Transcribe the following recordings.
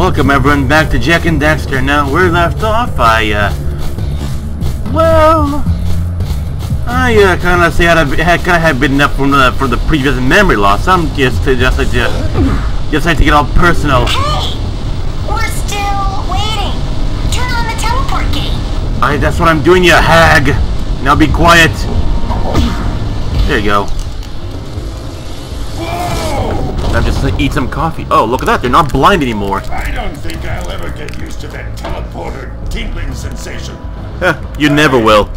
Welcome everyone back to Jak and Daxter. Now, where we left off, I, uh... Well... I, uh, kind of say I had, kind of had been enough from the, from the previous memory loss. I'm just, uh, just, like, just, just like to get all personal. Hey! We're still waiting. Turn on the teleport gate. I, that's what I'm doing, you hag. Now be quiet. There you go. I'm just gonna eat some coffee. Oh, look at that. They're not blind anymore. I don't think I'll ever get used to that teleporter tingling sensation. Heh, you never will.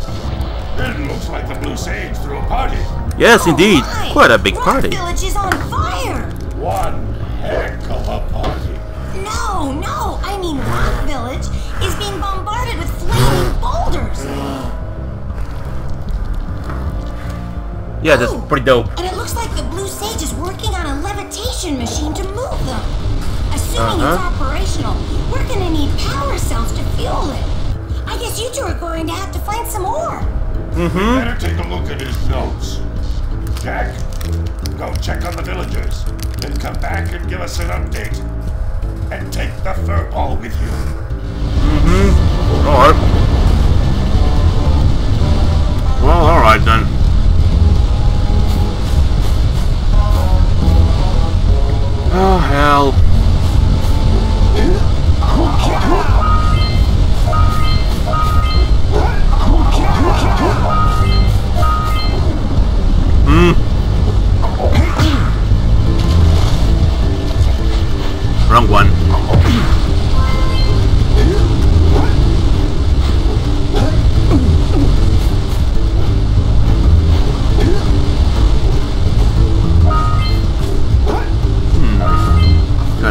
It looks like the Blue Sage threw a party. Yes, oh indeed. Oh my! Quite a big Rock party. Village is on fire. One heck of a party. No, no. I mean, Rock Village is being bombarded with flaming boulders. Yeah, that's Oh, pretty dope. And it looks like the Blue Sage is working on a levitation machine to move them. Assuming it's Uh-huh. operational, we're gonna need power cells to fuel it. I guess you two are going to have to find some more. Mm-hmm. Better take a look at his notes. Jak, go check on the villagers. Then come back and give us an update. And take the fur ball with you. Alright. Well, alright then. Oh, hell. Hmm. Wrong one.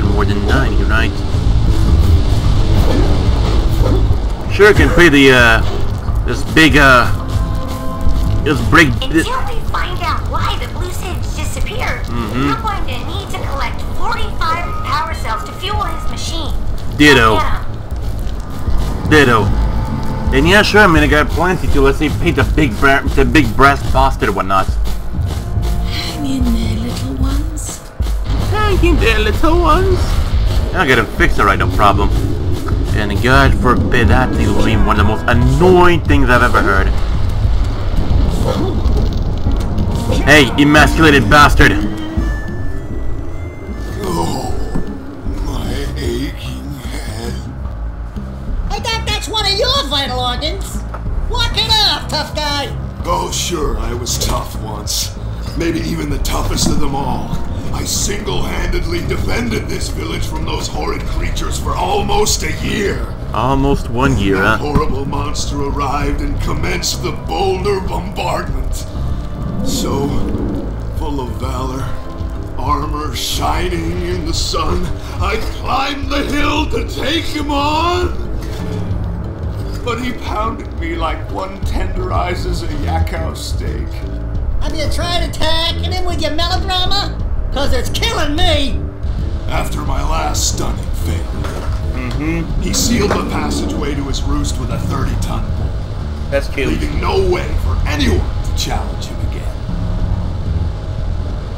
Got more than 90, right? Sure can pay the, uh, this big, uh, this big, this, Until we find out why the Blue Sage disappeared, Mm-hmm. we're going to need to collect 45 power cells to fuel his machine. Ditto. Yeah. Ditto. And yeah, sure, I mean, I got plenty to, let's say, paint the big, bra the big brass bastard or whatnot. Hang in there, little ones. Thank you, dear little ones. I'll get him fixed, alright, no problem. And God forbid that thing will be one of the most annoying things I've ever heard. Hey, emasculated bastard! My aching head. I thought that's one of your vital organs. Walk it off, tough guy. Oh, sure, I was tough once. Maybe even the toughest of them all. I single-handedly defended this village from those horrid creatures for almost a year. Almost one year, That huh? horrible monster arrived and commenced the boulder bombardment. So, full of valor, armor shining in the sun, I climbed the hill to take him on. But he pounded me like one tenderizes a yakow steak. Have you tried attacking him with your melodrama? Cause it's killing me. After my last stunning failure, mm-hmm. he sealed the passageway to his roost with a 30-ton bolt. That's cute. leaving no way for anyone to challenge him again.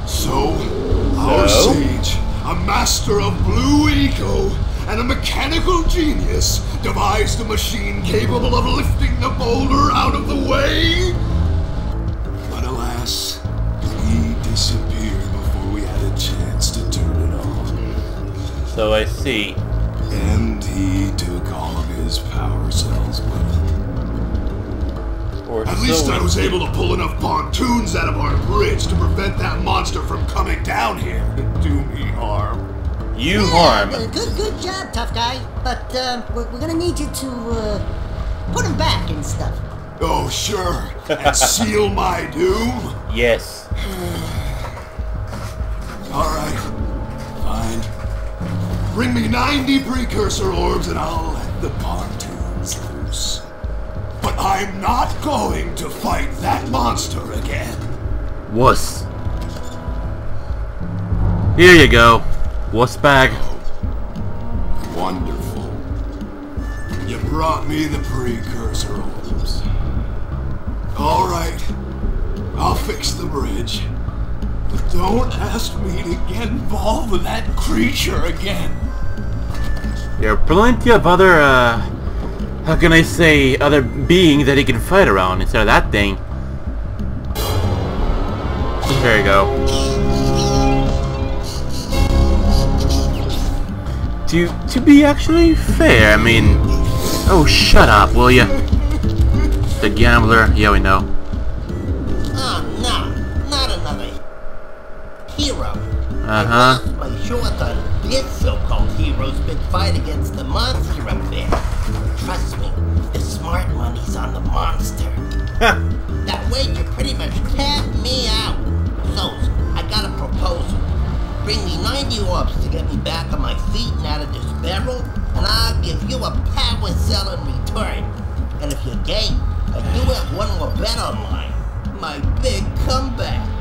So, our So? sage, a master of blue eco and a mechanical genius, devised a machine capable of lifting the boulder out of the way. But alas, he disappeared chance to turn it off. So I see. And he took all of his power cells with him. Or At least I was see. able to pull enough pontoons out of our bridge to prevent that monster from coming down here to do me harm. You Yeah, harm. uh, Good, good job, tough guy. But uh, we're, we're gonna need you to uh, put him back and stuff. Oh, sure. And seal my doom? Yes. Alright. Fine. Bring me 90 precursor orbs and I'll let the pontoons loose. But I'm not going to fight that monster again. Wuss. Here you go. Wuss bag. Oh, wonderful. You brought me the precursor orbs. All right. I'll fix the bridge. But don't ask me to get involved with that creature again. There are plenty of other, uh, how can I say, other beings that he can fight around instead of that thing. There you go. To, to be actually fair, I mean... Oh, shut up, will ya? The gambler, yeah, we know. Hero. Uh-huh. I lost my short on this so-called hero's been fight against the monster up there. Trust me, the smart money's on the monster. that way you pretty much tapped me out. So, I got a proposal. Bring me 90 orbs to get me back on my feet and out of this barrel, and I'll give you a power cell in return. And if you're game, I do have one more bet on mine. My big comeback.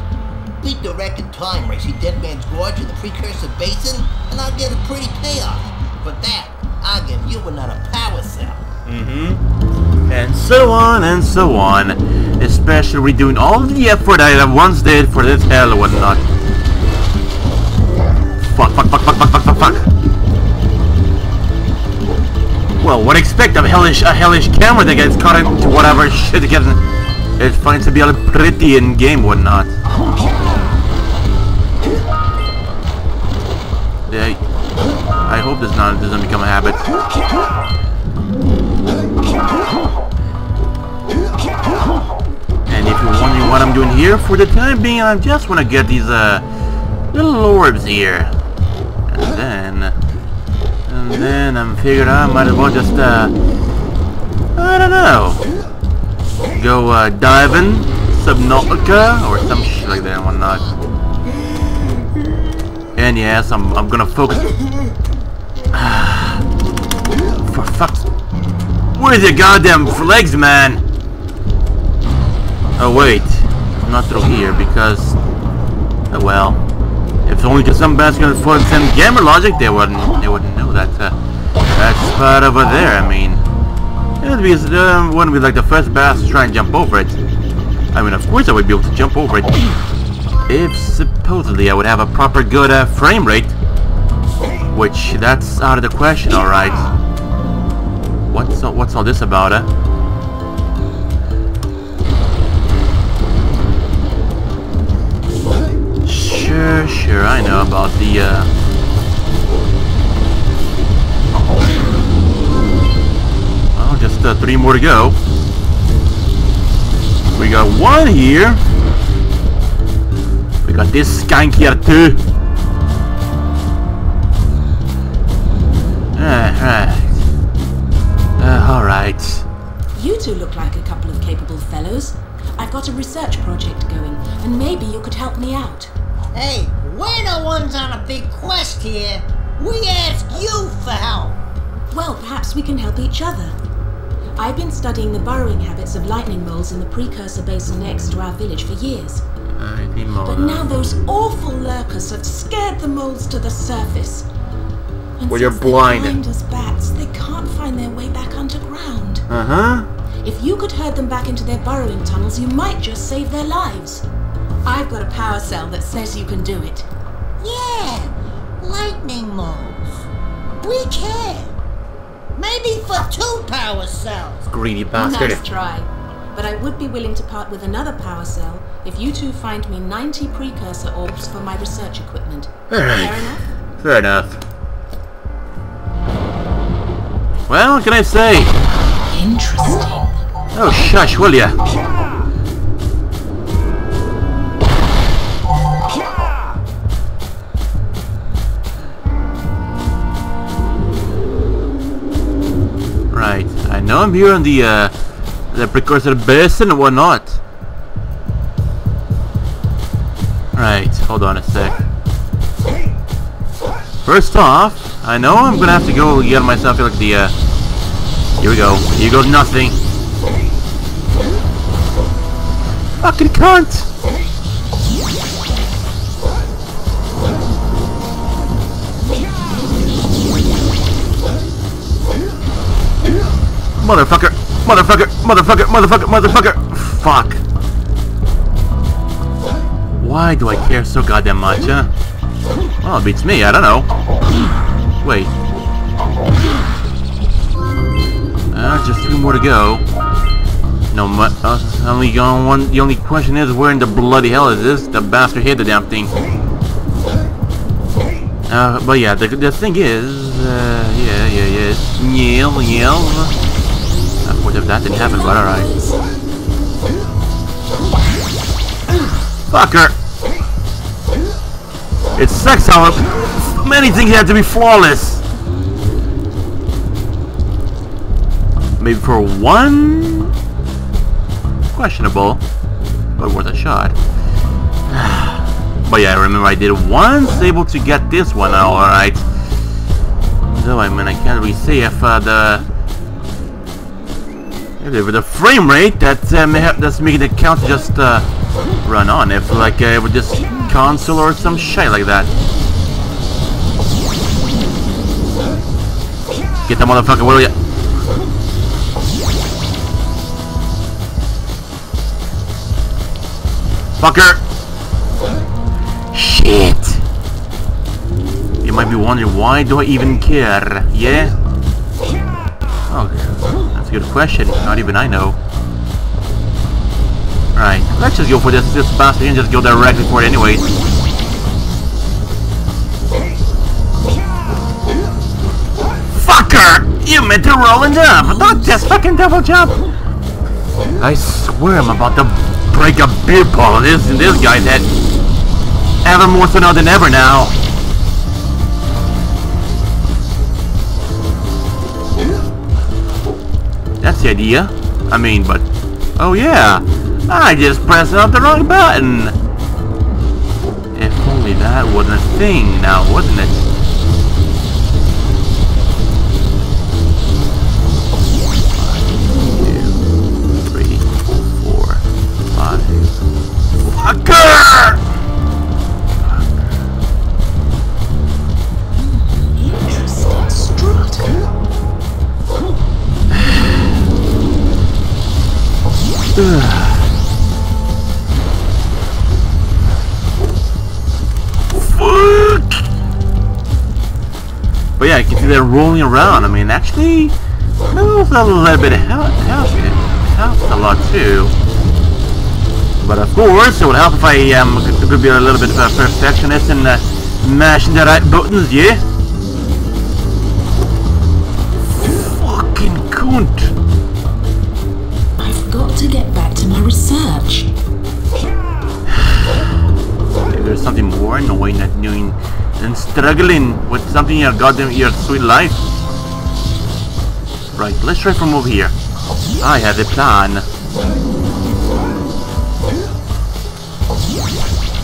Beat the record time race Dead Man's Gorge in the Precursor Basin, and I'll get a pretty payoff. For that, I'll give you another power cell. Mm-hmm. And so on and so on. Especially redoing all the effort I have once did for this hell and whatnot. Fuck, fuck, fuck, fuck, fuck, fuck, fuck, fuck. Well, what expect of hellish a hellish camera that gets caught into whatever shit it gets it finds to be all pretty in game whatnot. Yeah, I hope this not doesn't become a habit. And if you're wondering what I'm doing here, for the time being, I just want to get these uh, little orbs here. And then... And then I'm figured I might as well just, uh... I don't know. Go uh, diving, Subnautica, or some shit like that and whatnot. And yes, I'm, I'm gonna focus... For fuck's... Where's your goddamn legs, man? Oh wait, not through here because... Oh well. If only because some bastard gonna follow some gamer logic, they wouldn't, they wouldn't know that, uh, that spot over there, I mean. It would be, uh, wouldn't be like the first bastard to try and jump over it. I mean, of course I would be able to jump over it. If supposedly I would have a proper good uh, frame rate. Which, that's out of the question, alright. What's, all- what's all this about, uh? Sure, sure, I know about the, uh... Oh, just uh, three more to go. We got one here. We got this skank here too. Alright. Uh, alright. You two look like a couple of capable fellows. I've got a research project going, and maybe you could help me out. Hey, we're the ones on a big quest here. We ask you for help. Well, perhaps we can help each other. I've been studying the burrowing habits of lightning moles in the precursor basin next to our village for years. But now those awful lurkers have scared the moles to the surface. And Well, you're since they're blind. blind as bats, they can't find their way back underground. Uh-huh. If you could herd them back into their burrowing tunnels, you might just save their lives. I've got a power cell that says you can do it. Yeah, lightning moles. We can. Maybe for two power cells. Greedy bastard. Nice try. But I would be willing to part with another power cell if you two find me 90 precursor orbs for my research equipment. Alright. Fair enough? Fair enough. Well, what can I say? Interesting. Oh, shush, will ya? Right, I know I'm here on the, uh, the precursor basin and whatnot. Right, hold on a sec. First off, I know I'm gonna have to go get myself like the, uh, here we go. Here goes nothing. Fucking cunt! Motherfucker! Motherfucker! Motherfucker! Motherfucker! Motherfucker! Fuck! Why do I care so goddamn much, huh? Well, it beats me, I don't know. Wait. Uh, just three more to go. No, uh, only one. The only question is, where in the bloody hell is this? The bastard hit the damn thing. Uh, but yeah, the, the thing is, uh, yeah, yeah, yeah, yell, yell. Of course, if that didn't happen, but alright. Fucker! It sucks how many things have to be flawless. Maybe for one? Questionable, but worth a shot. But yeah, I remember I did once able to get this one alright. So I mean I can't really say if uh, the if the frame rate that uh, have, that's making the count just uh, run on. If like uh, it would this console or some shit like that. Get the motherfucker, will ya? Fucker! Shit! You might be wondering, why do I even care? Yeah? Oh, that's a good question. Not even I know. Right, let's just go for this, this bastard and just go directly for it anyways. Fucker! You meant to roll and jump, not just fucking double jump! I swear I'm about to break a beer in this, in this guy's head. Ever more so now than ever now. That's the idea. I mean, but... Oh yeah! I just pressed up the wrong button! If only that wasn't a thing now, wasn't it? But yeah, you can see they're rolling around. I mean, actually, moves a little bit help, help, helps a lot too. But of course, it would help if I um, could, could be a little bit of a perfectionist and uh, mashing the right buttons, yeah? Fucking cunt! And struggling with something in your goddamn your sweet life. Right, let's try from over here. I have a plan.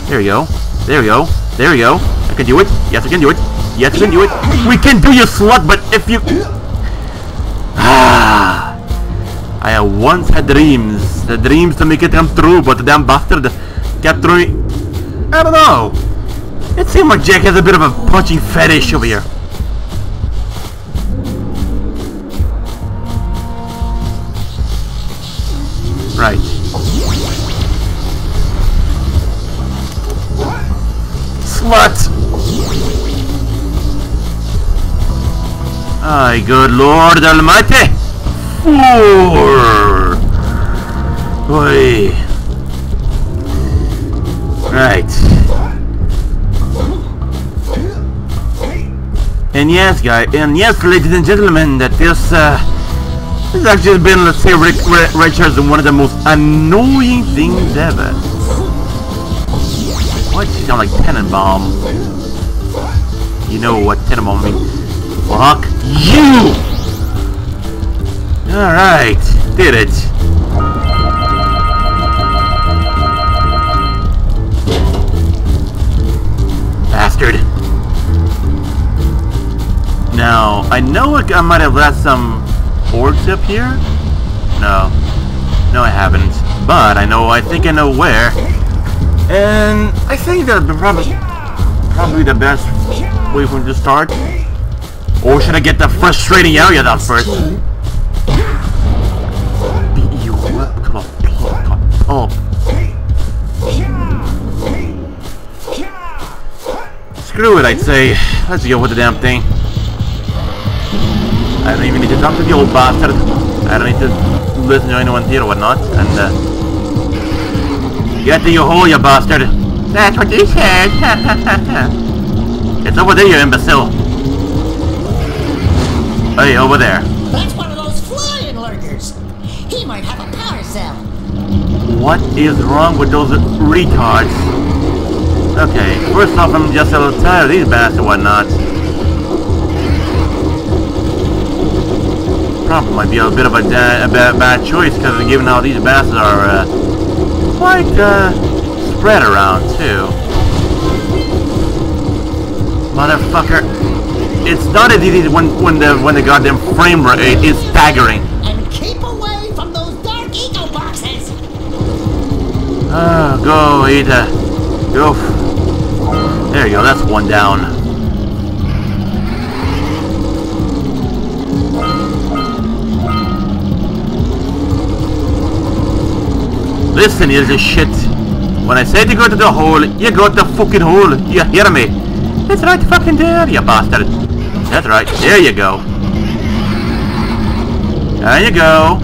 There we go. There we go. There we go. I can do it. Yes, I can do it. Yes, I can do it. We can do you slut, but if you... Ah, I once had dreams. The dreams to make it come true, but the damn bastard kept throwing... I don't know. It seems like Jak has a bit of a punching fetish over here. Right. Slut! Ay, good Lord Almighty! Four! Oi. Right. And yes, guys, and yes, ladies and gentlemen, that this, uh, this has actually been, let's say, Rick, Richards one of the most annoying things ever. Why does she sound like Tenenbaum? You know what Tenenbaum means. Fuck you! Alright, did it. Bastard. Now, I know I might have left some orcs up here. No. No, I haven't. But I know, I think I know where. And I think that probably, probably the best way for me to start. Or should I get the frustrating area done first? Beat you uh, up. On, come on. Oh. Screw it, I'd say. Let's go with the damn thing. I don't even need to talk to the old bastard. I don't need to listen to anyone here or whatnot. And, uh... Get to your hole, you bastard! That's what you said! it's over there, you imbecile! Hey, over there. That's one of those flying lurkers. He might have a power cell. What is wrong with those retards? Okay, first off, I'm just a little tired of these bastards and whatnot. Probably might be a bit of a, a bad, bad choice, because given how these bastards are uh, quite uh, spread around, too. Motherfucker. It's not as easy when, when the when the goddamn frame rate is staggering. And keep away from those dark eco boxes. Oh, go, Ada. Go. There you go, that's one down. Listen, you little shit. When I say to go to the hole, you go to the fucking hole. You hear me? It's right fucking there, you bastard. That's right. There you go. There you go.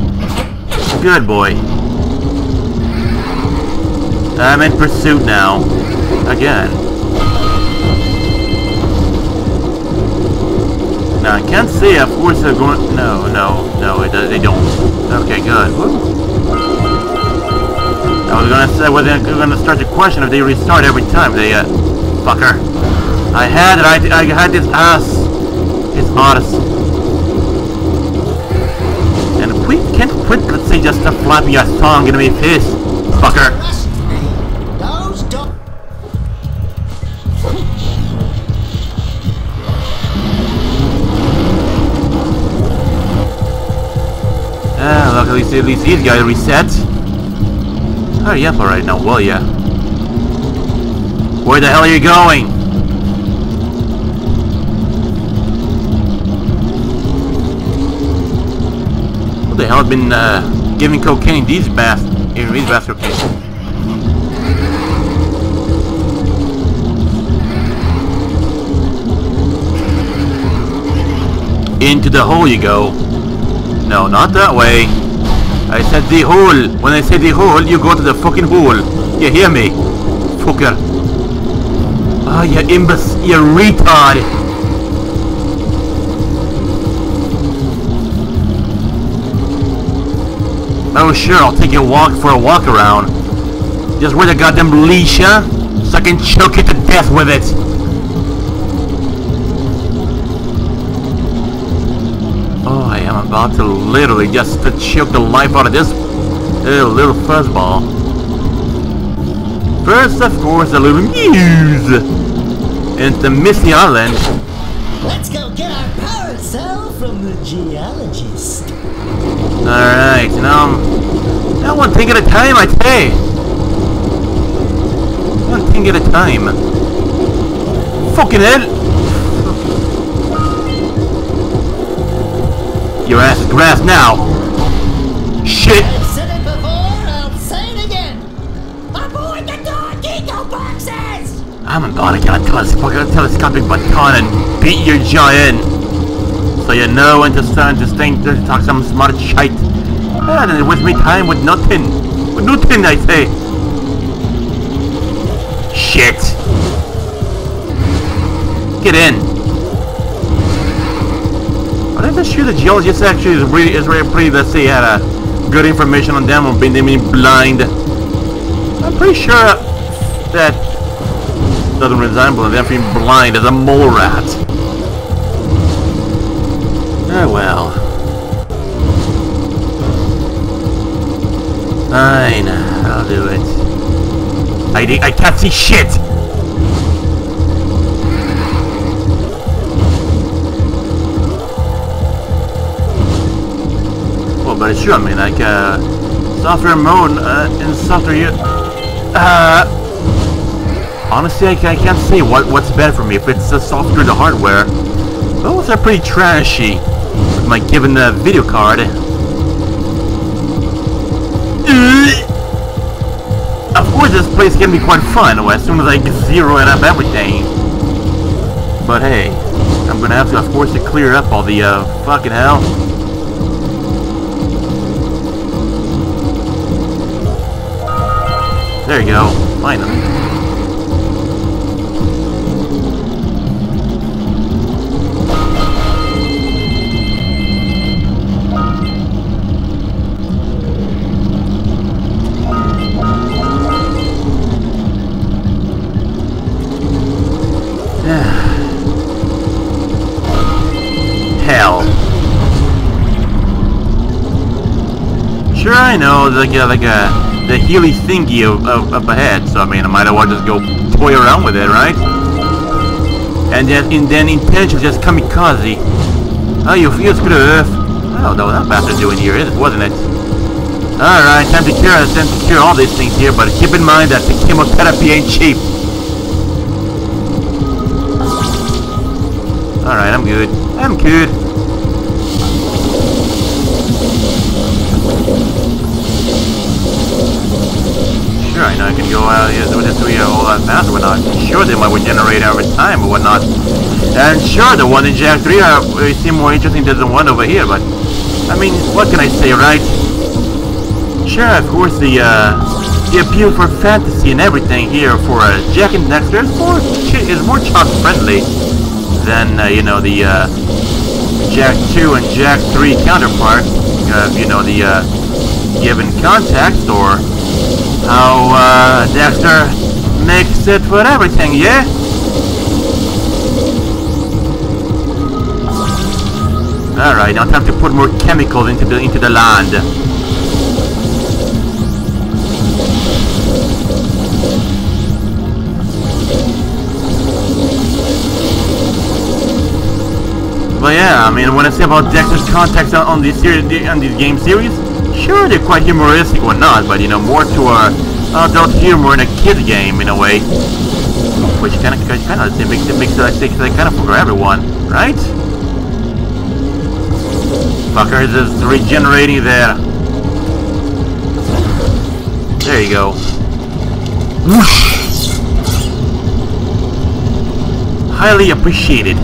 Good boy. I'm in pursuit now. Again. Now, I can't see if are going... No, no, no, it, they don't. Okay, good. I was gonna say, they're gonna start to question if they restart every time. They, uh, fucker. I had it, I, I had this ass. It's honest. And we can't quit, let's say, just stop flapping your face, fucker. Me. Those don't. Ah, at least, at least these guys reset. Hurry up alright now, will ya? Where the hell are you going? Who the hell has been uh, giving cocaine these bas in these bastards? Into the hole you go. No, not that way. I said the hole. When I say the hole, you go to the fucking hole. You hear me? Fucker. Ah, you imbecile, you retard. Oh sure, I'll take you a walk for a walk around. Just wear the goddamn leash, huh? So I can choke you to death with it. About to literally just to choke the life out of this little, little fuzzball. First, of course, a little news. Into Misty Island. Let's go get our power cell from the geologist. Alright, now, now one thing at a time, I say. One thing at a time. Fucking hell. Your ass is grass now. Shit. I've said it before, I'll say it again. Aboard the dark eco boxes! I'm about to get a telescopic, baton and beat your giant. So you know when to to think to talk some smart shite. And ah, it waste me time with nothing. With nothing, I say. Shit. Get in. Sure the geologist actually is really, is really pretty, let's say, had a good information on them on being blind. I'm pretty sure that doesn't resemble them being blind as a mole rat. Oh well. Fine, I'll do it. I, I can't see shit! But it's true, I mean, like, uh, software mode, uh, in software, you, uh, honestly, I, I can't say what, what's better for me, if it's the software or the hardware. those are pretty trashy, with my given uh, video card. Of course, this place can be quite fun as soon as I zero it up everything. But hey, I'm I'm gonna have to, of course, to clear up all the, uh, fucking hell. There you go. Finally. Hell. Sure, I know, a, like a the Healy thingy up ahead. So I mean, I might as well just go toy around with it, right? And then, and then intention just kamikaze. Oh, you feel screw Earth. Oh, no, that bastard doing here, is wasn't it? Alright, time to cure, time to cure all these things here, but keep in mind that the chemotherapy ain't cheap. Alright, I'm good. I'm good. I can go out here doing this three all that or whatnot. Sure, they might regenerate over time or whatnot. And sure, the one in Jak 3 are, uh, seem more interesting than the one over here, but... I mean, what can I say, right? Sure, of course, the, uh... The appeal for fantasy and everything here for uh, Jak and Daxter is more, is more child-friendly than, uh, you know, the, uh... Jak 2 and Jak 3 counterparts. Uh, you know, the, uh... Given context, or how uh, Daxter makes it for everything, yeah? Alright, now time to put more chemicals into the into the land. But yeah, I mean, when I say about Daxter's context on, these series, on these game series, Sure, they're quite humoristic or not, but you know, more to a adult humor in a kid game in a way. Which kind of, kind of, it makes it makes it, think, kind of for everyone, right? Fucker is regenerating there. There you go. Highly appreciated.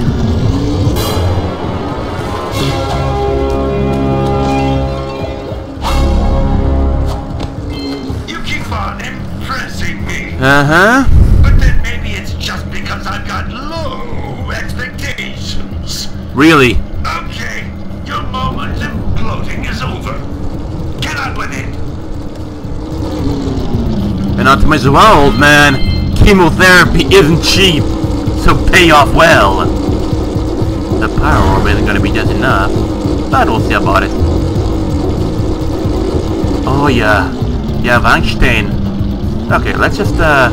Uh-huh. But then maybe it's just because I've got low expectations. Really? Okay, your moment of gloating is over. Get on with it. And not to mention, well, old man, chemotherapy isn't cheap, so pay off well. The power orb isn't going to be just enough, but we'll see about it. Oh yeah, yeah, Weinstein. Okay, let's just uh,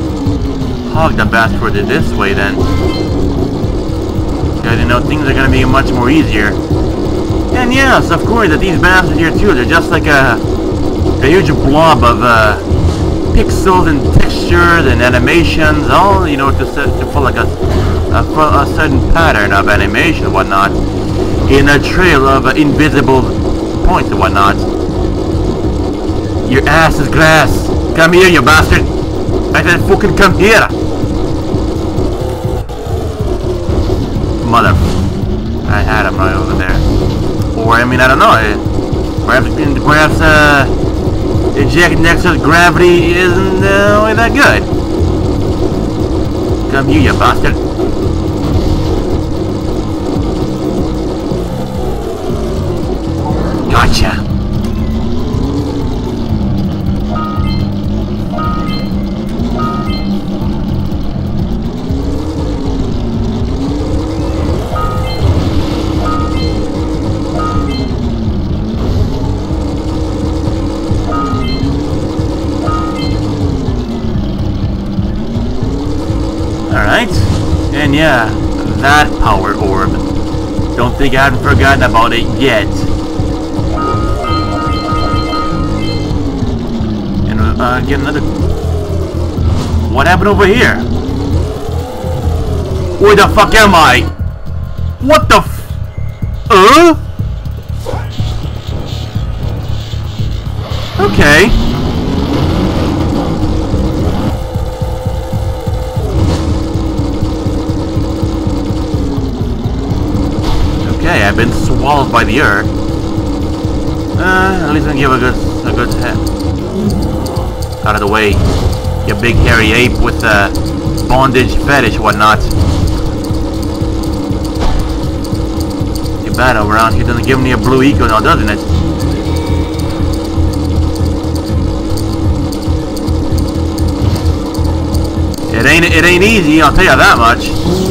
hog the bastard this way then. Because you know things are gonna be much more easier. And yes, of course, that these bastards here too, they're just like a, a huge blob of uh, pixels and textures and animations, all you know to to follow like a, a, a certain pattern of animation and whatnot, in a trail of uh, invisible points and whatnot. Your ass is grass. Come here, you bastard! I said fucking come here! Mother... I had him right over there. Or, I mean, I don't know. Perhaps, perhaps, uh... Jak Nexus gravity isn't uh, that good. Come here, you bastard. That power orb. Don't think I haven't forgotten about it yet. And uh, get another... What happened over here? Where the fuck am I? What the the earth. Uh, at least I can give a good, a good head. Out of the way. You big hairy ape with a bondage fetish whatnot. Too bad around here doesn't give me a blue eco now, doesn't it? It ain't it ain't easy, I'll tell you that much.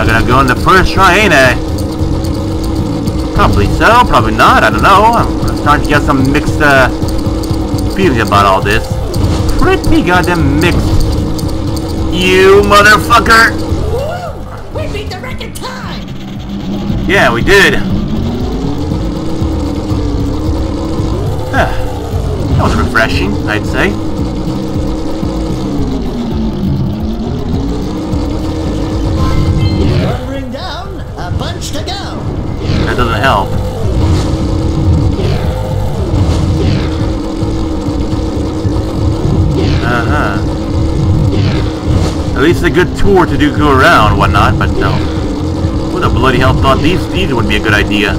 Not gonna go on the first try, ain't I? Probably so, probably not, I don't know. I'm starting to get some mixed uh, feelings about all this. Pretty goddamn mixed. You motherfucker! Yeah, we did. that was refreshing, I'd say. At least a good tour to do go around, whatnot, but no. Who the bloody hell thought these these would be a good idea?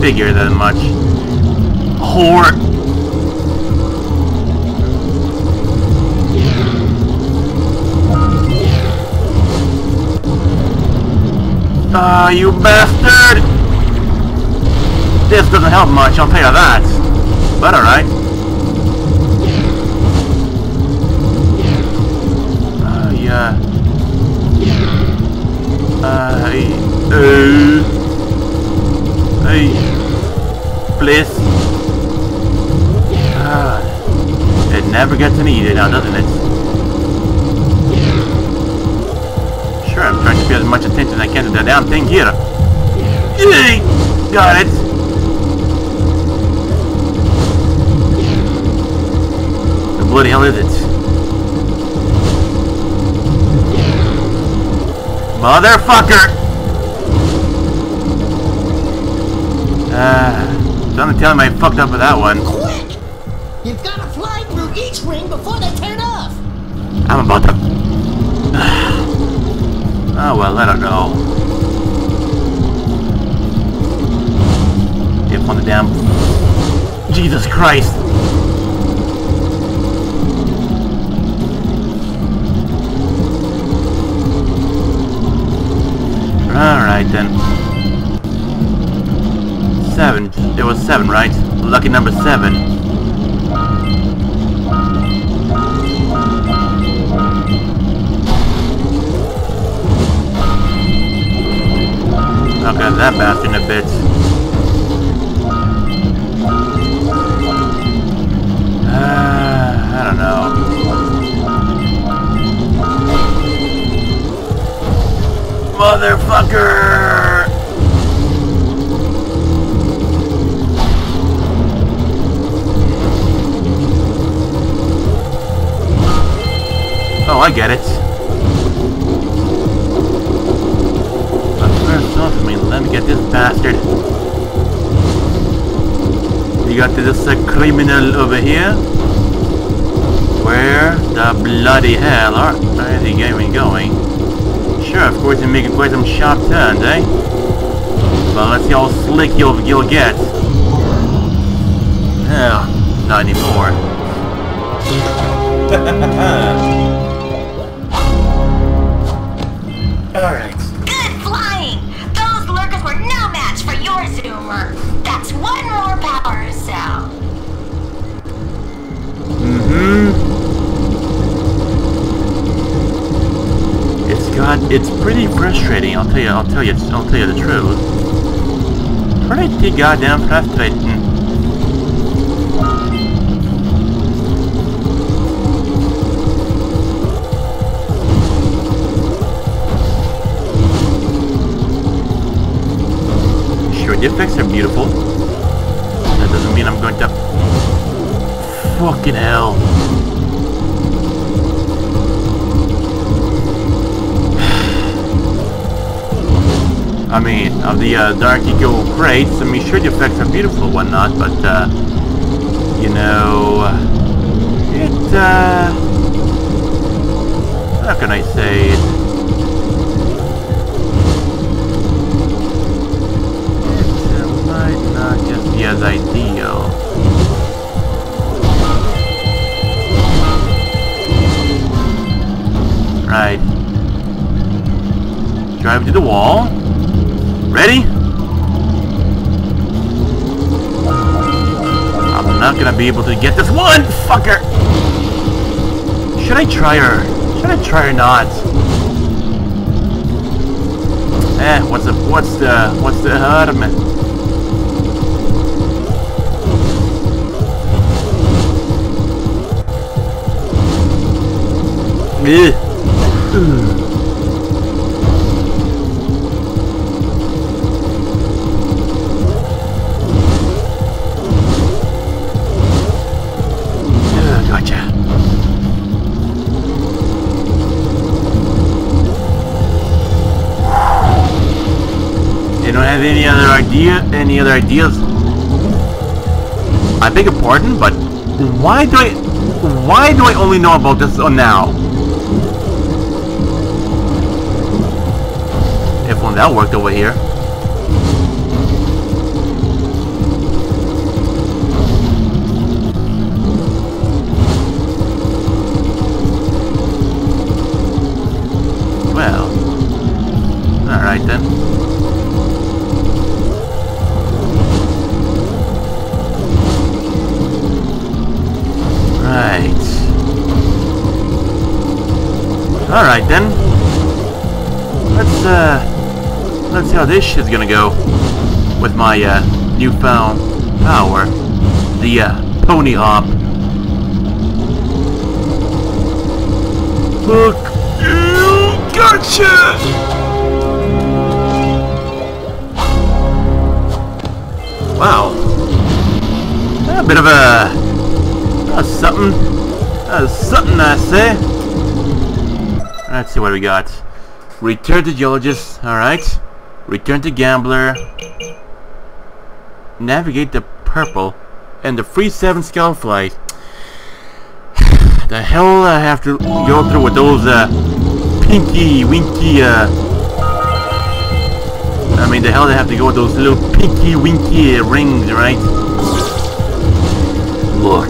Figure that much. Whore! Ah, uh, you bastard! This doesn't help much, I'll tell you that. But alright. Hey, uh, hey, please. Ah, it never gets any easier now, doesn't it? Sure, I'm trying to pay as much attention as I can to the damn thing here. Yay! Got it. The bloody hell is it? Motherfucker! Uh, don't tell me I fucked up with that one. Quick! You've got to fly through each ring before they turn off. I'm about to... oh well, let her go. Get on the damn... Jesus Christ! Alright then. Seven. It was seven, right? Lucky number seven. Get that bastard in a bit. Uh, I don't know. Motherfucker! Get it. But first off, I mean, let me get this bastard. We got this uh, criminal over here. Where the bloody hell are, are they going? going? Sure, of course you're making quite some sharp turns, eh? Well, let's see how slick you'll, you'll get. Yeah, not anymore. Alright. Good flying! Those lurkers were no match for your zoomer. That's one more power cell. Mm-hmm. God, it's pretty frustrating. I'll tell you. I'll tell you. I'll tell you the truth. Pretty goddamn frustrating. The effects are beautiful. That doesn't mean I'm going to. Fucking hell. I mean, of the uh, Dark Eco crates. I mean, sure, the effects are beautiful, whatnot, but, uh, you know, it, uh, how can I say? It the wall. Ready? I'm not gonna be able to get this one, fucker! Should I try her? Should I try or not? Eh, what's the, what's the, what's the harm? Ugh. Any other ideas? I beg your pardon, but why do I? Why do I only know about this now? If only that worked over here. This shit's gonna go with my uh newfound power. The uh pony hop. Look you gotcha! Wow. A bit of a uh, something. Uh, something I say. Let's see what we got. Return to geologist. Alright. Return to gambler. Navigate the purple. And the free 7 scout flight. the hell I have to go through with those uh, pinky winky uh, I mean the hell they have to go with those little pinky winky rings, right? Look.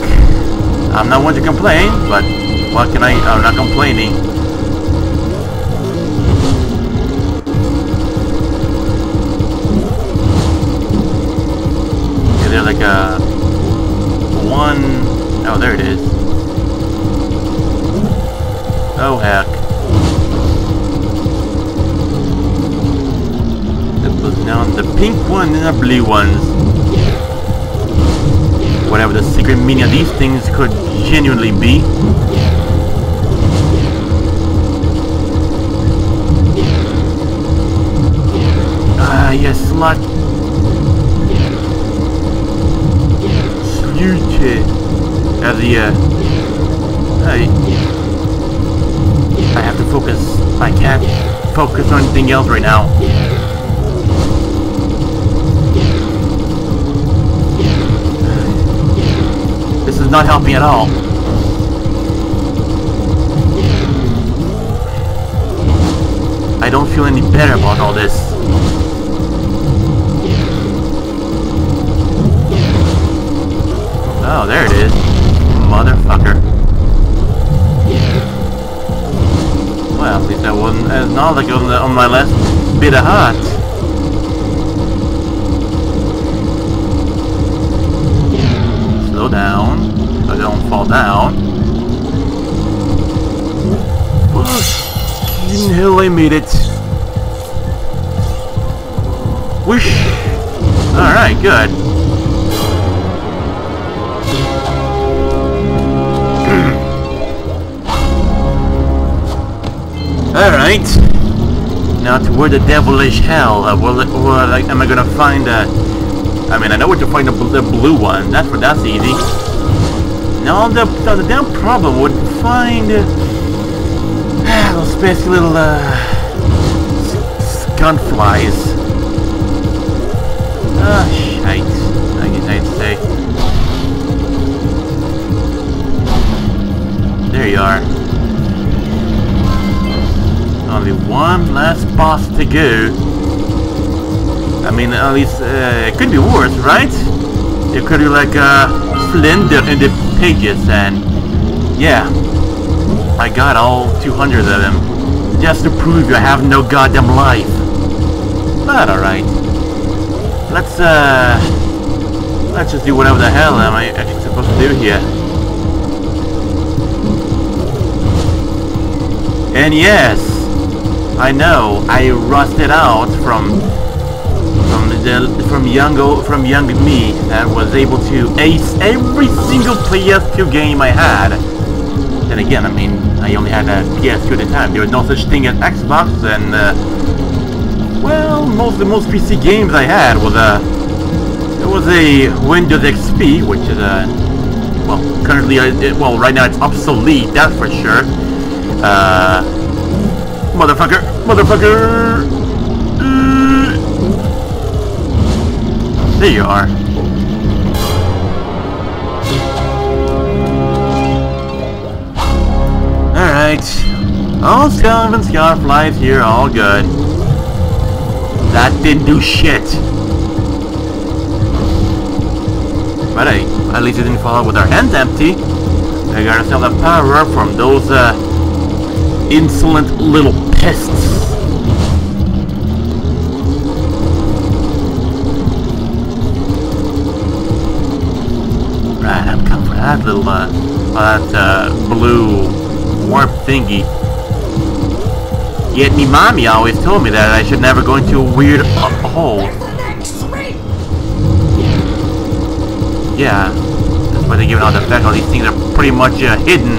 I'm not one to complain, but what can I... I'm not complaining. The blue ones whatever the secret meaning of these things could genuinely be. Ah, yes, slut. Sluche. As the, uh, I, I have to focus. I can't focus on anything else right now. Is not helping at all. I don't feel any better about all this. Oh, there it is. Motherfucker. Well, at least that wasn't uh, as not like on, the, on my last bit of heart. Slow down, Don't fall down. Hell, I made it. Whoosh! Alright, good. Alright. Now to where the devilish hell, uh, it, like, am I gonna find a... I mean, I know where to find the, the blue one. That's that's easy. Now the, the, the damn problem would find uh, those pesky little uh, flies. Ah, shite. I guess I'd say. There you are. Only one last boss to go. I mean, at least uh, it could be worse, right? It could be like a Flinder in the pages, and yeah, I got all 200 of them just to prove you have no goddamn life. But alright. Let's, uh... Let's just do whatever the hell am I actually supposed to do here. And yes, I know, I rusted out from from the from young from young me and was able to ace every single PS2 game I had. Then again, I mean, I only had a PS2 at the time. There was no such thing as Xbox, and uh, well, most the most PC games I had was a it was a Windows XP, which is a well currently uh, it, well right now it's obsolete. That's for sure. Uh, motherfucker, motherfucker. Uh, there you are. Alright. All Scarf and Scarf lives here, all good. That didn't do shit. But hey, at least it didn't fall out with our hands empty. I got ourselves a power up from those, uh, insolent little pests. Right, I'm coming for that little, uh, that, uh, blue warp thingy. Yet me mommy always told me that I should never go into a weird hole. Yeah, that's why they're giving out the fact all these things are pretty much uh, hidden.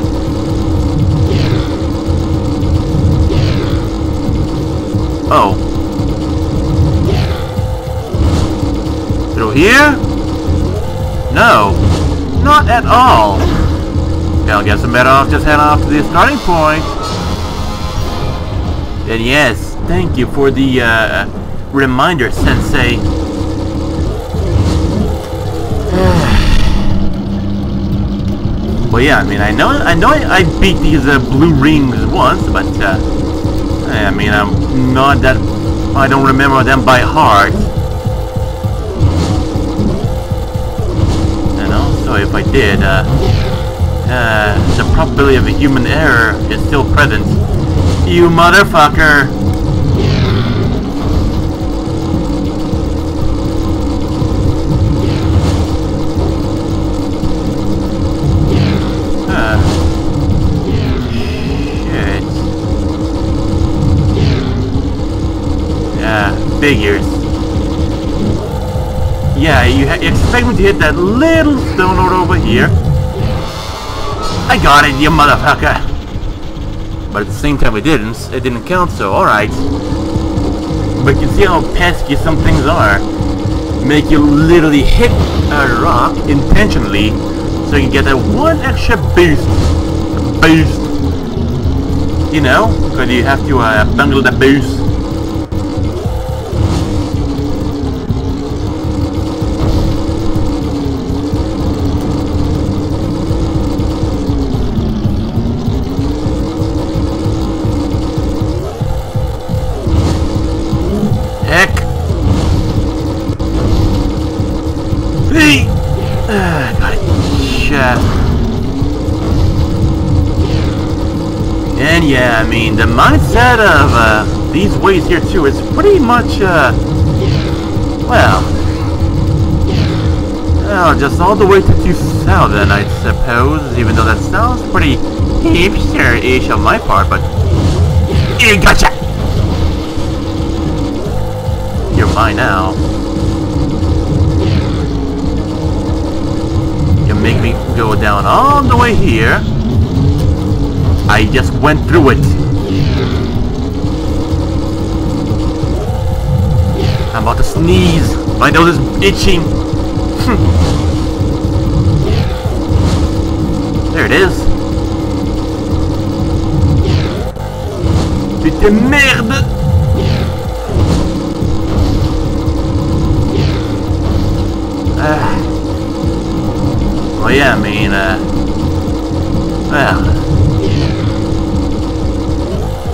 Oh. Through here? No. Not at all. Okay, I guess I'm better off just heading off to the starting point. And yes, thank you for the uh, reminder, Sensei. well, yeah, I mean, I know, I know, I, I beat these uh, blue rings once, but uh, I mean, I'm not that. I don't remember them by heart. If I did, uh, uh, the probability of a human error is still present. You motherfucker! Uh, shit. Yeah, figures. Yeah, you, you expect me to hit that little stone over here. I got it, you motherfucker! But at the same time it didn't, it didn't count, so alright. But you can see how pesky some things are. Make you literally hit a rock intentionally, so you get that one extra boost. Boost. You know, because you have to uh, bungle the boost. Mean, the mindset of uh, these ways here too is pretty much, uh, well, well, just all the way to 2000, I suppose, even though that sounds pretty hipster-ish on my part, but... You gotcha! You're mine now. You make me go down all the way here. I just went through it. I'm about to sneeze. My nose is itching. there it is. Putain merde! Uh, well, yeah, I mean, uh, well,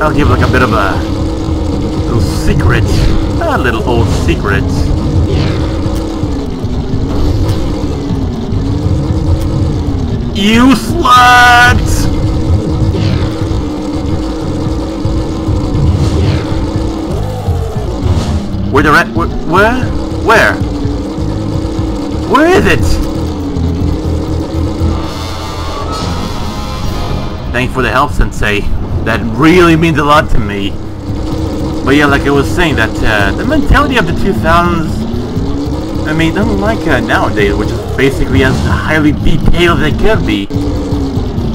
I'll give like a bit of a little secret, a little old secret. You slut! Where the rat? Where? Where? Where? Where is it? Thanks for the help, Sensei. That really means a lot to me. But yeah, like I was saying, that uh, the mentality of the 2000s, I mean, unlike uh, nowadays, which is basically as highly detailed as it could be.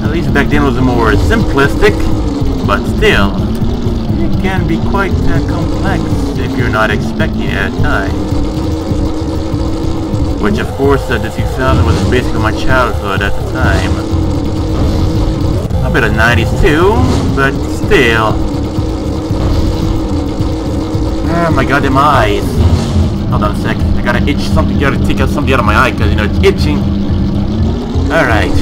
At least back then it was more simplistic, but still, it can be quite uh, complex if you're not expecting it at times. Which of course uh, the 2000 was basically my childhood at the time. A bit of 90s too, but still. Oh my goddamn eyes. Hold on a sec. I gotta itch something, gotta take out something out of my eye because you know it's itching. Alright.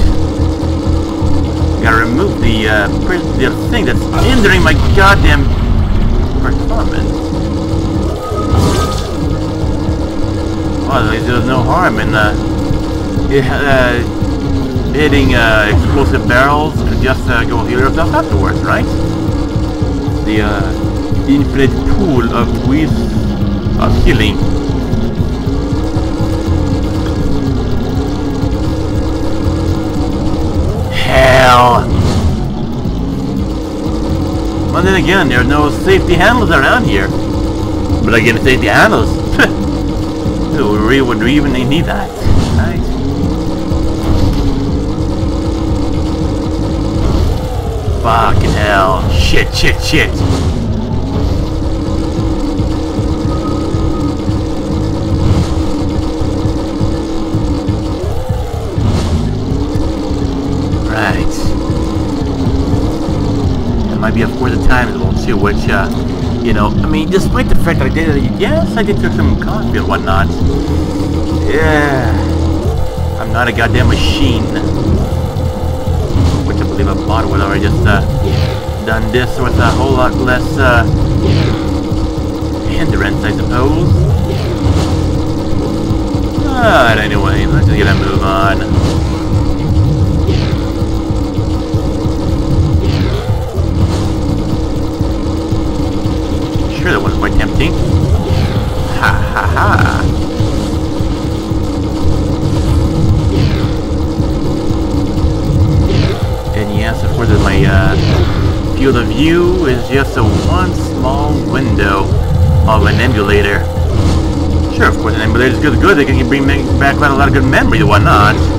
Gotta remove the, uh, the thing that's hindering my goddamn performance. Well, there's no harm in uh, uh, hitting uh, explosive barrels just uh, go heal yourself afterwards, right? The uh, infinite pool of with of healing. Hell! Well then again, there are no safety handles around here. But again, safety handles? Who really would even need that? Fucking hell. Shit, shit, shit. Which, uh, you know, I mean, despite the fact that I did, yes, I did took some coffee and whatnot. Yeah, I'm not a goddamn machine. Which I believe I bought or whatever. I just uh, done this with a whole lot less uh, hindrance, I suppose. But anyway, let's just get a move on. Tempting. Ha ha ha. And yes, of course, my uh, field of view is just a one small window of an emulator. Sure, of course, an emulator is good, good. They can bring back a lot of good memories and whatnot.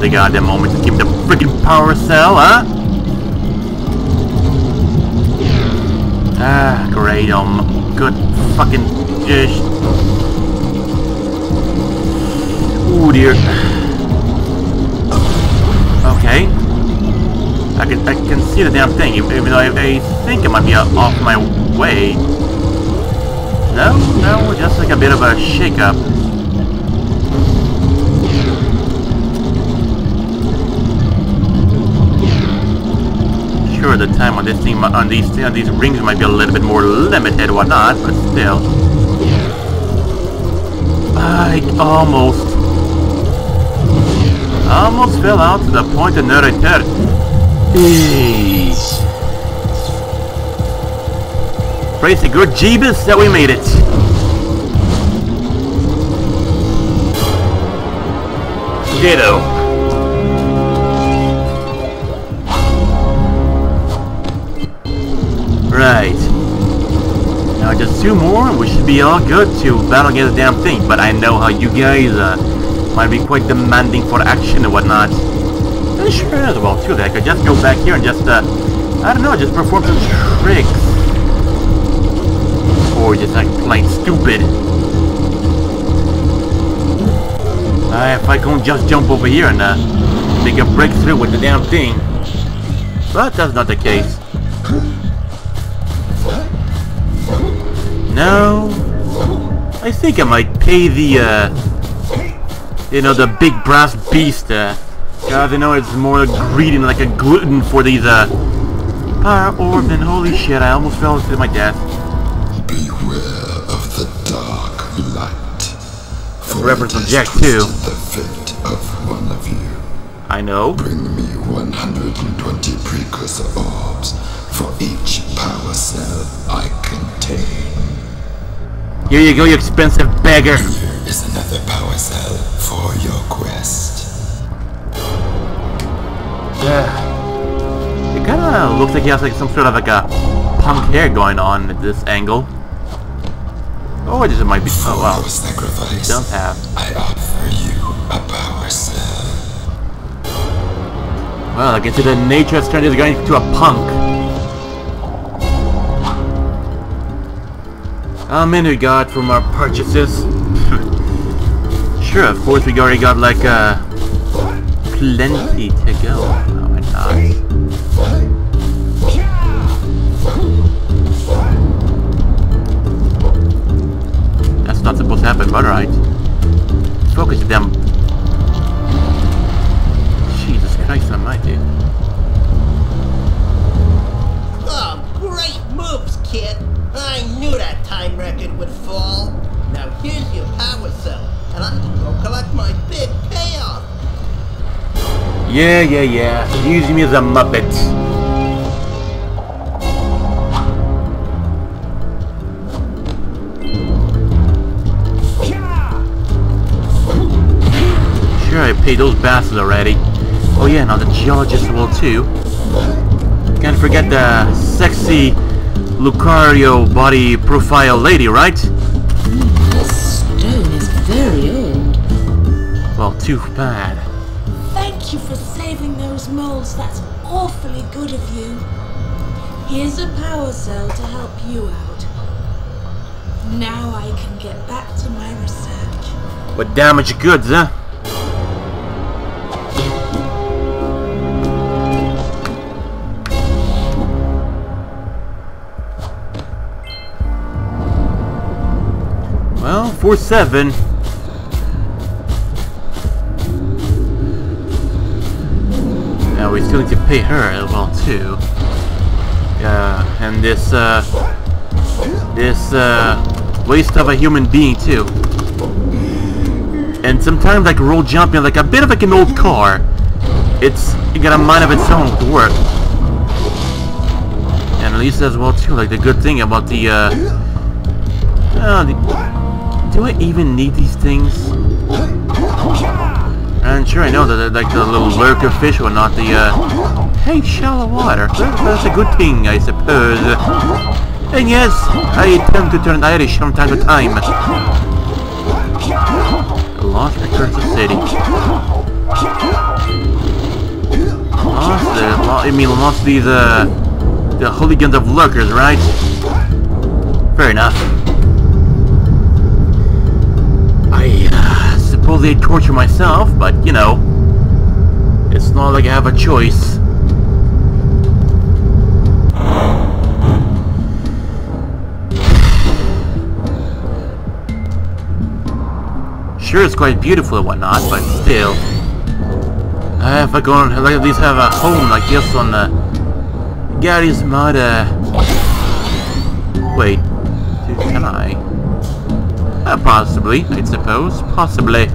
The goddamn moment to keep the freaking power cell, huh? Ah, great, um, good fucking dish. Ooh dear. Okay. I can I can see the damn thing, even though I, I think it might be off my way. No, no, just like a bit of a shake-up. Sure, the time on this thing on these on these rings might be a little bit more limited, whatnot, but still. I almost almost fell out to the point of no return. Praise the good Jeebus that we made it. Ditto. Just two more and we should be all good to battle against the damn thing. But I know how you guys uh, might be quite demanding for action and whatnot. And sure as well too, that I could just go back here and just, uh, I don't know, just perform some tricks. Or just like plain stupid. Uh, if I can just jump over here and uh, make a breakthrough with the damn thing. But that's not the case. Think I might pay the, uh, you know, the big brass beast, uh, God, I know it's more greedy than like a gluten for these, uh, power orb, and holy shit, I almost fell into my death. Beware of the dark light. For reference it from Jak, too. The fate of one of you. I know. Bring me 120 precursor orbs for each power cell. Here you go, you expensive beggar. Here is another power cell for your quest. Yeah. It kinda looks like he has like some sort of like a punk hair going on at this angle. Oh, it just might be. Oh wow. sacrifice, Don't have. I offer you a power cell. Well, I can see the nature of turned this guy into a punk. Many we got from our purchases? sure, of course we already got like uh, plenty to go. Oh my. That's not supposed to happen, but alright. Focus them. Jesus Christ almighty. Yeah, yeah, yeah. Use me as a muppet. Sure, I paid those bastards already. Oh yeah, now the geologist will too. Can't forget the sexy Lucario body profile lady, right? This stone is very old. Well, too bad. Awfully good of you. Here's a power cell to help you out. Now I can get back to my research. What damaged goods, huh? Well, 4-7. Need to pay her as well too. Yeah, and this uh this uh waste of a human being too. And sometimes like roll jumping like a bit of like an old car. It's it got a mind of its own to work. And at least as well too, like the good thing about the uh, uh the, do I even need these things? And sure, I know that like the little lurker fish or not the uh, hey shallow water. That's a good thing, I suppose. And yes, I attempt to turn Irish from time to time. Lost Precursor City. Lost the, lo- I mean, lost these, uh, the hooligans of lurkers, right? Fair enough. They torture myself, but you know, it's not like I have a choice. Sure, it's quite beautiful and whatnot, but still. Uh, if I go on, like, at least have a home like this on the Garry's Mod, uh... Wait, can I? Uh, possibly, I suppose. Possibly.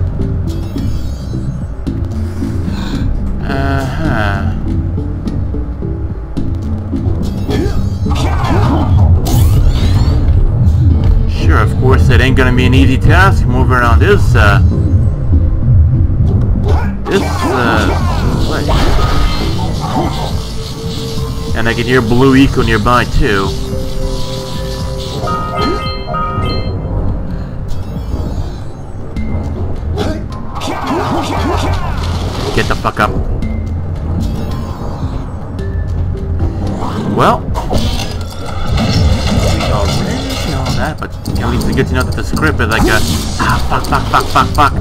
Ain't gonna be an easy task moving around this, uh... This, uh... place. And I can hear Blue Eco nearby, too. Get the fuck up. Well, least good to know that the script is like a ah fuck fuck fuck fuck fuck.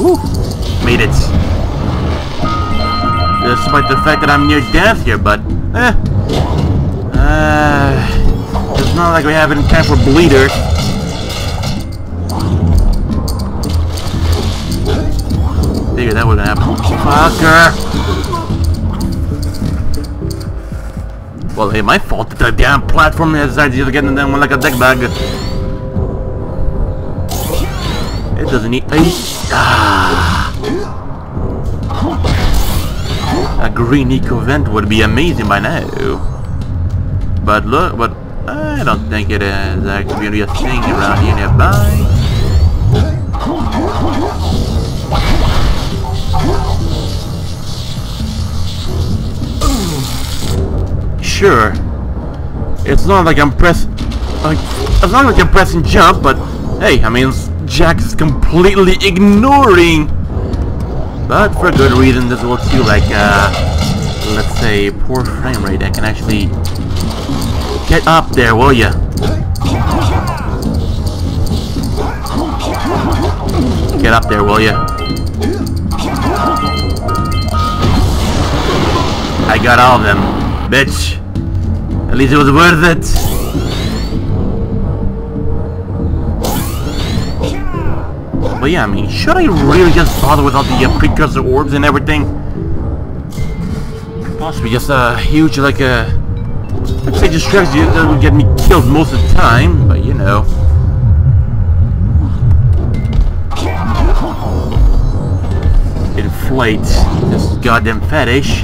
Ooh, made it. Despite the fact that I'm near death here, but eh. Uh, it's not like we have any time for bleeders. Figured that wouldn't happen. Fucker! Well, hey, my fault that the damn platform has decided to get in them like a deck bag. It doesn't need. Ah. A green eco vent would be amazing by now. But look, but I don't think it is actually a thing around here nearby. Sure. It's not like I'm press like as long as I'm pressing jump, but hey, I mean Jak is completely ignoring but for good reason this well too, like uh let's say poor frame rate I can actually get up there, will ya? Get up there, will ya? I got all of them, bitch. At least it was worth it. But yeah, I mean, should I really just bother with all the uh, precursor orbs and everything? Possibly just a huge, like a... Let's say distraction that would get me killed most of the time, but you know. Inflate this goddamn fetish.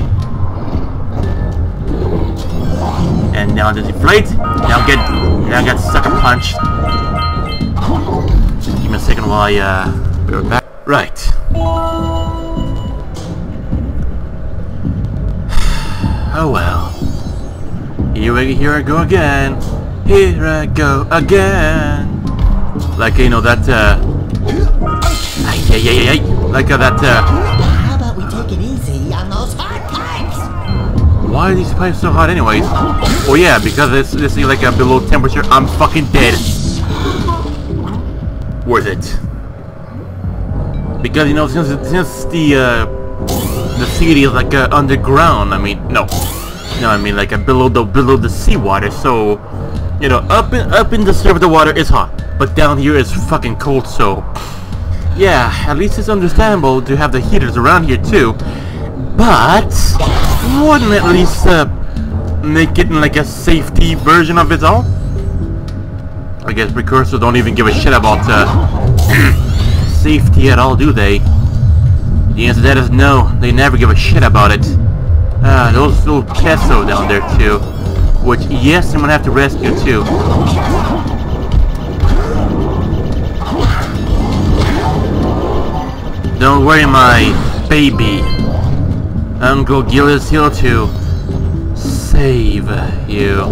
Now does deflate. Now get now get sucker punched. Give me a second while I uh we're back. Right. Oh well. Here we here I go again. Here I go again. Like you know that uh yeah yeah yeah yeah like uh, that uh Why are these pipes so hot anyways? Oh yeah, because it's, is like a below temperature, I'm fucking dead. Worth it. Because, you know, since, since the, uh, the city is like uh, underground, I mean, no. No, I mean like uh, below the, below the seawater, so, you know, up in, up in the surface of the water is hot. But down here is fucking cold, so, yeah, at least it's understandable to have the heaters around here too. But wouldn't at least uh, make it like a safety version of it all? I guess Precursor don't even give a shit about uh, safety at all, do they? The answer to that is no. They never give a shit about it. Ah, those little peso down there too. Which, yes, I'm gonna have to rescue too. Don't worry, my baby. Uncle Guil is here to save you.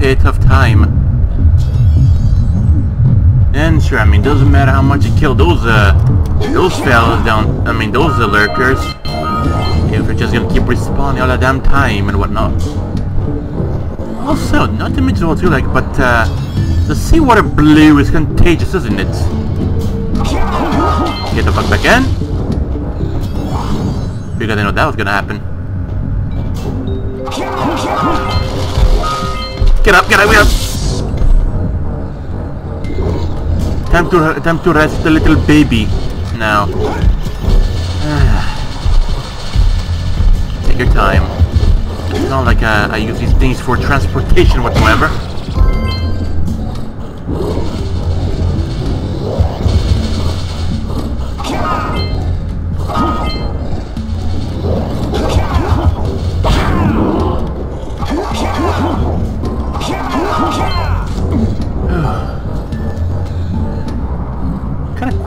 Fate of time. And sure, I mean, doesn't matter how much you kill those, uh, those fellas down, I mean, those uh, lurkers. If we're just gonna keep respawning all the damn time and whatnot. Also, not to mention all too, like, but, uh, the seawater blue is contagious, isn't it? Get the fuck back in. Because I know that was gonna happen. Get up, get up, get up! Time to time to rest the little baby now. Take your time. It's not like uh, I use these things for transportation whatsoever.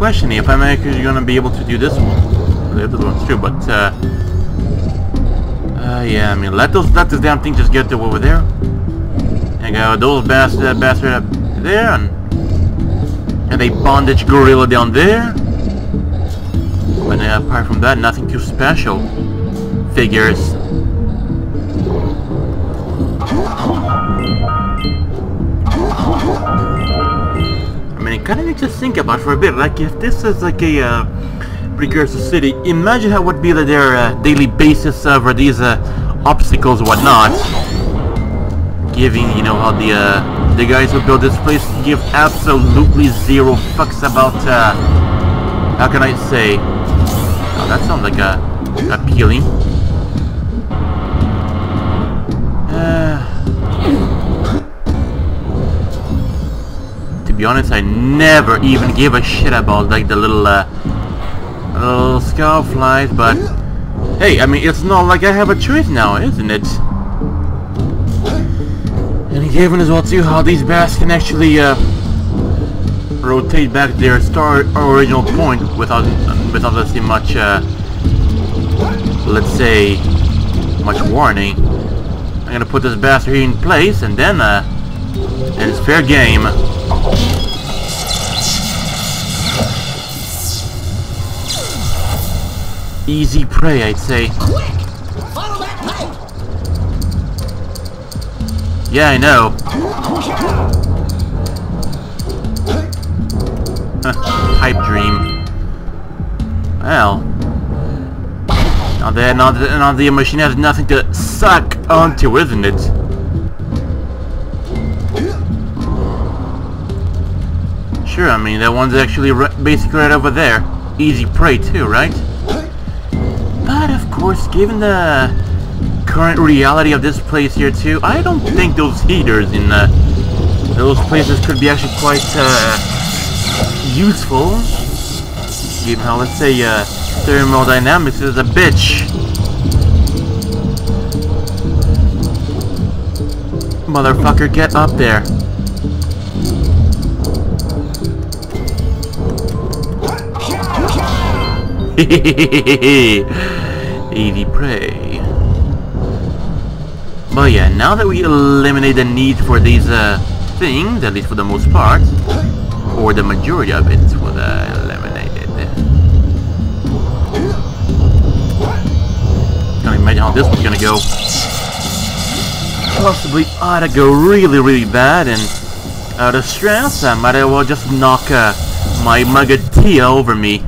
Questioning if I'm actually going to be able to do this one. The other one's true, but uh, uh, yeah, I mean, let those let this damn thing just get to over there. And go those bastard uh, bastard up there, and and a bondage gorilla down there. But uh, apart from that, nothing too special. Figures. Kind of us think about for a bit. Like if this is like a uh, precursor city, imagine how would be the, their uh, daily basis over these uh, obstacles whatnot. Giving, you know, how the uh, the guys who built this place give absolutely zero fucks about. Uh, how can I say? Oh, that sounds like a appealing. Be honest, I never even gave a shit about like the little uh, little skull flies, but hey, I mean, it's not like I have a choice now, isn't it? And given as well too how these bats can actually uh, rotate back their star original point without without let's say much uh, let's say much warning. I'm gonna put this bastard here in place and then uh, and it's fair game. Easy prey, I'd say. Quick! Follow that pipe! Yeah, I know. pipe dream. Well. Now the, now, the, now the machine has nothing to suck onto, isn't it? Sure, I mean, that one's actually basically right over there. Easy prey too, right? Course, given the current reality of this place here too, I don't think those heaters in uh, those places could be actually quite uh, useful. Given how, let's say, uh, thermodynamics is a bitch. Motherfucker, get up there. Easy prey. But yeah, now that we eliminate the need for these uh, things, at least for the most part, or the majority of it was uh, eliminated. Can't imagine how this one's gonna go. Possibly ought go really, really bad, and out of stress, I might as well just knock uh, my mug of tea over me.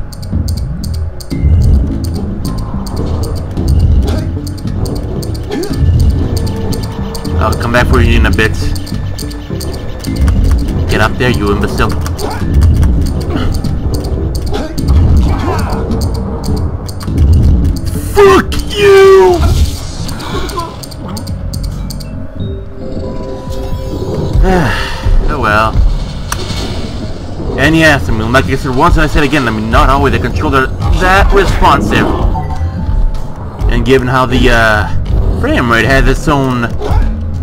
In a bit. Get up there, you imbecile. Fuck you! oh well. And yes, I mean, like I said once and I said again, I mean, not always the controller that responsive. And given how the uh, frame rate has its own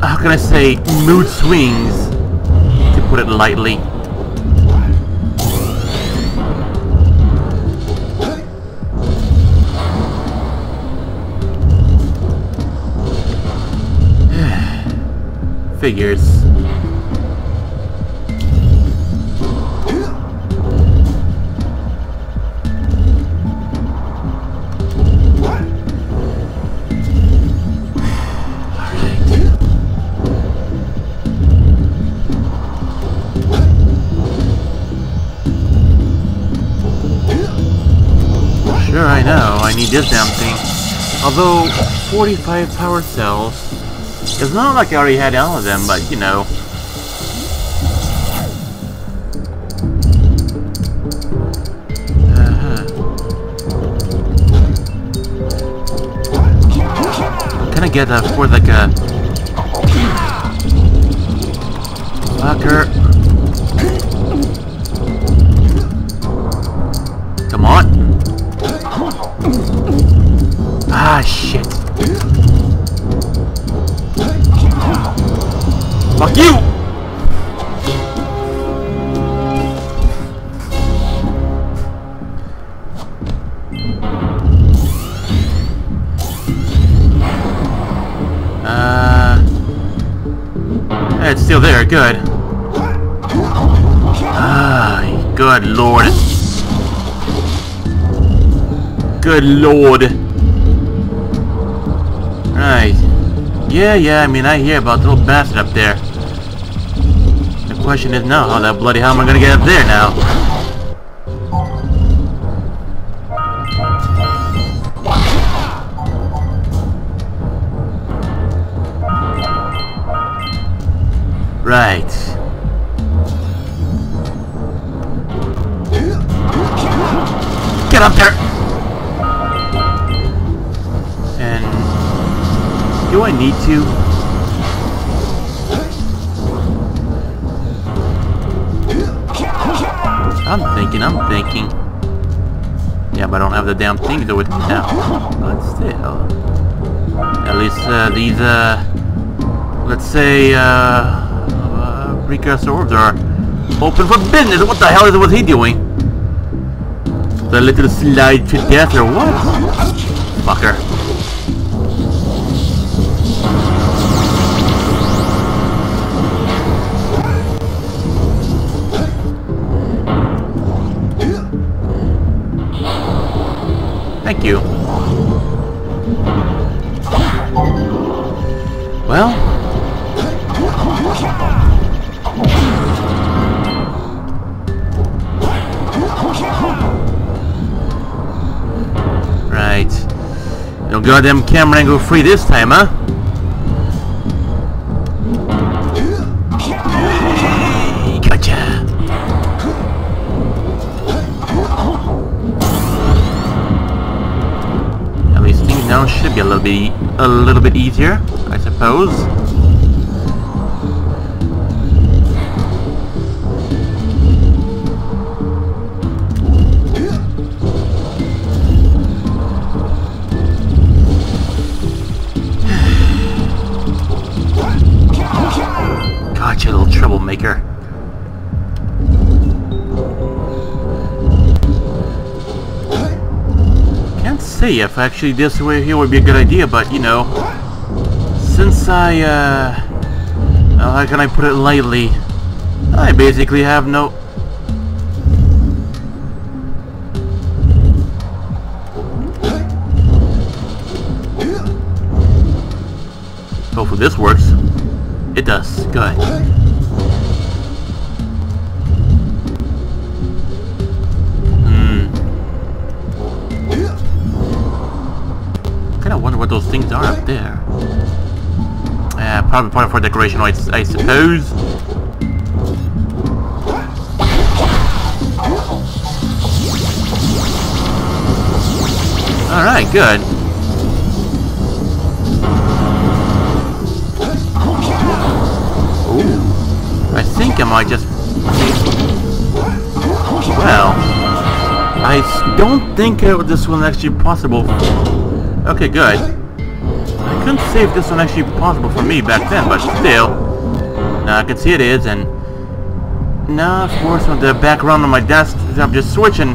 how can I say, mood swings, to put it lightly. Figures. Although, 45 power cells, It's not like I already had all of them, but you know. Uh-huh. Can I get a for like a fucker? Ah shit. Fuck you! Uh, it's still there. Good. Ah, good lord. Good lord. Yeah, yeah, I mean, I hear about the little bastard up there. The question is now, how that bloody hell am I gonna get up there now? Uh, uh, precursor orbs are open for business. What the hell is was he doing? The little slide to death or what? Fucker. Thank you. Well. Goddamn camera angle free this time, huh? Gotcha. At least things now should be a little bit a little bit easier, I suppose. Actually this way here would be a good idea, but you know, since I, uh, how can I put it lightly? I basically have no... Uh, probably part for decoration, I, I suppose. Alright, good. Ooh. I think I might just... Well... I don't think this one actually possible. Okay, good. Couldn't if this one actually possible for me back then, but still. Now I can see it is, and... Now, of course, with the background on my desk, I'm just switching.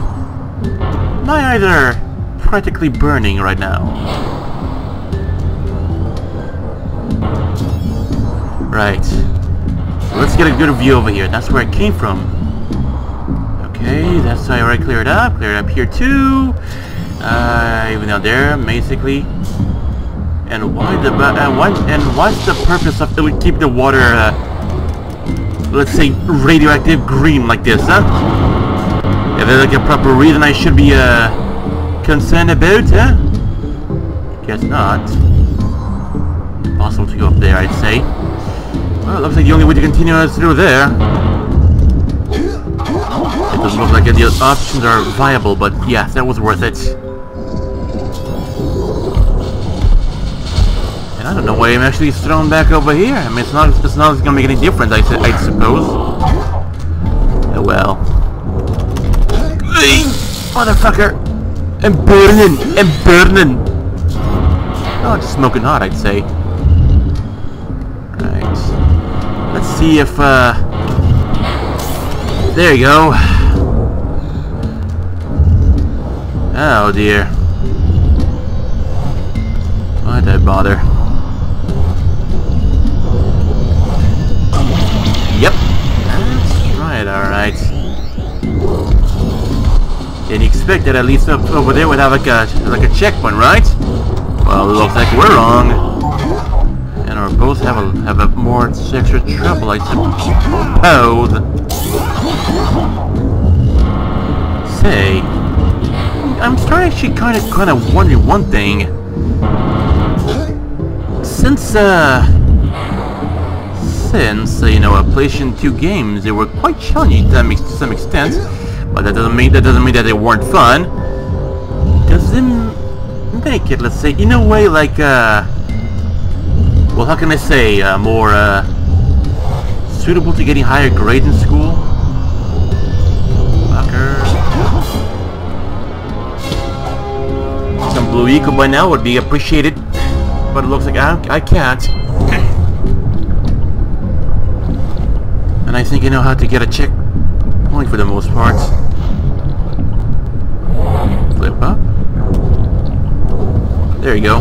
My eyes are practically burning right now. Right. Let's get a good view over here. That's where it came from. Okay, that's how I already cleared up. Cleared it up here too. Uh, even down there, basically. And why the uh, what and what's the purpose of it We keep the water, uh, let's say, radioactive green like this, huh? Is there like a proper reason I should be uh concerned about, huh? Guess not. impossible to go up there, I'd say. Well, looks like the only way to continue is through there. It doesn't look like any options are viable, but yeah, that was worth it. Know why I'm actually thrown back over here. I mean, it's not, it's not gonna make any difference, I, I suppose. Oh well. Hey, motherfucker! I'm burning! I'm burning! Oh, it's smoking hot, I'd say. Right. Let's see if, uh... There you go. Oh dear. Why'd I bother? Expect that at least up over there would have like a like a checkpoint, right? Well, looks like we're wrong. And we both have a have a more extra trouble, I suppose. Say, I'm starting actually kind of kind of wondering one thing. Since uh, since uh, you know, uh, PlayStation 2 games, they were quite challenging to some extent, but that doesn't mean that doesn't mean that they weren't fun. Does them make it, let's say, in a way like, uh, well, how can I say, uh, more, uh, suitable to getting higher grades in school? Fucker. Some blue eco by now would be appreciated, but it looks like I, I can't. And I think I know how to get a checkpoint for the most part. There you go.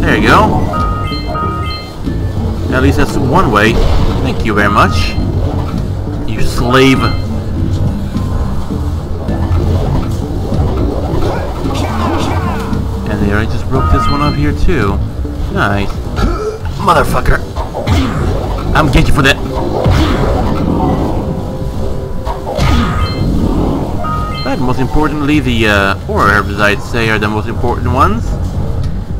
There you go. At least that's one way. Thank you very much. You slave. And there, I just broke this one off here too. Nice. Motherfucker. I'm getting you for that. Most importantly, the uh, orbs, I'd say, are the most important ones.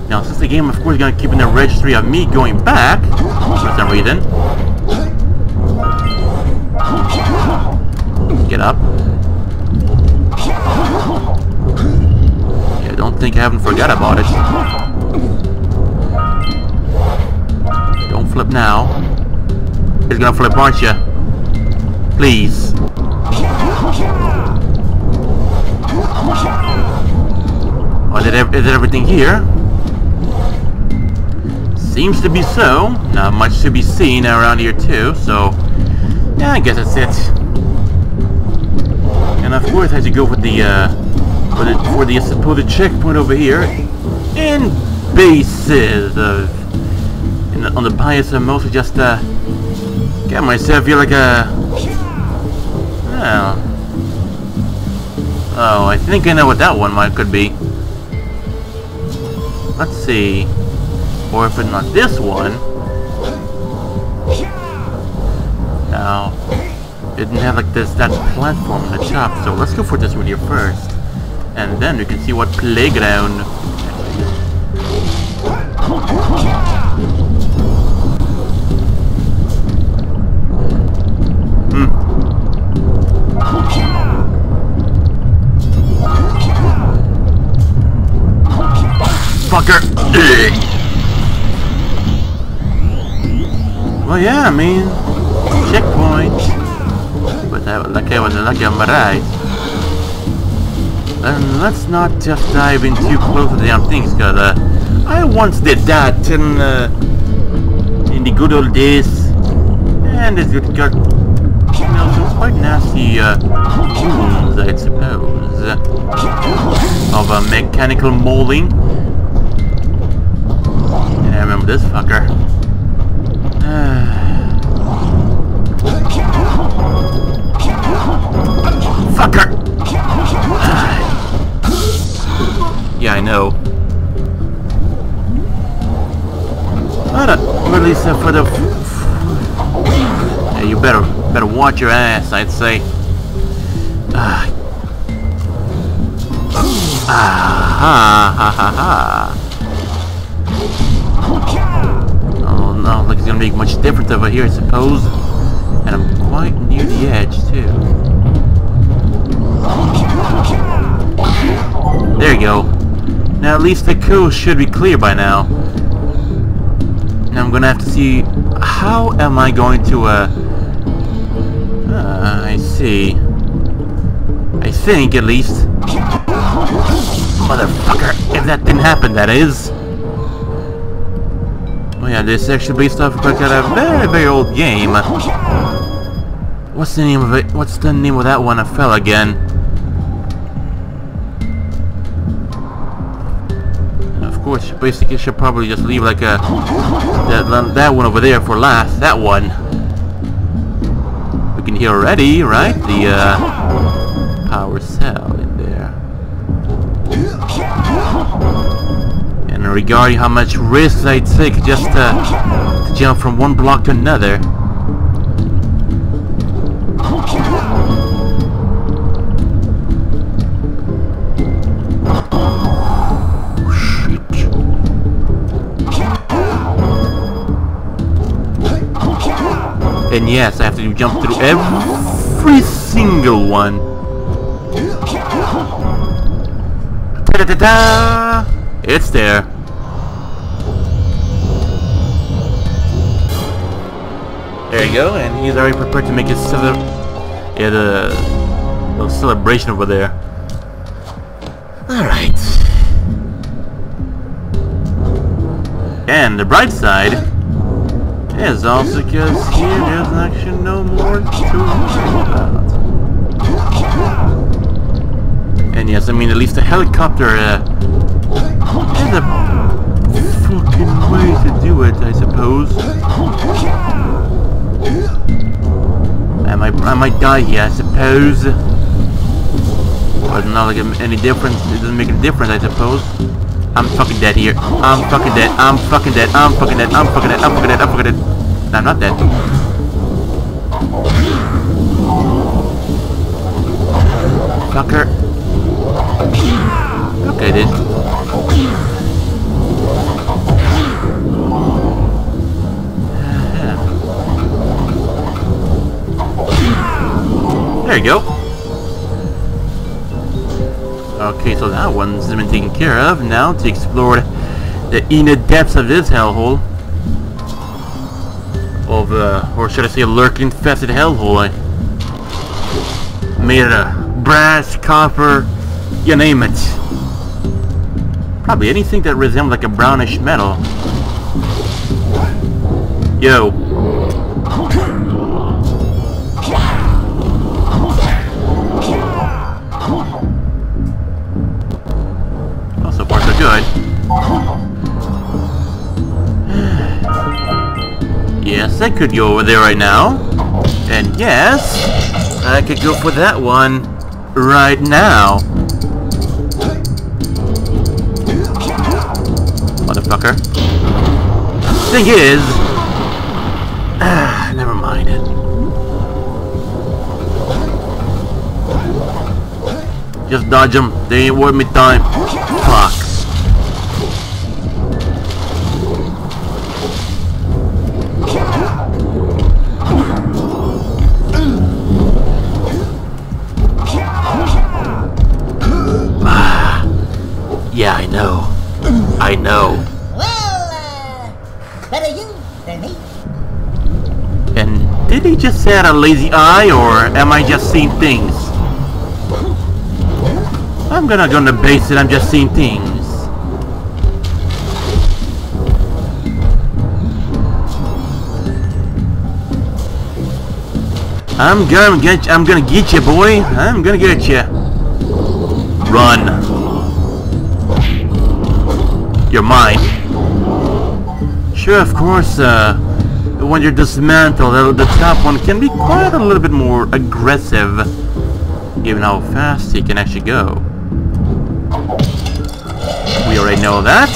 Now, since the game, of course, is going to keep in the registry of me going back, for some reason. Get up. Yeah, I don't think I haven't forgot about it. Don't flip now. You're gonna flip, aren't you? Please. It, is it everything here? Seems to be so. Not much to be seen around here too, so... Yeah, I guess that's it. And of course I have to go for the, uh... For the, for the supposed checkpoint over here. In bases of... In the, on the bias, I'm mostly just, uh... Get myself feel like a... Well... Oh, I think I know what that one might could be. Let's see. Or if it's not this one. Now, it didn't have like this that platform on the top, so let's go for this one here first. And then we can see what playground. Well, yeah, I mean, checkpoint. But I, like I was lucky I'm right. And let's not just dive in too close to the damn things, cause uh, I once did that in uh, in the good old days, and it got you know some quite nasty uh, I suppose, of a mechanical molding. I remember this. Fucker! Know. Uh, for the... You better better watch your ass, I'd say. Ah. Ah, ha, ha, ha, ha. doesn't look like it's gonna make much difference over here, I suppose. And I'm quite near the edge, too. There you go. Now at least the coast should be clear by now. Now I'm gonna have to see how am I going to uh, uh I see. I think at least Motherfucker, if that didn't happen that is. Oh yeah, this is actually based off of a very very old game. What's the name of it? What's the name of that one I fell again? Course, basically should probably just leave like a that, that one over there for last. That one. We can hear already, right? The uh, power cell in there. And regarding how much risk I take just to, to jump from one block to another. And yes, I have to jump through every single one. Ta -da -da -da! It's there. There you go, and he's already prepared to make his cele yeah, the little celebration over there. Alright. And the bright side is also because here there's actually no more to about. And yes, I mean at least a helicopter uh, is a fucking way to do it, I suppose. I might, I might die here, I suppose. But not like any difference. It doesn't make a difference, I suppose. I'm fucking dead here. I'm fucking dead. I'm fucking dead. I'm fucking dead. I'm fucking dead. I'm fucking dead. I'm fucking dead. I'm not dead. Fucker. Okay, dude. There you go. Okay, so that one's been taken care of. Now to explore the inner depths of this hellhole. Uh, or should I say, a lurk-infested hellhole. Made of brass, copper, you name it. Probably anything that resembles like a brownish metal. Yo, could go over there right now. And yes, I could go for that one right now. Motherfucker. Thing is... Ah, never mind. Just dodge them. They ain't worth me time. And say a lazy eye, or am I just seeing things? I'm gonna go on the base that I'm just seeing things. I'm gonna get I'm gonna get you boy. I'm gonna get you. Run. You're mine. Sure, of course, uh, when you're dismantled, the, the top one can be quite a little bit more aggressive, given how fast he can actually go. We already know that.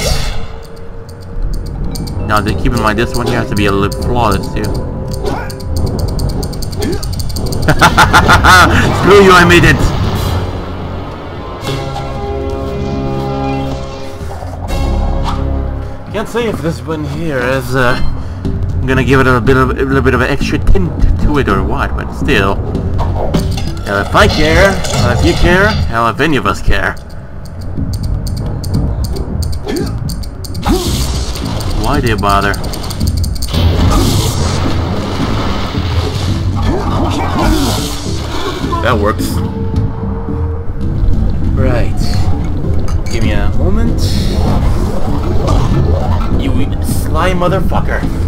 Now, to keep in mind, this one here has to be a little flawless, too. Screw you, I made it! Can't say if this one here is uh, gonna give it a bit of a little bit of an extra tint to it or what, but still. Hell, if I care, hell, if you care, hell, if any of us care. Why do you bother? That works. Right. Give me a moment. You sly motherfucker.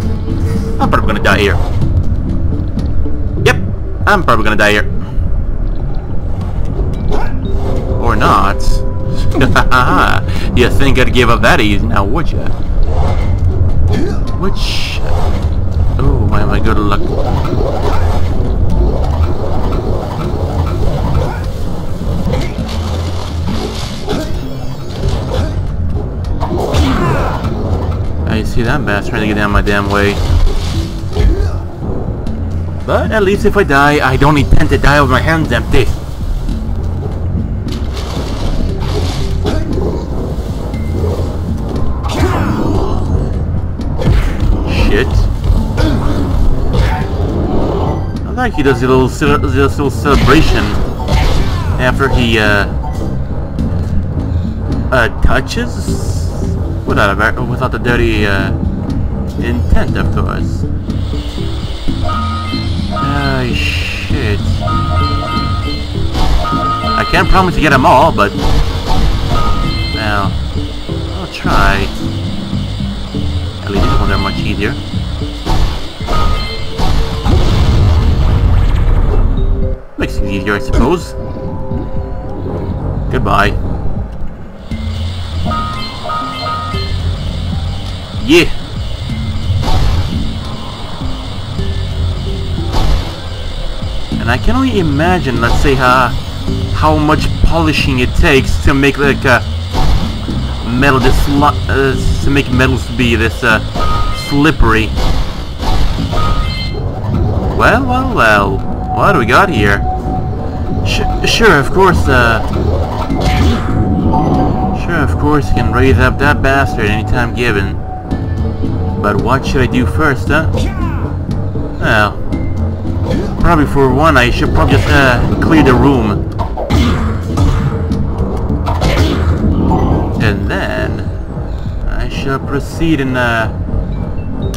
I'm probably gonna die here. Yep, I'm probably gonna die here. Or not. you think I'd give up that easy now, would ya? Which... Oh, my, my good luck. I see that bastard trying to get down my damn way. But at least if I die, I don't intend to die with my hands empty. Shit. I like he does a little, this little celebration after he uh, uh, touches without a, without the dirty uh, intent, of course. Oh shit! I can't promise to get them all, but well, I'll try. At least this one they're much easier. Makes it easier, I suppose. Goodbye. Yeah. And I can only imagine, let's say, uh, how much polishing it takes to make like a metal this uh, to make metals be this uh, slippery. Well, well, well. What do we got here? Sh sure, of course, uh... Sure, of course, you can raise up that bastard anytime given. But what should I do first, huh? Well... Probably for one, I should probably just, uh, clear the room. And then... I shall proceed and, uh...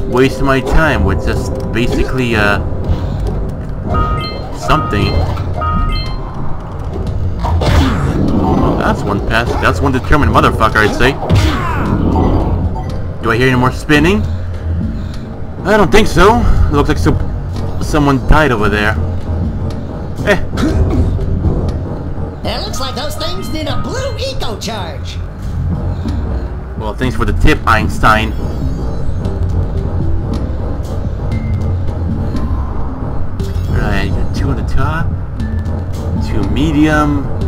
Waste my time with just basically, uh... Something. Oh, that's one pass. That's one determined motherfucker, I'd say. Do I hear any more spinning? I don't think so. Looks like so someone died over there. Eh. It looks like those things need a blue eco charge. Well, thanks for the tip, Einstein. Right, two on the top, two medium.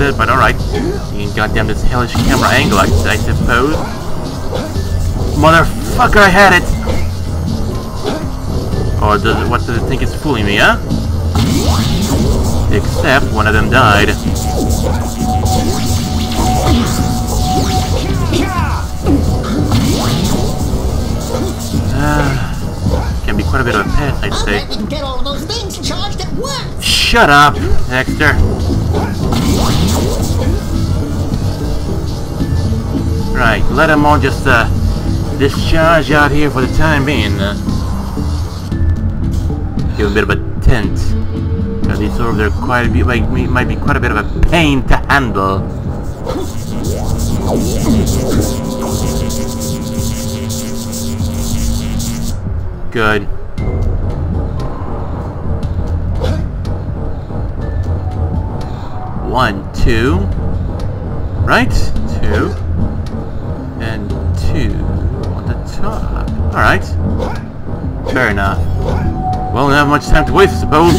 To but alright. Goddamn this hellish camera angle, I, I suppose. Motherfucker, I had it! Or does it, what does it think it's fooling me, huh? Except one of them died. Ah, can be quite a bit of a pass, I'd say. bet we can Right, let them all just uh, discharge out here for the time being. Uh, give a bit of a tent. Because these sort of they're quite a bit, like, might be quite a bit of a pain to handle. Good. One, two. Right? Two. Alright. Fair enough. Well, we don't have much time to waste, I suppose.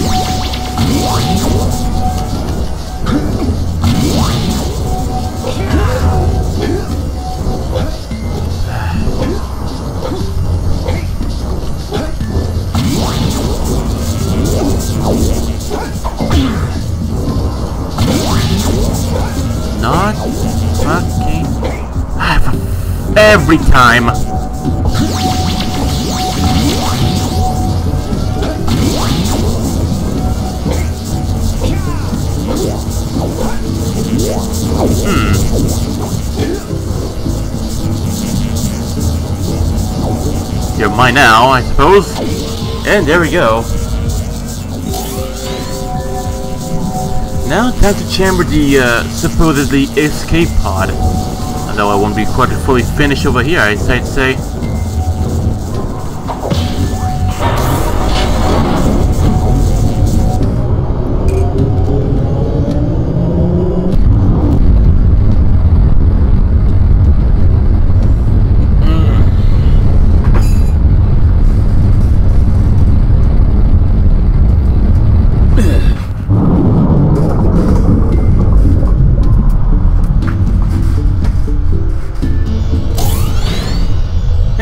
Not fucking... Ah, every time! You're now, I suppose. And there we go. Now time to chamber the uh, supposedly escape pod. Although I won't be quite fully finished over here, I'd say.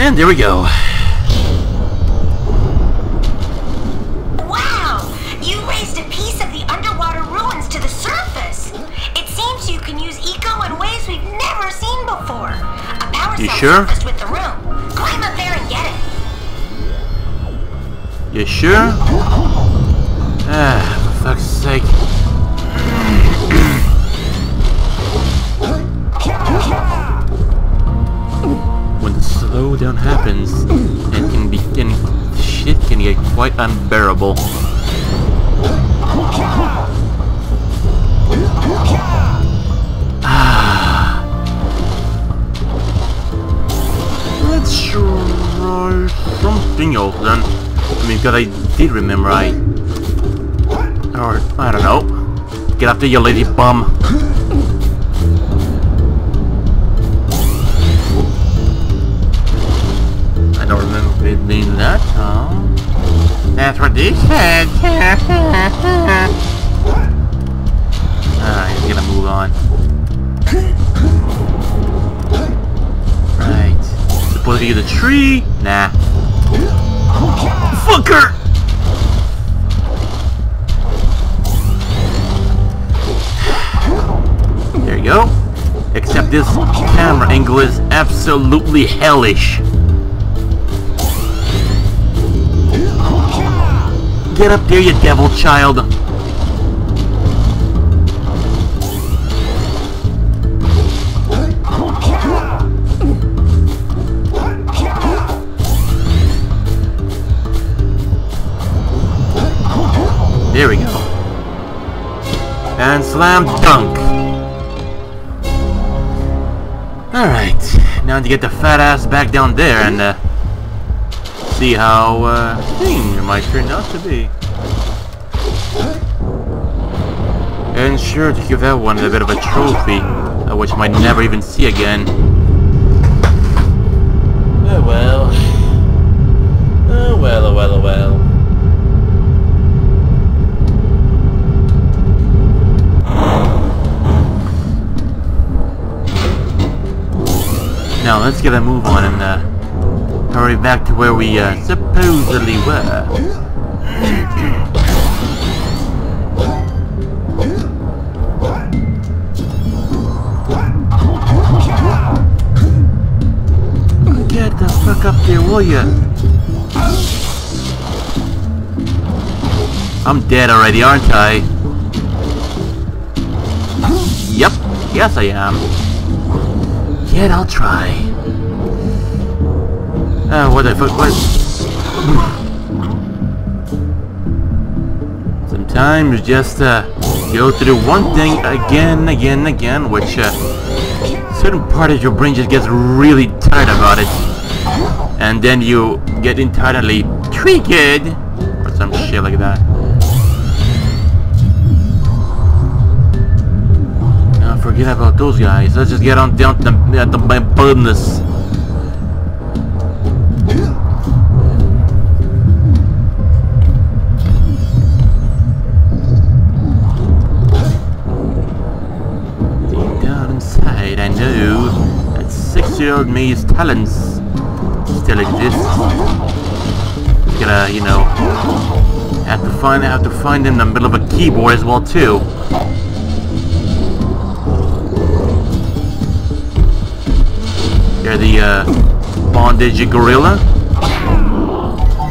And there we go. Wow! You raised a piece of the underwater ruins to the surface. It seems you can use eco in ways we've never seen before. A power You sure? with the room. Climb up there and get it. You sure? Ah, for fuck's sake. Quite unbearable. Let's try something else then. I mean, because I did remember I... Or, I don't know. Get after you, lady bum. Alright, I'm gonna move on. Right. Supposed to be the tree? Nah. Fucker! There you go. Except this camera angle is absolutely hellish. Get up there, you devil child. There we go. And slam dunk. Alright, now to get the fat ass back down there and uh, see how uh, thing might turn out to be. And sure to give that one a bit of a trophy, uh, which I might never even see again. Oh well. Oh well, oh well, oh well. Now let's get a move on and uh, hurry back to where we uh, supposedly were. Get the fuck up there, will ya? I'm dead already, aren't I? Yep, yes I am. Yet I'll try. Uh, what the fuck, what? Sometimes just, uh, go through one thing again, again, again, which, uh, certain part of your brain just gets really tired about it. And then you get entirely triggered, or some shit like that. Forget about those guys. Let's just get on down to the, uh, the my business. May's talents still exist. He's gonna, you know, have to find have to find in the middle of a keyboard as well too. You're the uh, bondage gorilla.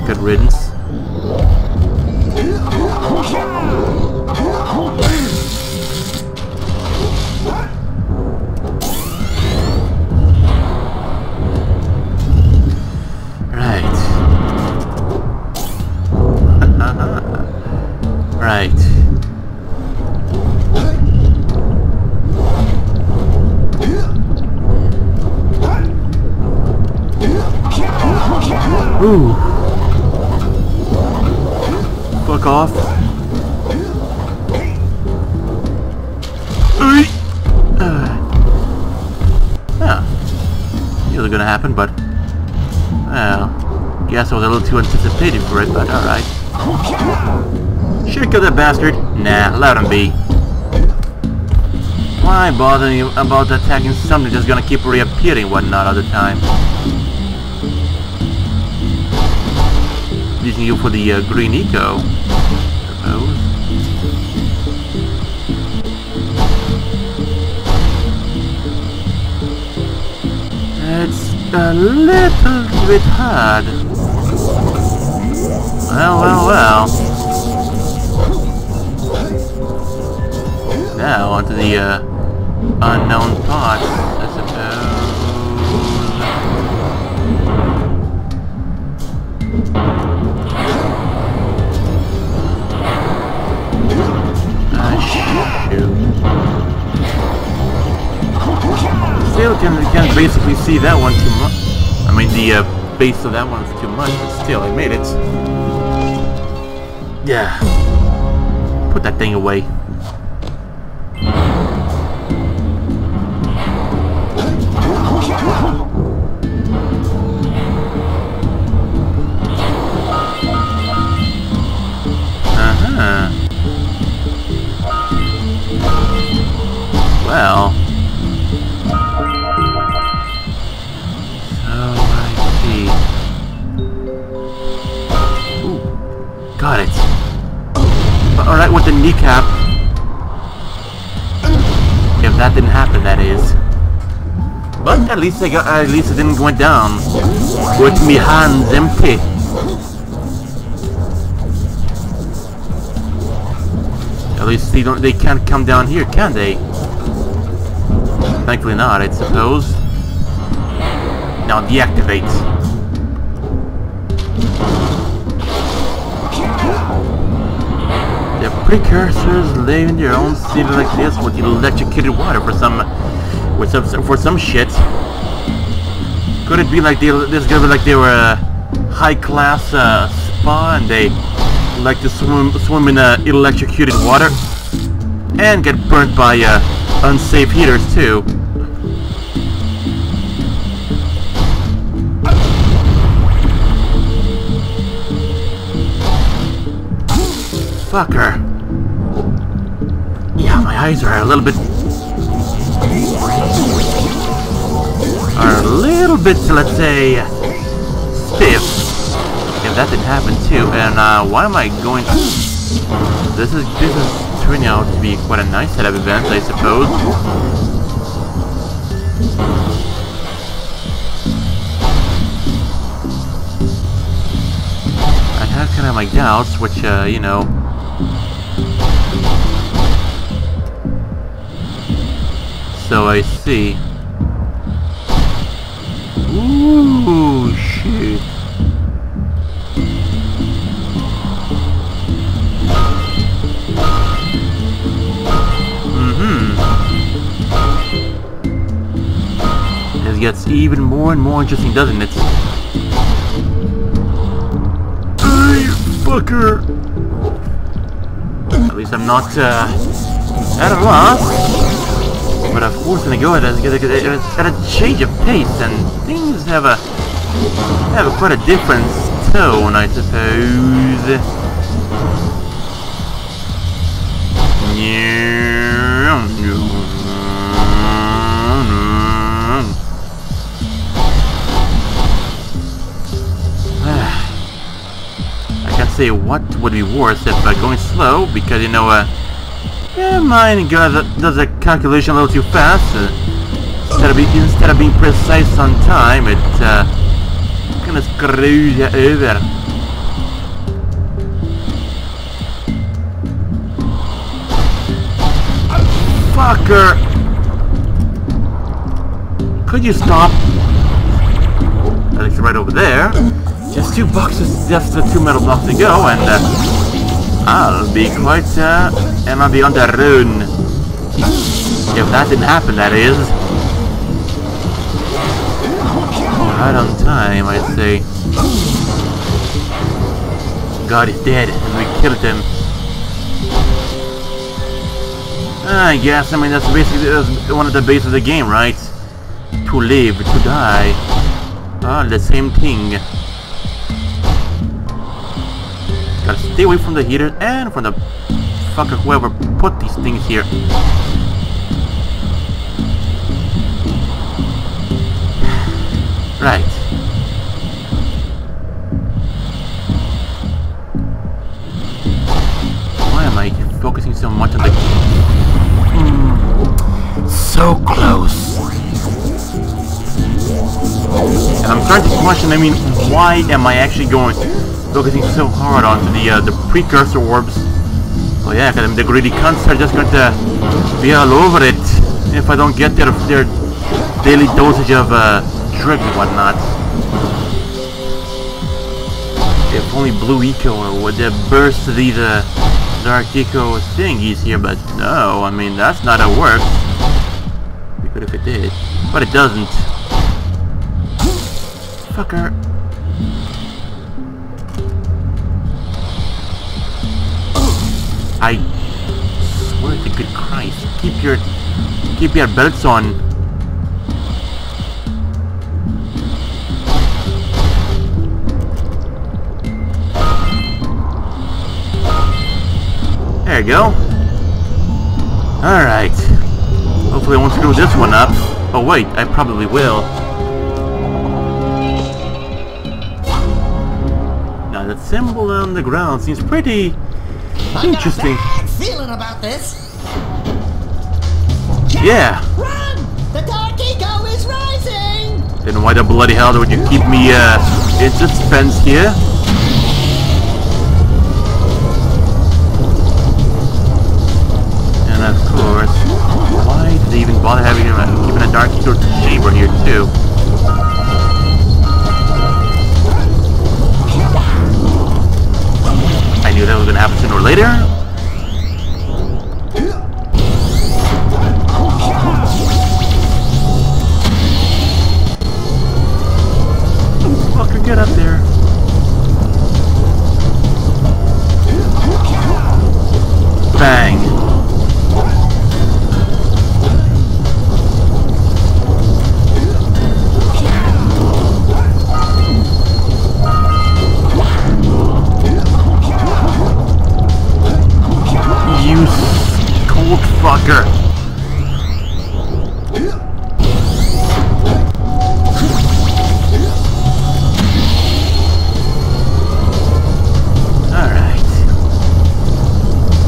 Good riddance. Bastard. Nah, let him be. Why bother you about attacking something that's gonna keep reappearing whatnot all the time? using you for the uh, green eco, suppose. It's a little bit hard. Well, well, well. Now onto the uh, unknown parts, I suppose. Still can can basically see that one too much. I mean the uh, base of that one is too much, but still I made it. Yeah. Put that thing away. Well. So I see. Ooh, got it. Alright with the kneecap. If that didn't happen, that is. But at least I got at least it didn't go down with me hands empty. At least they don't they can't come down here, can they? Thankfully not, I suppose. Now deactivate. The precursors live in their own city like this with electrocuted water for some with some for some shit. Could it be like they this guy like they were a high class uh, spa and they like to swim swim in uh, electrocuted water and get burnt by uh, unsafe heaters too. Fucker. Yeah, my eyes are a little bit... Are a little bit, let's say, stiff. If that didn't happen too. And uh, why am I going... This is, this is turning out to be quite a nice set of events, I suppose. I have kind of my doubts, which, uh, you know, So I see. Ooh, shit. Mm-hmm. This gets even more and more interesting, doesn't it? Hey, fucker! At least I'm not, uh, at a loss always going to go at it it's got a change of pace, and things have a have a, quite a different tone, I suppose. Yeah. say what would be worse if by going slow because you know uh yeah mine got does a calculation a little too fast. Instead of be, instead of being precise on time, it uh, kind of screws you over. Fucker! Could you stop? Alex right over there. Just two boxes, just the two metal blocks to go, and uh, I'll be quite, uh, and I'll be on the run. If that didn't happen, that is. Right on time, I'd say. God is dead, and we killed him. I guess, I mean, that's basically one of the bases of the game, right? To live, to die. Ah, the same thing. Gotta stay away from the heater and from the fucker whoever put these things here. Question, I mean, why am I actually going, focusing so hard onto the uh, the precursor orbs? Oh yeah, because the greedy cunts are just going to be all over it if I don't get their, their daily dosage of uh, drugs and whatnot. If only Blue Eco would uh, burst these uh, Dark Eco thingies here, but no, I mean, that's not it works. Be good if it did, but it doesn't. Fucker. I swear to good Christ, keep your keep your belts on. There you go. Alright. Hopefully I won't screw this one up. Oh wait, I probably will. Symbol on the ground seems pretty interesting. I got a bad feeling about this. Yeah. Run! The Dark Eco is rising! Then why the bloody hell would you keep me uh, in suspense here? And of course, why did they even bother having a, keeping a dark eco chamber here too? Knew that was gonna happen sooner or later. Fucker, get up there. Bang. Cold fucker. Alright.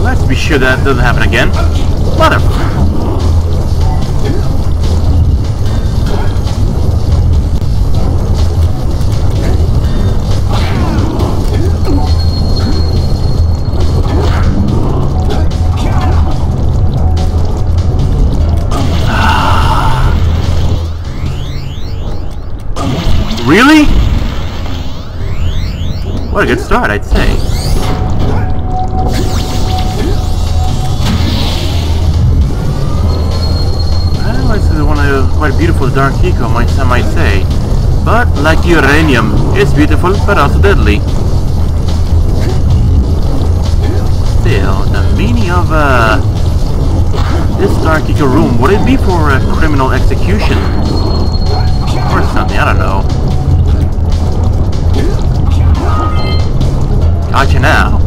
Let's be sure that doesn't happen again. Mother... Really? What a good start, I'd say. Well, this is one of the quite beautiful dark eco, might some might say. But like uranium, it's beautiful but also deadly. Still, the meaning of uh, this dark eco room, would it be for a criminal execution? Or something, I don't know. Gotcha now.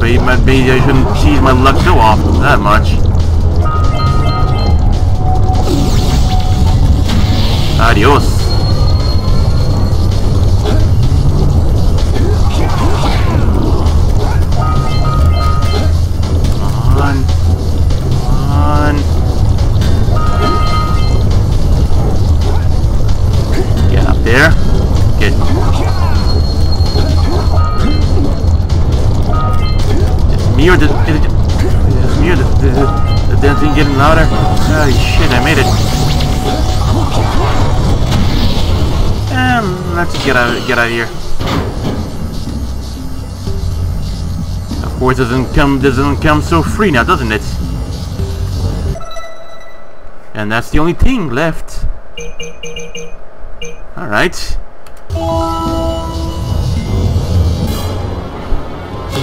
Maybe, maybe I shouldn't tease my luck so often that much. Adios. Me or the... Is it, is it me or the, the, the dancing getting louder? Holy shit, I made it. And let's get out, get out of here. Of course, doesn't come doesn't come so free now, doesn't it? And that's the only thing left. All right.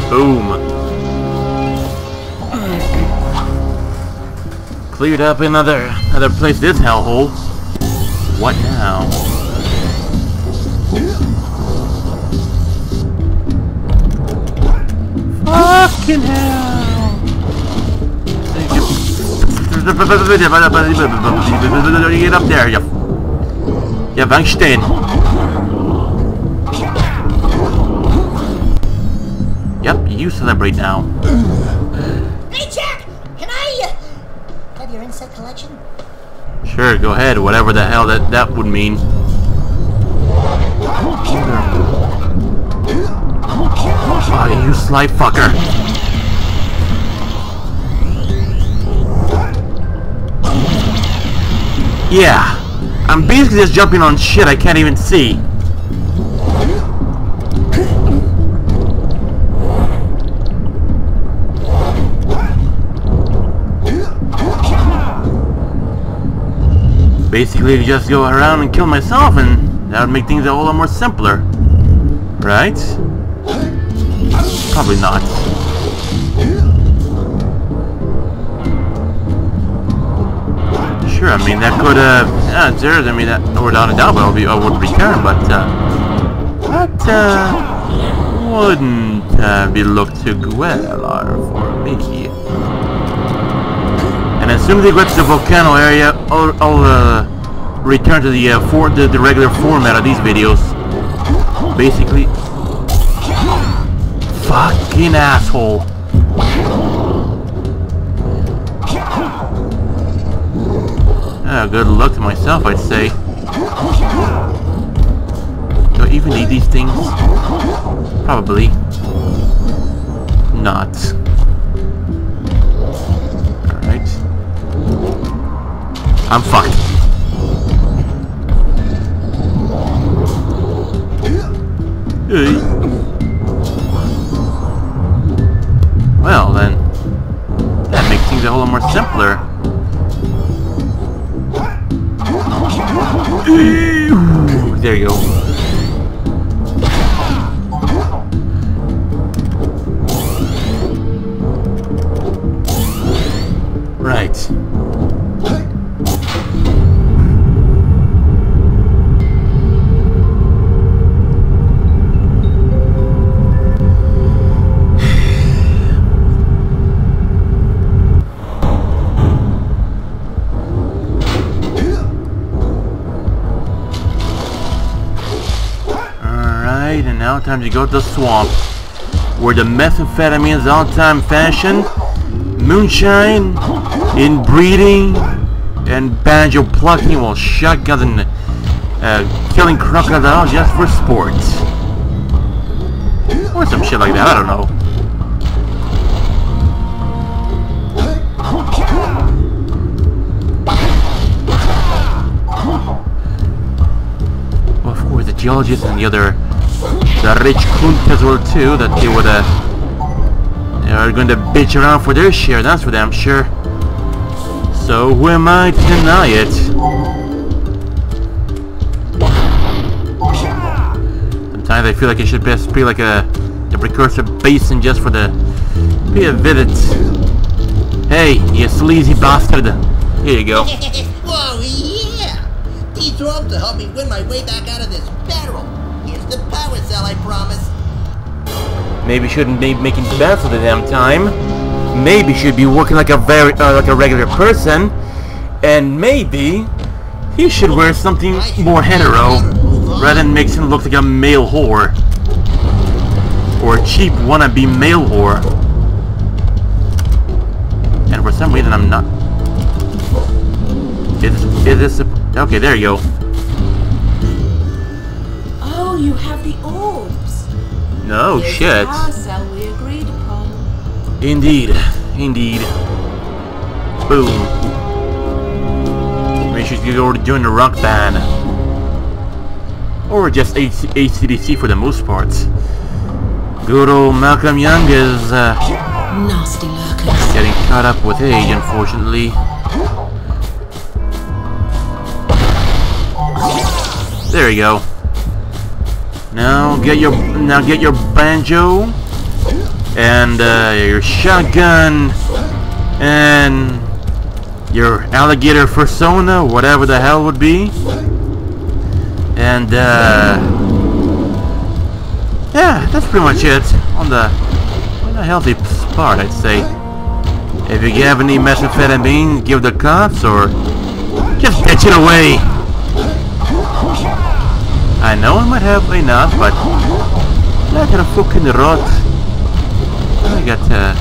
Boom. Cleared up another another place this hellhole. What now? Fucking hell! Get up there, you... You Weinstein! Yep, you celebrate now. Sure, go ahead, whatever the hell that, that would mean. Oh, you sly fucker. Yeah, I'm basically just jumping on shit I can't even see. Basically, just go around and kill myself and that would make things a whole lot more simpler. Right? Probably not. Sure, I mean, that could, uh, yeah, there's, I mean, that, without a doubt, would, be, I would return, but, uh, that, uh, wouldn't, uh, be looked too well for me. And as soon as they get to the volcano area, I'll, I'll uh, return to the, uh, for, the, the regular format of these videos. Basically, fucking asshole. Uh, good luck to myself, I'd say. Do I even need these things? Probably. I'm fucked. Hey. Time to go to the swamp. Where the methamphetamines all-time fashion, moonshine, inbreeding, and banjo plucking while shotguns uh, killing crocodiles just for sport. Or some shit like that, I don't know. Of course, the geologists and the other, the rich kuntas will too, that they would, uh, they are going to bitch around for their share, that's for damn sure. So who am I to deny it? Sometimes I feel like it should best be like a, the precursor basin just for the, be a visit. Hey, you sleazy bastard. Here you go. Whoa, yeah! These ropes to help me win my way back out of this Here's the power cell, I promise. Maybe shouldn't be making bets all the damn time. Maybe should be working like a very uh, like a regular person, and maybe he should wear something more hetero rather than makes him look like a male whore or a cheap wannabe male whore. And for some reason, I'm not. Is is this a, okay? There you go. You have the orbs. No Here's shit. The cell we agreed upon. Indeed. Indeed. Boom. Maybe she's gonna go join the rock band. Or just ACDC for the most part. Good old Malcolm Young is uh, nasty lurkers. Getting caught up with age, unfortunately. There you go. Now get your now get your banjo and uh, your shotgun and your alligator persona, whatever the hell would be. And uh, yeah, that's pretty much it on the on a healthy part, I'd say. If you have any methamphetamine, give the cops or just pitch it away. I know I might have enough, but got a fucking rot. I got uh,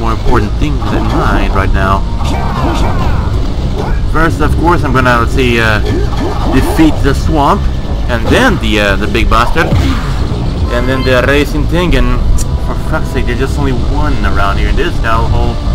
more important things in mind right now. First, of course, I'm gonna let's see uh, defeat the swamp, and then the uh, the big bastard, and then the racing thing, and for fuck's sake, there's just only one around here this hellhole.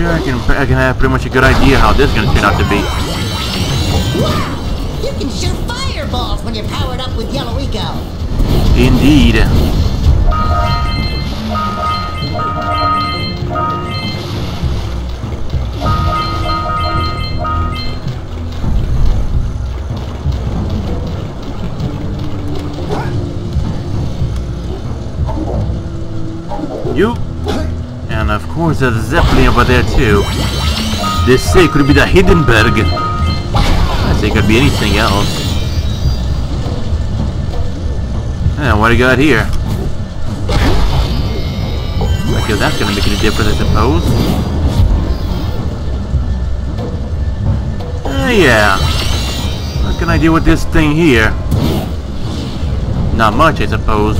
Sure I can I can have pretty much a good idea how this is gonna turn out to be. You can shoot fireballs when you're powered up with Yellow Eco. Indeed. You and of course there's a Zeppelin over there too. They say it could be the Hindenburg. I think it could be anything else. Yeah, what do you got here? I guess that's gonna make any difference, I suppose. Uh, yeah. What can I do with this thing here? Not much, I suppose.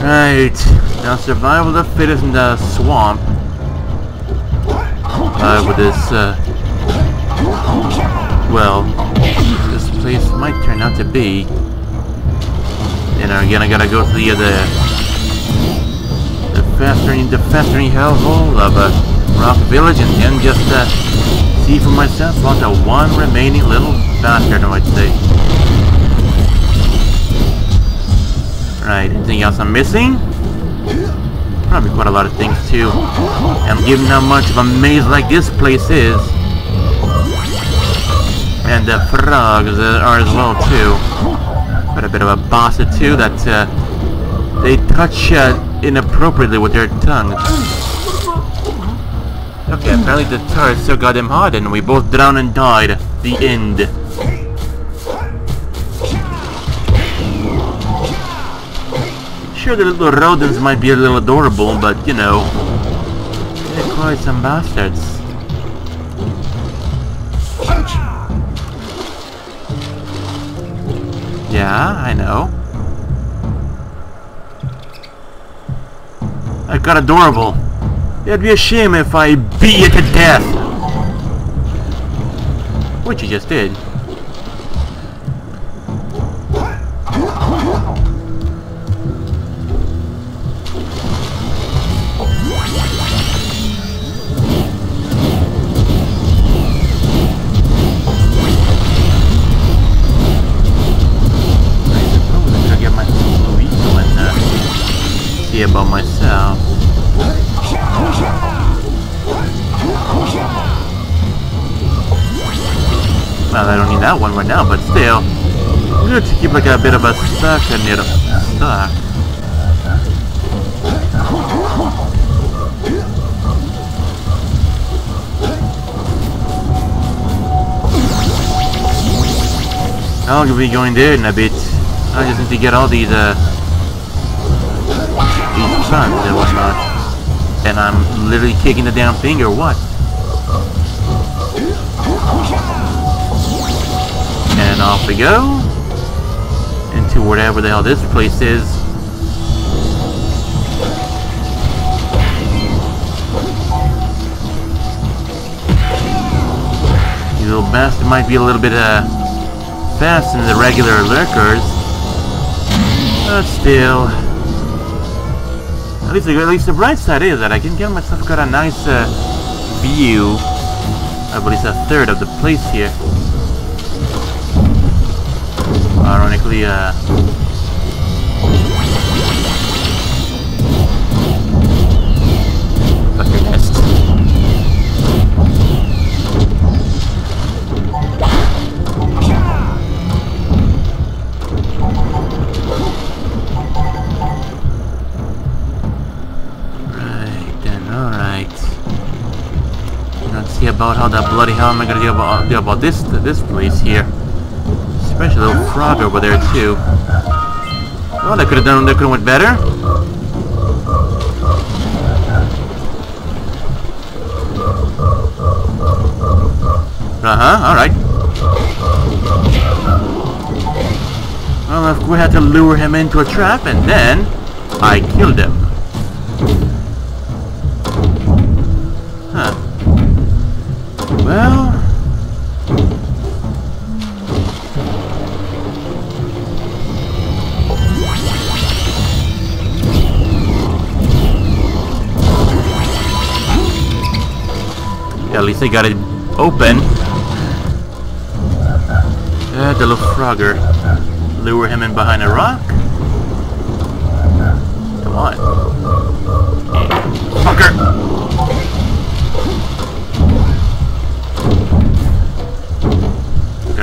Right. Now survival of the fittest in the swamp. Uh, with this, uh... Well, this place might turn out to be. And again, I gotta go to the, uh, the... Festering, the festering hellhole of, a Rock Village and then just, uh, see for myself about the one remaining little bastard, I might say. Right, anything else I'm missing? Probably quite a lot of things too. And given how much of a maze like this place is. And the frogs are as well too. Quite a bit of a boss two that uh, they touch uh, inappropriately with their tongues. Okay, apparently the turret still got him hot and we both drowned and died. The end. Sure the little rodents might be a little adorable, but you know, they're quite some bastards. Yeah, I know. I got adorable. It'd be a shame if I beat you to death. Which you just did. That one right now, but still. Good to keep like a bit of a stock in it. Stock. I'll be going there in a bit. I just need to get all these uh sons and whatnot. And I'm literally kicking the damn thing or what? And off we go. Into whatever the hell this place is. You little might be a little bit uh, than the regular lurkers. But still... At least, at least the bright side is that I can get myself got a nice uh, view of at least a third of the place here. Ironically, uh, about how the bloody hell am I gonna do about, do about this this place here. Especially the little frog over there too. Well, that could have done. That could have went better. Uh huh. All right. Well, we had to lure him into a trap, and then I killed him. Yeah, at least I got it open. Uh, the little frogger. Lure him in behind a rock. Come on. Fucker!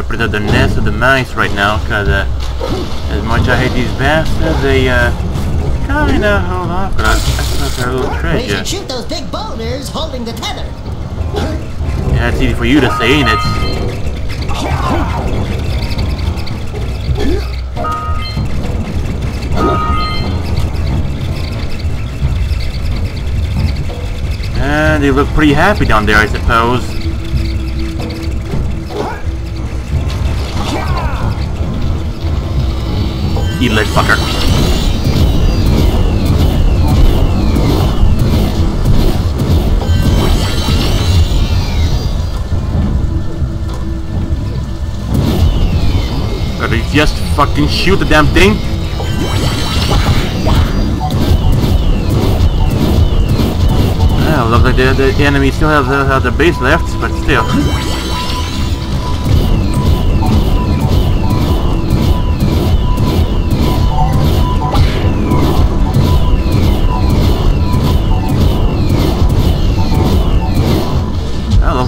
rid of the nest of the mice right now, because uh, as much I hate these bastards, they uh, kinda hold off, but I, I thought they're a little treasure. We should shoot those big boulders holding the tether. It's easy for you to say, ain't it? And they look pretty happy down there, I suppose. you lit fucker. Just fucking shoot the damn thing. Yeah, looks like the, the enemy still has, uh, has the base left, but still.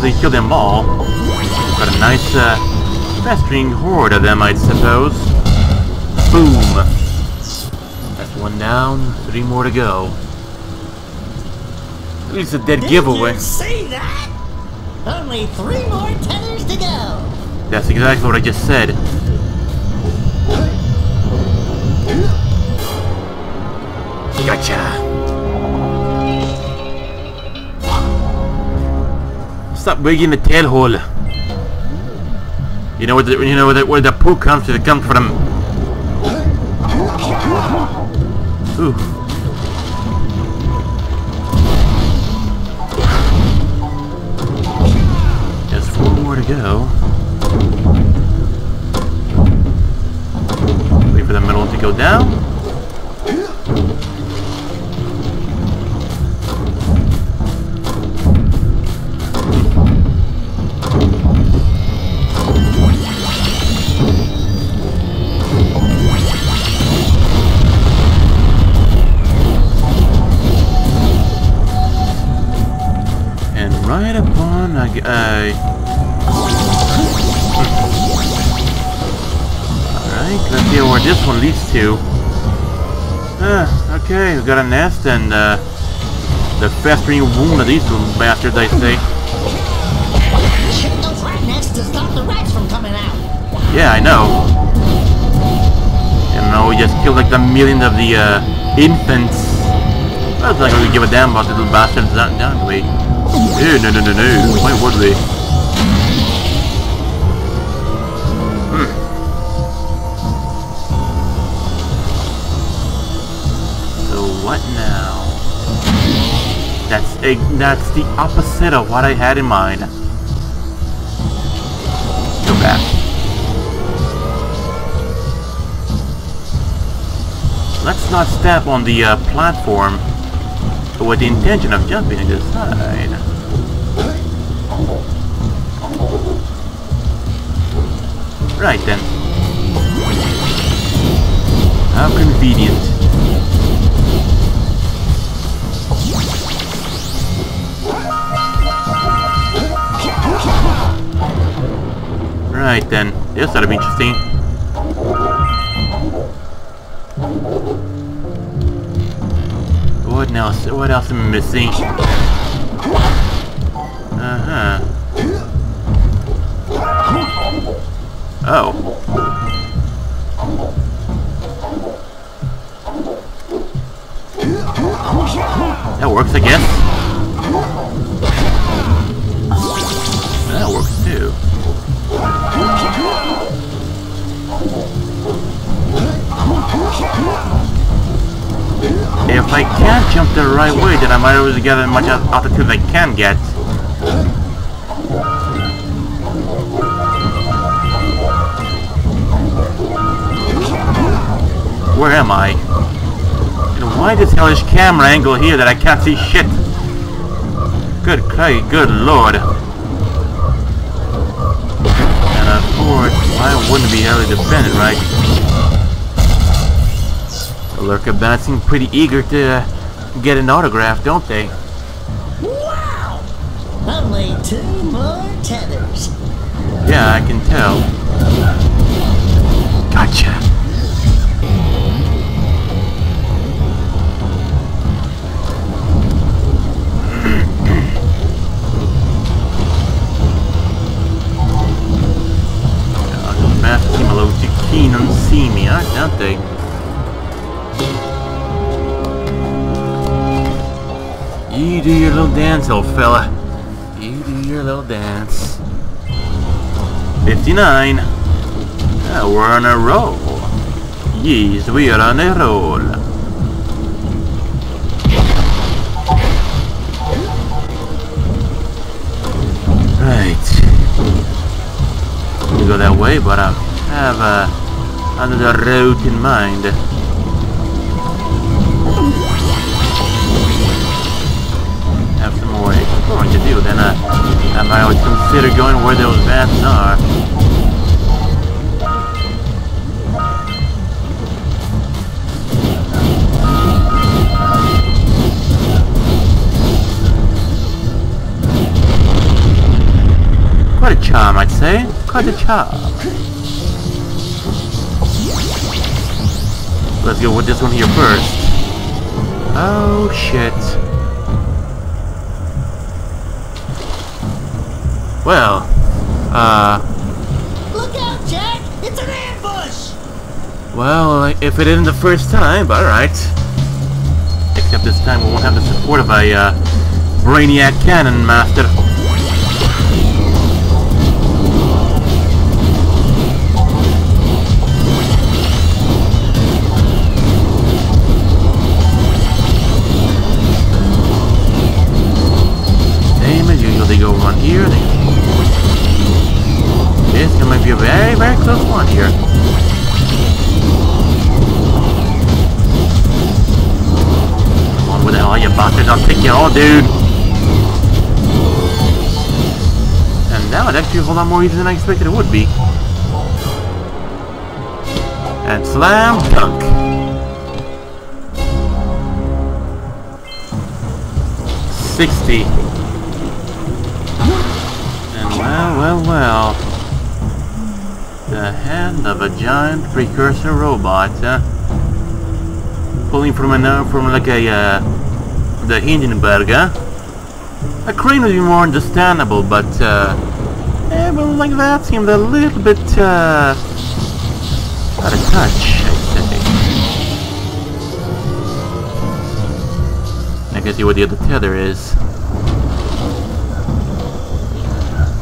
they kill them all. Got a nice, uh, festering horde of them, I'd suppose. Boom! That's one down, three more to go. At least a dead Did giveaway. You see that? Only three more tethers to go. That's exactly what I just said. Gotcha. Stop wigging the tail hole. You know where the you know where the, where the poo comes to it comes from. Got a nest and uh, the festering wound of these bastards, I say. Yeah, I know. You know, we just killed like the millions of the uh, infants. That's not gonna give a damn about the little bastards the way. Ew, no, no, no, no. Why would we? What now? That's a, that's the opposite of what I had in mind. autograph. Let's not step on the uh, platform with the intention of jumping to the side. Right then. How convenient. Right then. Ought to be interesting. What else? What else am I missing? Uh-huh. Oh. That works, I guess. That works too. If I can't jump the right way, then I might always get as much altitude as I can get. Where am I? And why this hellish camera angle here that I can't see shit? Good Christ, good lord. And of course, why wouldn't be heavily dependent, right? Lurker bats seem pretty eager to uh, get an autograph, don't they? Wow! Only two more tethers. Yeah, I can tell. Dance, old fella. You do your little dance. 59. Uh, we're on a roll. Yes, we are on a roll. Right. We go that way, but I have uh, another route in mind. I would consider going where those vats are. Quite a charm, I'd say. Quite a charm. Let's go with this one here first. Oh, shit. Well, uh... Look out, Jak! It's an ambush! Well, if it isn't the first time, alright. Except this time we won't have the support of a, uh, Brainiac Cannon Master. Same as usual, they go here, very here. Come on, the hell are you bastards? I'll take you all, dude! And now it actually a whole lot more easy than I expected it would be. And slam dunk! Sixty. And well, well, well the hand of a giant precursor robot, uh, pulling from a from like a uh, the Hindenburg. Uh. A crane would be more understandable, but uh, eh, like that seemed a little bit uh, out of touch, I can see what the other tether is.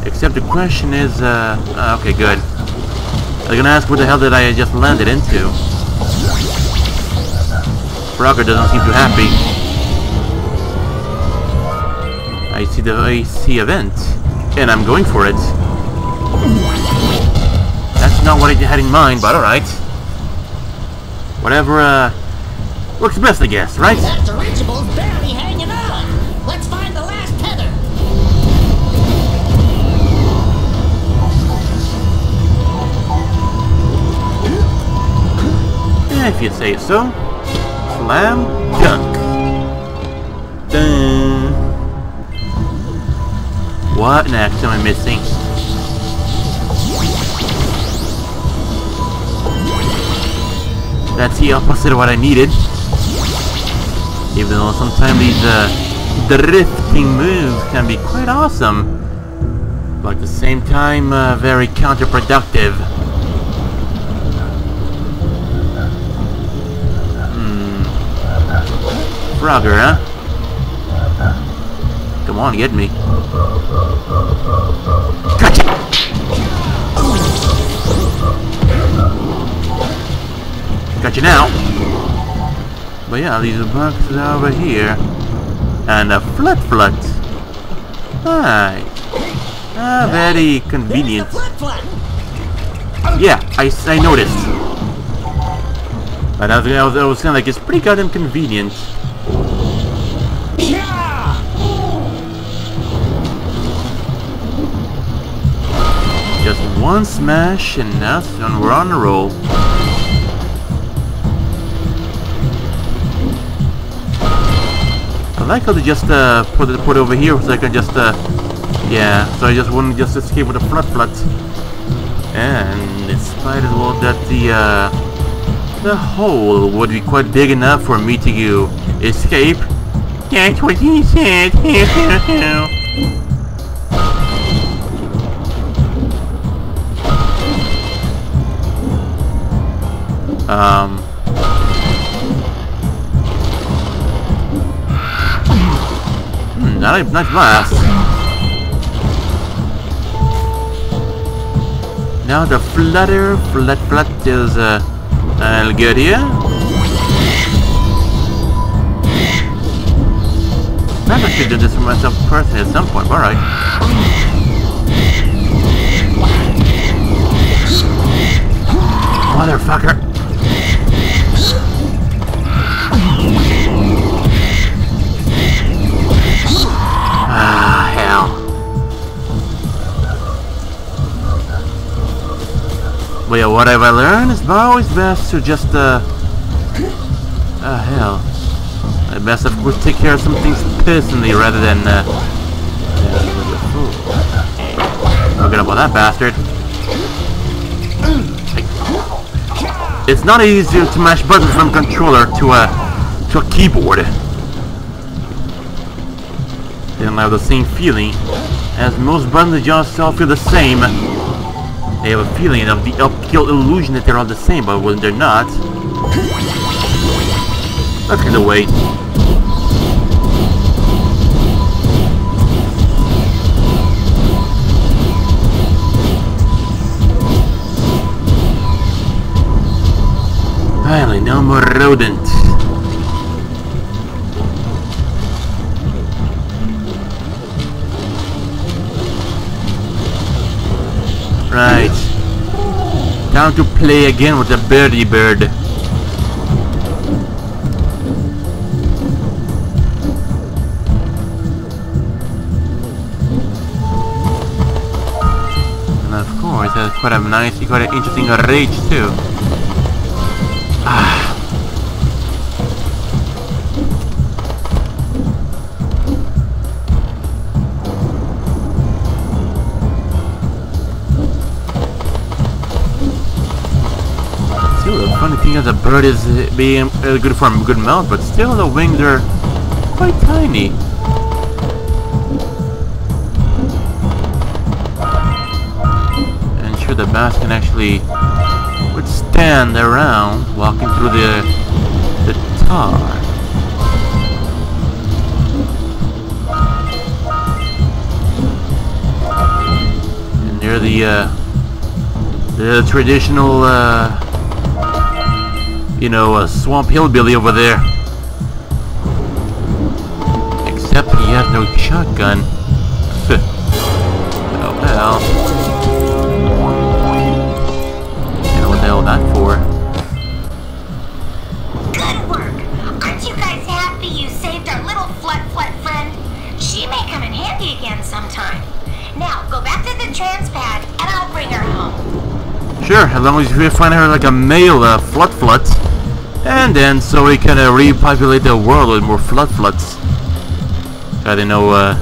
Except the question is, uh, uh okay, good. They're gonna ask what the hell did I just landed into. Frogger doesn't seem too happy. I see the see event, and I'm going for it. That's not what I had in mind, but alright. Whatever, uh, works best, I guess, right? If you say so. Slam dunk. Dun. What next am I missing? That's the opposite of what I needed. Even though sometimes these uh, drifting moves can be quite awesome. But at the same time, uh, very counterproductive. Frogger, huh? Come on, get me. Gotcha! Got you now. But yeah, these boxes over here. And a flut flut. Hi. Ah, very convenient. Flut flut. Yeah, I, I noticed. But I was, I was, I was kind of like, it's pretty goddamn convenient. One smash and and we're on a roll. I like how they just uh, put it put it over here so I can just uh, yeah, so I just wouldn't just escape with a flut flut. And in spite of all that the uh, the hole would be quite big enough for me to escape. That's what he said. um. Hmm, nice, blast. Now the flutter, flut, flut is uh, a little good here. I should do this for myself personally at some point, alright. Motherfucker! Yeah, what have I learned? It's not always best to just, uh... Ah, hell. I best, of course, take care of some things personally rather than, uh... Forget about that bastard. It's not easier to mash buttons from controller to a, to a keyboard. They don't have the same feeling, as most buttons just all feel the same. They have a feeling of the illusion that they're all the same, but when they're not, that's of way. Finally, no more rodent. Time to play again with the birdie bird. And of course, has quite a nice, quite an interesting rage too. Bird is being uh, good for a good mount, but still the wings are quite tiny. And sure, the bass can actually withstand around walking through the the tar. And they're the uh, the traditional uh, you know, a swamp hillbilly over there. Except he has no shotgun. oh well. all that for? Good work! Aren't you guys happy you saved our little Flut Flut friend? She may come in handy again sometime. Now, go back to the transpad, and I'll bring her home. Sure, as long as we find her like a male uh, Flut Flut. And then, so we can uh, repopulate the world with more flut fluts. I don't know, uh...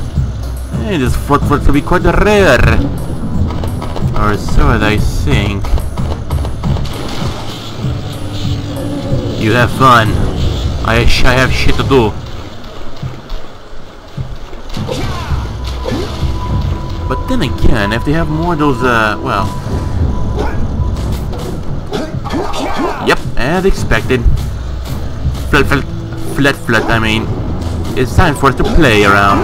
Hey, this Flut Flut could be quite rare. Or so I think. You have fun. I, sh I have shit to do. But then again, if they have more of those, uh, well... Yep, as expected. Flat, flat, flat, flat, I mean. It's time for us to play around.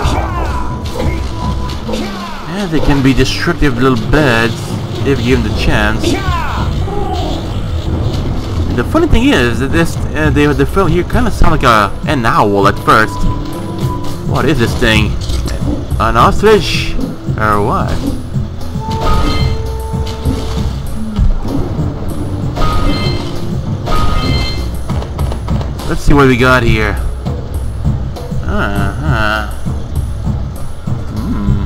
Yeah, they can be destructive little birds if given the chance. The funny thing is that this uh, the the film here kind of sound like a an owl at first. What is this thing? An ostrich or what? See what we got here. Uh huh. Hmm.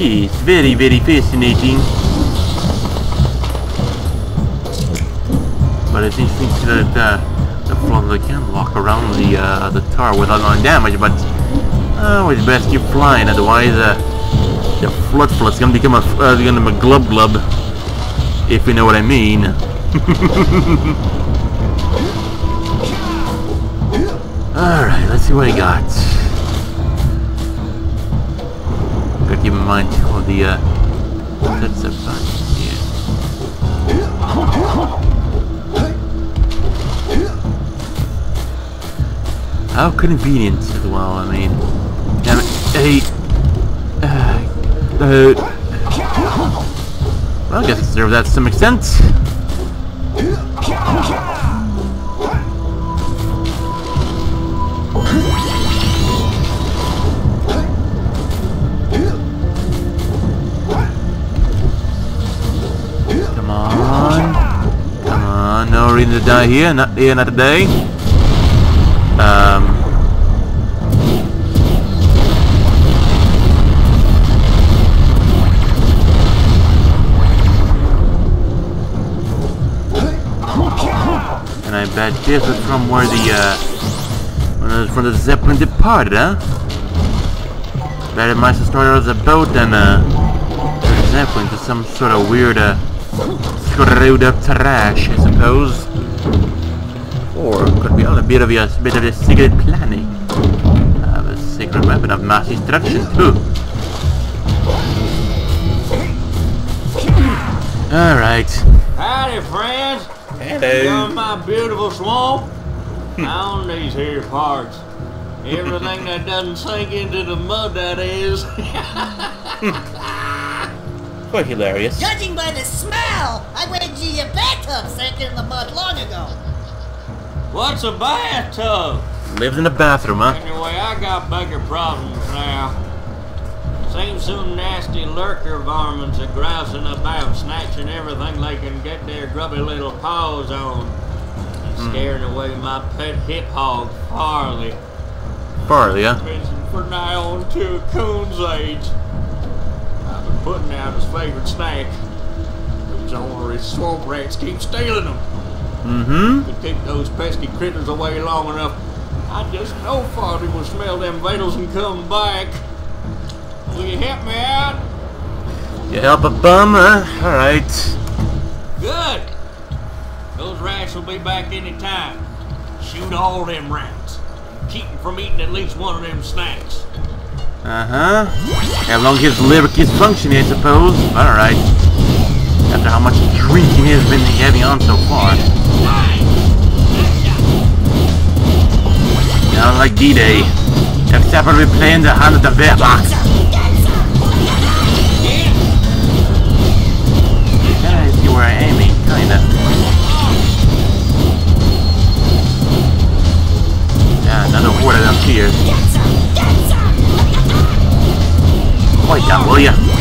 It's very very fascinating. But it's interesting that uh, the flut can walk around the uh, the tower without no damage. But uh, it's best keep flying, otherwise uh, the flut flut's gonna become a uh, gonna be a glub glub, if you know what I mean. All right, let's see what I got. Gotta keep in mind all the uh, that's a button here. How convenient as well, I mean. Damn it. Hey. Uh, uh, well, I guess I deserve that to some extent. Reason to die here. Not here, not today. Um. And I bet this is from where the, uh, the- from the Zeppelin departed, huh? Bet it must have started as a boat and, uh, the Zeppelin to some sort of weird, uh, screwed up trash, I suppose. Or could be a bit of a, bit of a secret planning. I Have a secret weapon of mass destruction too. Alright. Howdy, friends. Hello. From my beautiful swamp. On these here parts. Everything that doesn't sink into the mud, that is. Quite hilarious. Judging by the smell, I went to your bathtub sank in the mud long ago. What's a bathtub? Lived in the bathroom, huh? Anyway, I got bigger problems now. Seems some nasty lurker varmints are grousing about, snatching everything they can get their grubby little paws on. And hmm. scaring away my pet hip hog, Farthy. Farthy, huh? Missing for now on to a coon's age. I've been putting out his favorite snack. Those ornery swamp rats keep stealing them. Mm-hmm. To keep those pesky critters away long enough, I just know Farthy will smell them vitals and come back. Will you help me out? You help a bum, huh? Alright. Good. Those rats will be back any time. Shoot all them rats. Keep them from eating at least one of them snacks. Uh-huh. As long as his liver keeps functioning, I suppose. Alright. After how much drinking has been heavy on so far. Know, like D-Day. Except for we playing the hand of the bear box. Kinda see where I'm aiming, eh? kinda. Yeah, another here. Quiet down, will ya?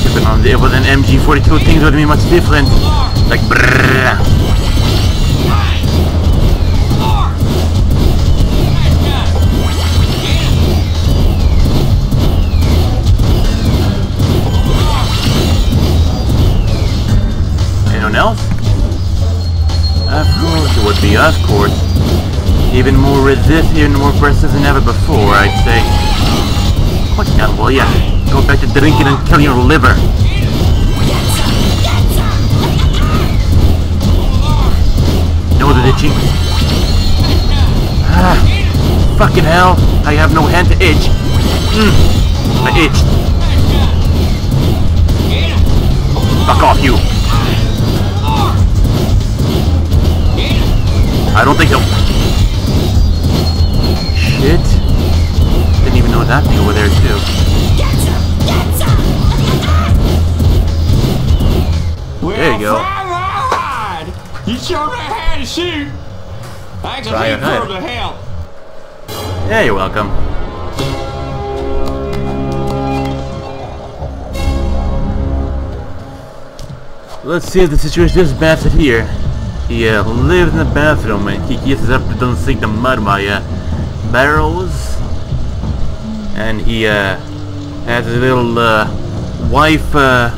If it was an MG42, things would be much different. Like, brrrr. Anyone else? Of course it would be, of course. Even more resist, even more aggressive than ever before, I'd say. What now, will ya? Go back to drinking and killing your liver. No, the itching. Ah, fucking hell. I have no hand to itch. Mm, I itched. Fuck off, you. I don't think so. Shit. Didn't even know that thing over there, too. Go. You sure know how to shoot. Thanks a Try your heap for head. the help. Yeah, you're welcome. Let's see if the situation is bad here. He uh, lives in the bathroom and he gets up to don't sink the mud by uh, barrels. And he uh, has a little uh, wife uh,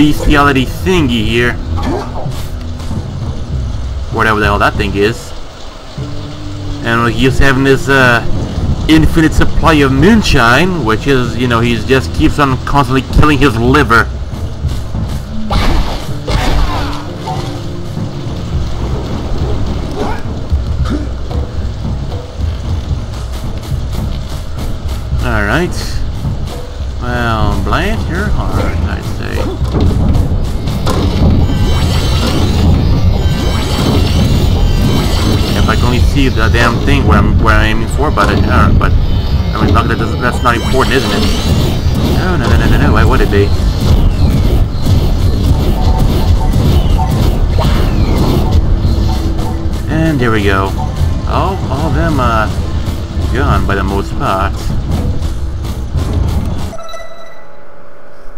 bestiality thingy here. Whatever the hell that thing is. And he's having this uh, infinite supply of moonshine, which is, you know, he just keeps on constantly killing his liver. Alright. The damn thing where I'm where I'm aiming for, but I can't. But I mean, luck that that's not important, isn't it? No, no, no, no, no, no. Why would it be? And there we go. All, all of them uh, gone by the most part.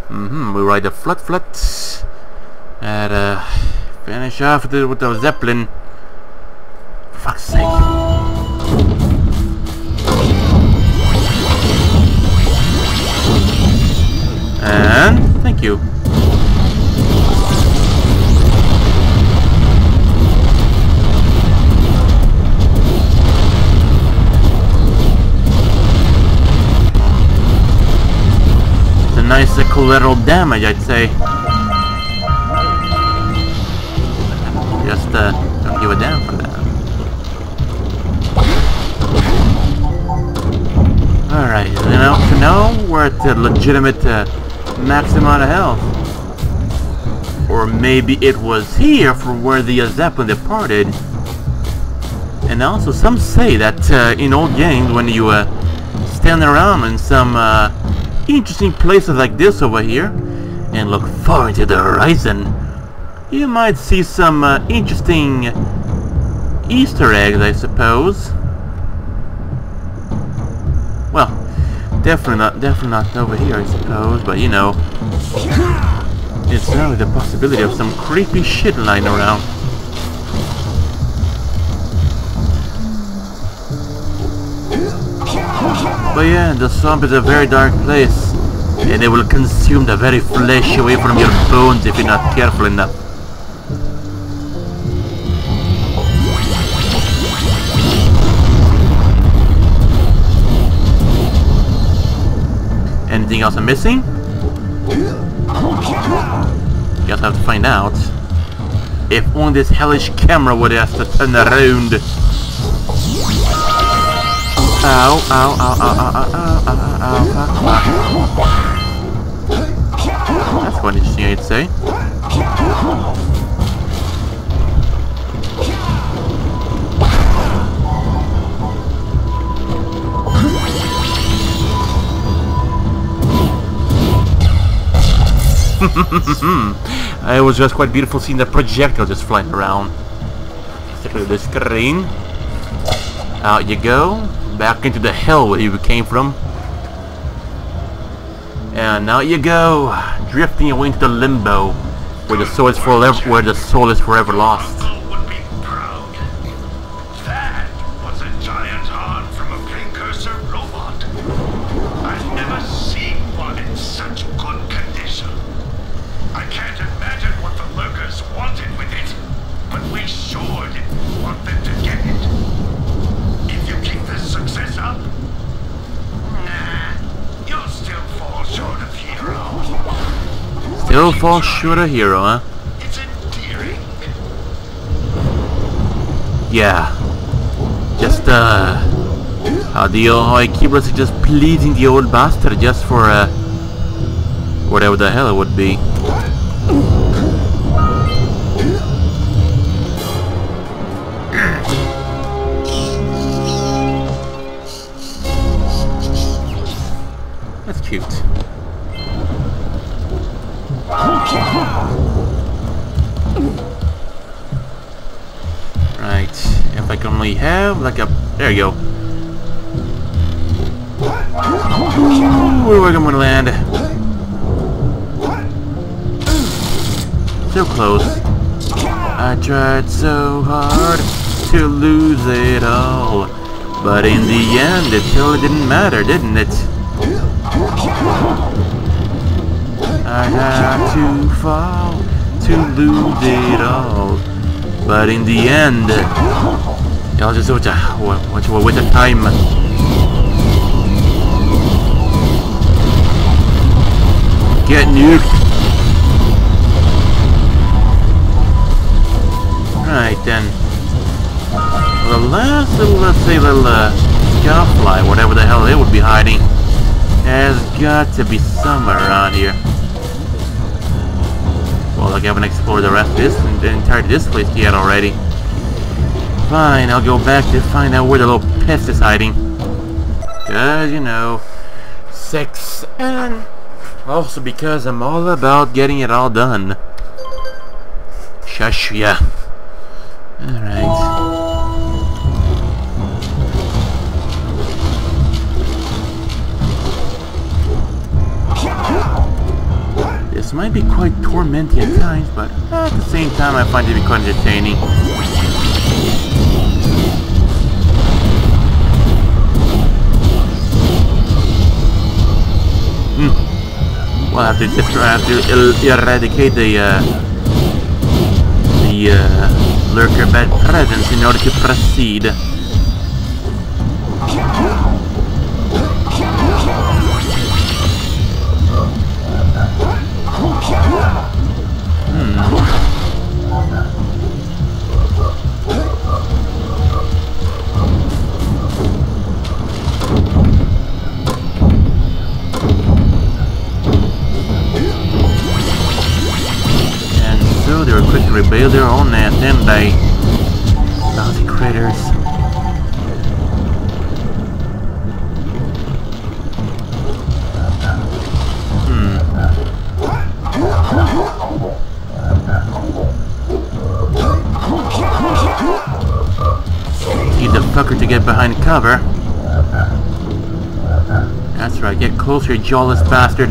Mm-hmm. We ride the flut flut. And uh, finish off the, with the zeppelin. Fuck's sake. And thank you. It's a nice collateral damage, I'd say. Just uh, don't give a damn for that. Alright, you know, to know we're at the legitimate uh, max amount of health. Or maybe it was here from where the uh, Zeppelin departed. And also, some say that uh, in old games, when you uh, stand around in some uh, interesting places like this over here, and look far into the horizon, you might see some uh, interesting Easter eggs, I suppose. Definitely not, definitely not over here, I suppose. But you know, it's certainly the possibility of some creepy shit lying around. But yeah, the swamp is a very dark place, and it will consume the very flesh away from your bones if you're not careful enough. Anything else I'm missing? Guess I have to find out. If only this hellish camera would have to turn around. Ow, ow, ow, ow, ow, ow, ow, ow, ow, ow. That's quite interesting, I'd say. it was just quite beautiful seeing the projectile just flying around. through the screen. Out you go. Back into the hell where you came from. And now you go, drifting away into the limbo, where the soul is forever, where the soul is forever lost. Fall short of hero, huh? It's endearing. Yeah. Just, uh... How the I keep us just pleasing the old bastard just for, uh... Whatever the hell it would be. That's cute. Only have like a there you go. Ooh, I gonna land? So close. I tried so hard to lose it all. But in the end it still didn't matter, didn't it? I had to fall to lose it all. But in the end, y'all just watch a watch a with the time. Get nuked. Right then. The last little, let's say, little uh, scoutfly, whatever the hell they would be hiding, has got to be somewhere around here. Well, like I haven't explored the rest of this the entire this place yet already. Fine, I'll go back to find out where the little pest is hiding. Cause, you know, sex and also because I'm all about getting it all done. Shush. Alright. This might be quite tormenting at times, but at the same time I find it to be quite entertaining. We'll have to have to er eradicate the uh, the uh, lurker bed presence in order to proceed. And rebuild their own nest, didn't they? Lousy critters. Hmm. Need the fucker to get behind cover. That's right, get closer, jawless bastard.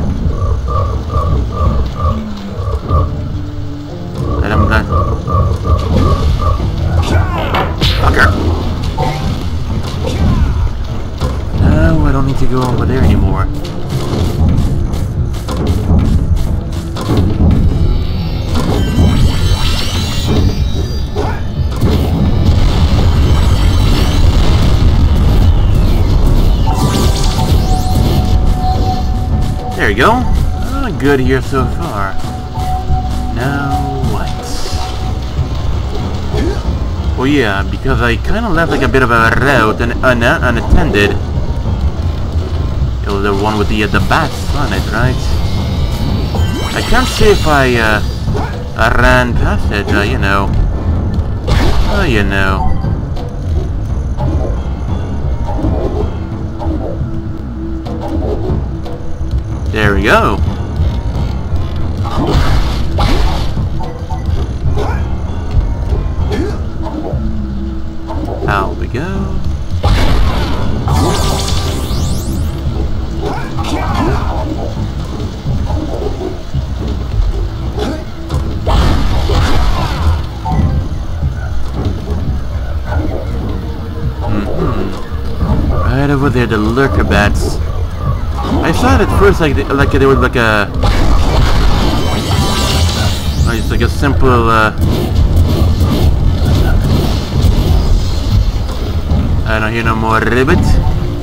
Go over there anymore. There you go. Oh, good here so far. Now what? Oh yeah, because I kind of left like a bit of a route un un unattended. The one with the uh, the bats on it, right? I can't see if I uh, I ran past it, uh, you know. Oh, you know. There we go. There, the lurker bats. I thought at first like they, like they were like a like like a simple uh, I don't hear no more ribbit.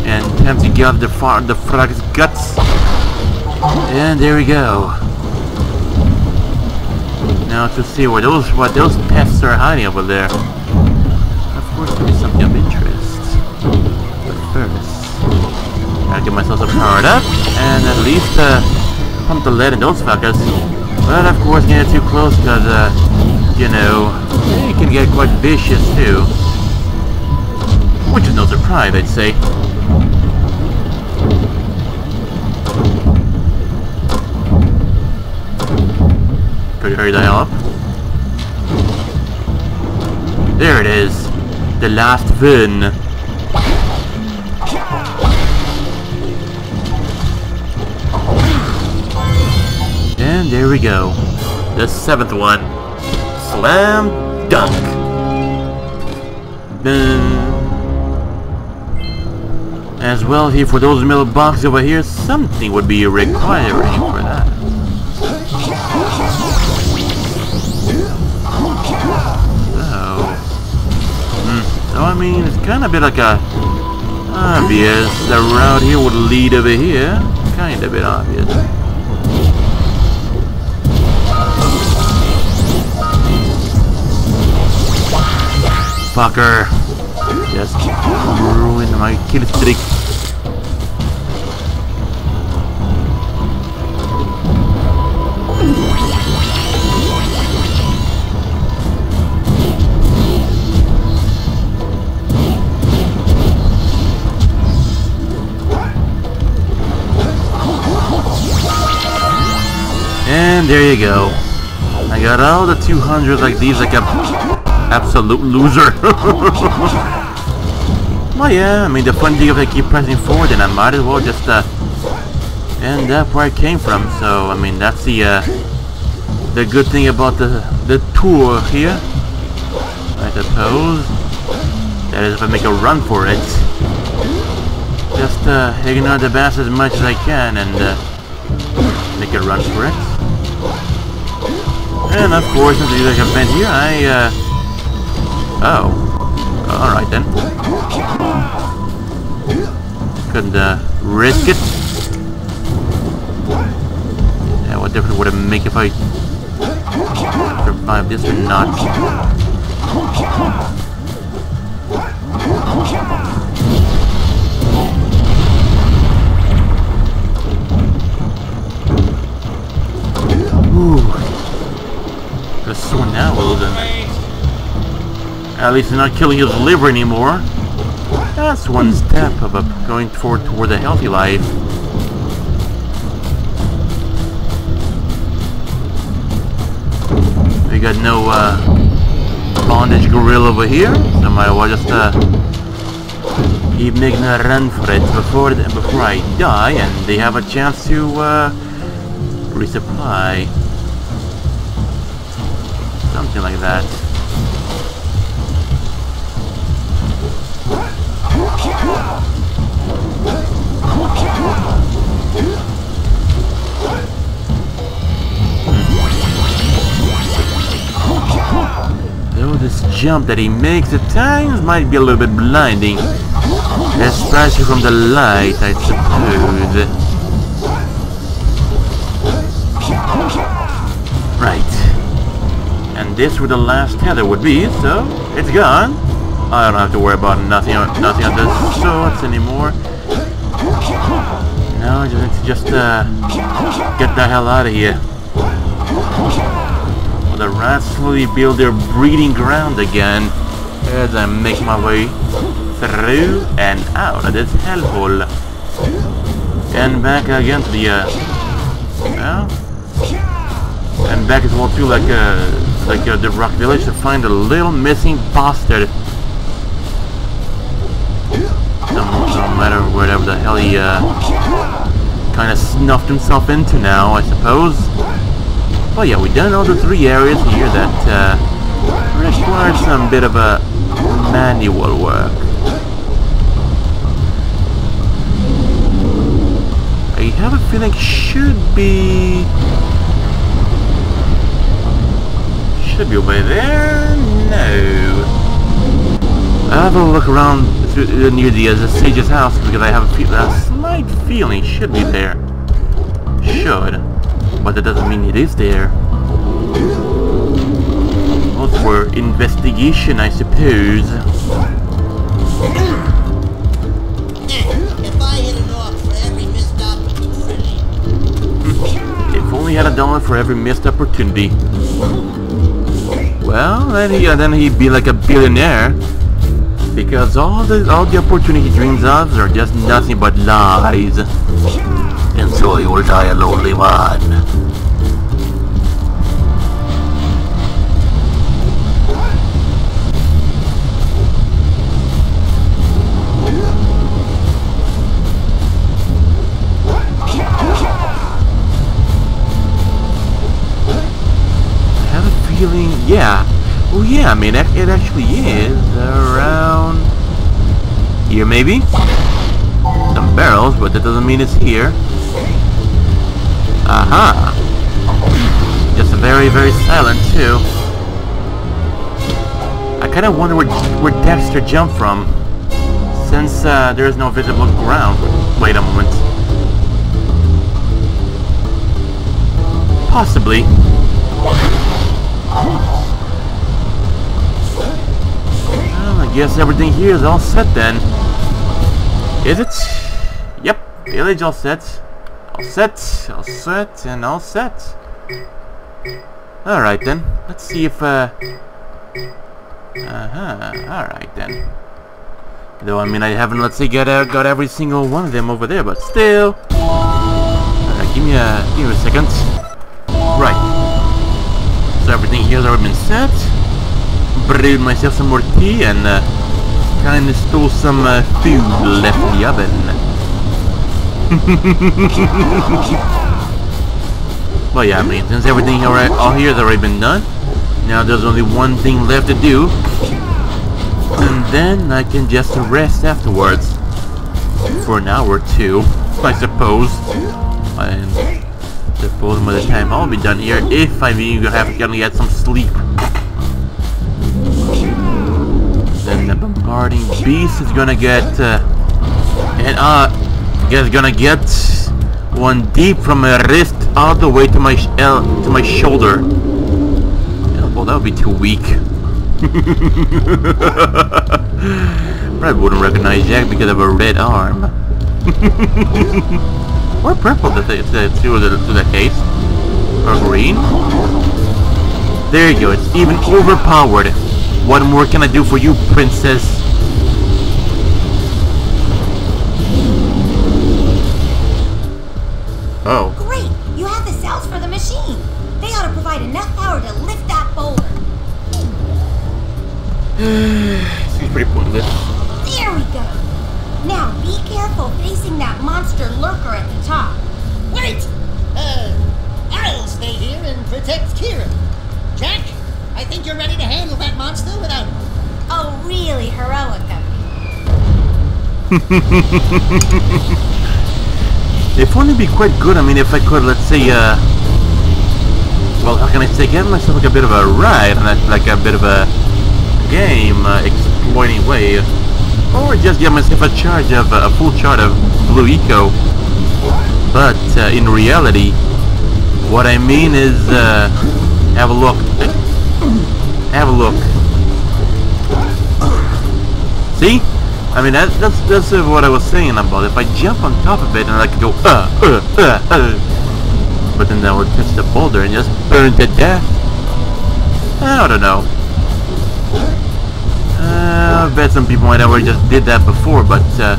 And time to get the far the frog's guts. And there we go. Now to see what those what those pests are hiding over there get myself some powered up, and at least uh, pump the lead in those fuckers. But of course, get too close, cause uh, you know, they can get quite vicious too. Which is no surprise, I'd say. You hurry hell up? There it is. The last fin. And there we go. The seventh one. Slam dunk. Boom. As well here for those middle boxes over here, something would be requiring for that. So, hmm, I mean, it's kind of a bit like a obvious. The route here would lead over here. Kind of bit obvious. Fucker. Just ruined my kill streak. And there you go. I got all the 200 like these like a absolute loser. well, yeah, I mean, the fun thing if I keep pressing forward, then I might as well just uh, end up where I came from. So, I mean, that's the uh, the good thing about the the tour here, I suppose. That is, if I make a run for it, just uh, ignore the bass as much as I can and uh, make a run for it. And of course, since there's like a vent here, I uh, Oh. Alright then. Couldn't uh, risk it. Yeah, what difference would it make if I survive this or not? Ooh. Sore now little bit. At least he's not killing his liver anymore. That's one step of a going toward toward a healthy life. We got no uh, bondage gorilla over here, so might well just uh, keep making a run for it before before I die, and they have a chance to uh, resupply. Something like that. Though this jump that he makes at times might be a little bit blinding. Especially from the light, I suppose. Right. And this where the last tether would be, so it's gone. I don't have to worry about nothing nothing of the sorts anymore. No, I just need to just uh, get the hell out of here. The rats slowly build their breeding ground again as I make my way through and out of this hellhole. And back again to the, uh, and back as well too, like, uh, like uh, the rock village to find a little missing bastard no matter whatever the hell he uh, kind of snuffed himself into now, I suppose. Well, yeah, we've done all the three areas here that uh, required some bit of a manual work. I have a feeling should be... Should be over there? No. I'll have a look around through, uh, near the, uh, Sage's house because I have a, feel, a slight feeling should be there. Should. But that doesn't mean it is there. Well, for investigation, I suppose. If I had an off for every missed opportunity. If only had a dollar for every missed opportunity. Well, then he uh, then he'd be like a billionaire. Because all the all the opportunity he dreams of are just nothing but lies. And so he will die a lonely one. Yeah. Oh yeah, I mean, it it actually is around here maybe? Some barrels, but that doesn't mean it's here. Aha! Just very, very silent too. I kind of wonder where, where Daxter jumped from, since uh, there is no visible ground. Wait a moment. Possibly. Well, I guess everything here is all set then. Is it? Yep, village all set. All set, all set, and all set. Alright then, let's see if, uh... Uh-huh, alright then. Though, I mean, I haven't, let's say, got, uh, got every single one of them over there, but still... Alright, give me a, give me a second. So everything here has already been set. Brewed myself some more tea and uh, kind of stole some uh, food left in the oven. well, yeah, I mean, since everything alright, all here has already been done, now there's only one thing left to do, and then I can just rest afterwards for an hour or two, I suppose. And by the time I'll be done here, if I mean you have to get some sleep. Then the bombarding beast is gonna get, uh, and uh, is gonna get one deep from my wrist all the way to my el to my shoulder. Well, that would be too weak. Probably wouldn't recognize Jak because of a red arm. or purple to, th to, to, the, to the case. Or green. There you go, it's even overpowered. What more can I do for you, princess? Oh. Great! You have the cells for the machine. They ought to provide enough power to lift that boulder. Seems pretty pointless. There we go. Now be careful facing that monster lurker at the top. Wait! Uh, I'll stay here and protect Keira. Jak, I think you're ready to handle that monster without. Oh, really heroic of you. It would be quite good, I mean, if I could, let's say, uh... Well, how can I say, get myself like a bit of a ride, and like a bit of a game, uh, exploiting way. Or just get myself a charge of, uh, a full charge of Blue Eco. But, uh, in reality, what I mean is, uh, have a look. Have a look. See? I mean, that, that's that's what I was saying about. If I jump on top of it and I could go, uh, uh, uh, uh, but then I would touch the boulder and just burn to death. I don't know. Uh, I bet some people might have already just did that before, but uh,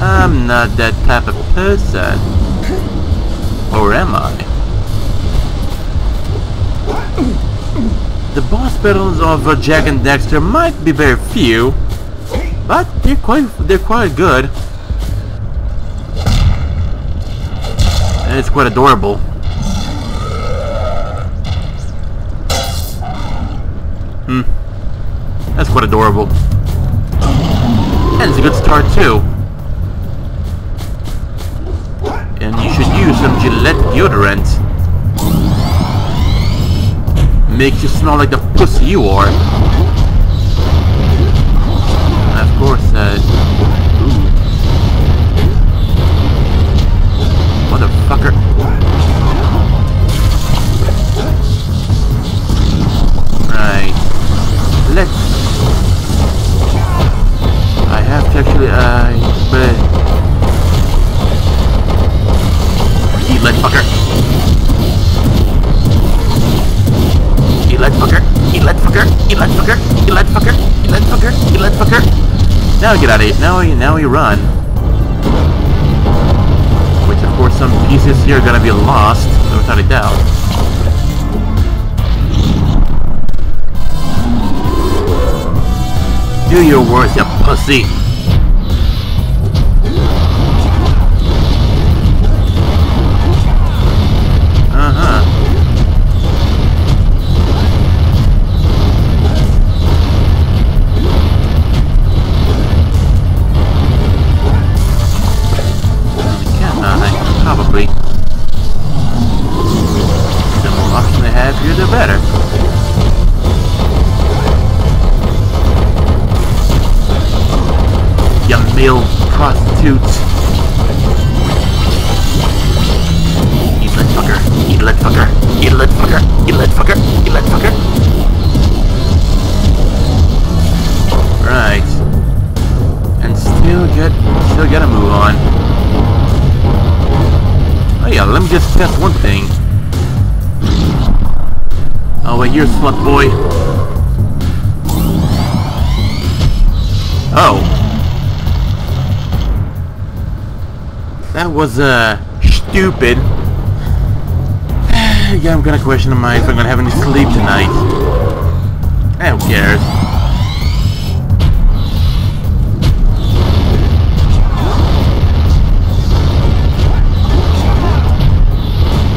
I'm not that type of person. Or am I? The boss battles of uh, Jak and Daxter might be very few, but they're quite they're quite good. And it's quite adorable. Hmm. That's quite adorable. And it's a good start too. And you should use some Gillette deodorant. Makes you smell like the pussy you are. Of course, uh... actually, uh... But... Eat lead fucker. Eat lead fucker. Eat lead fucker. Eat lead fucker. Eat lead fucker. Eat lead fucker. Eat lead fucker. Now get out of here. Now we, now we run. Which of course some pieces here are gonna be lost, without a doubt. Do your worst, you pussy! Male prostitutes. Eat lead fucker. Eat lead fucker. Eat lead fucker. Eat lead fucker. Eat lead fucker. Right. And still get, still gotta move on. Oh yeah, let me just test one thing. Oh wait, you're a slut boy. Oh. Was, uh, stupid. yeah, I'm gonna question my if I'm gonna have any sleep tonight. Eh, who cares?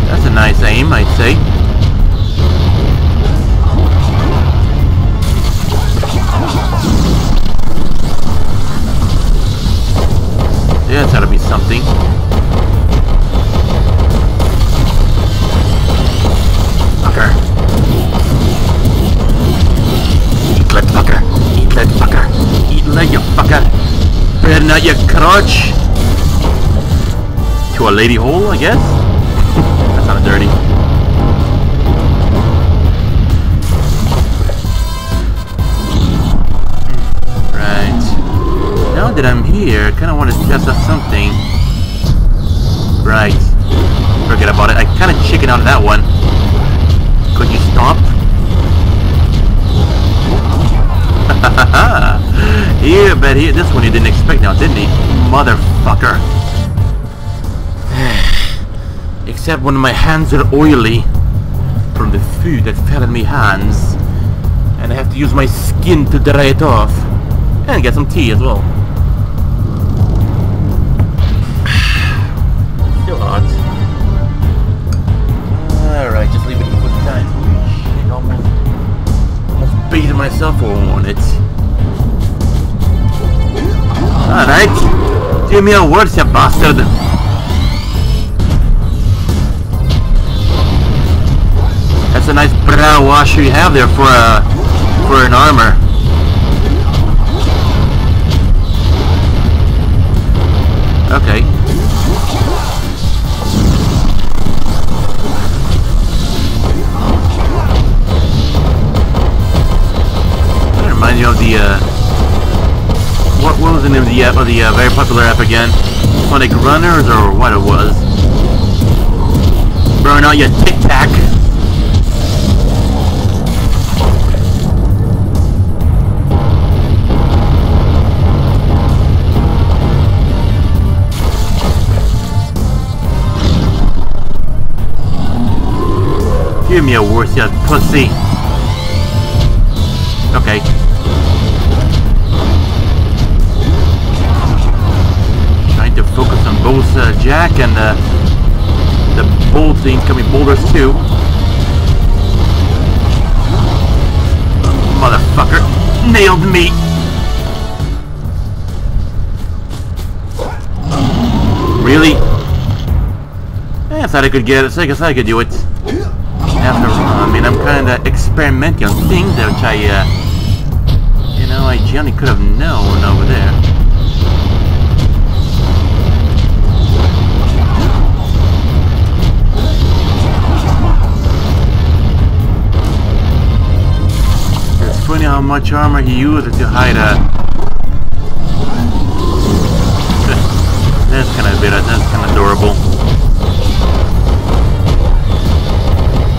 That's a nice aim, I'd say. Crotch. To a lady hole, I guess? That's not dirty. Right. Now that I'm here, I kind of want to test out something. Right. Forget about it. I kind of chicken out of that one. Could you stop? yeah, but he, this one he didn't expect now, didn't he? Motherfucker. Except when my hands are oily from the food that fell in my hands. And I have to use my skin to dry it off. And get some tea as well. Give me a word, you bastard. That's a nice brow wash you have there for a for an armor. Okay. That reminds me of the uh what, was the name of the app of the uh, very popular app again? Sonic Runners or what it was? Burn out your tic tac. Give me a worse, you pussy. Okay. Jak and uh, the bolt, the incoming boulders too. Motherfucker. Nailed me. Really? I thought I could get it, I guess I could do it. After I mean, I'm kind of experimenting on things which I, uh, you know, I generally could have known over there. Funny how much armor he uses to hide that. That's kind of bit. That's kind of adorable.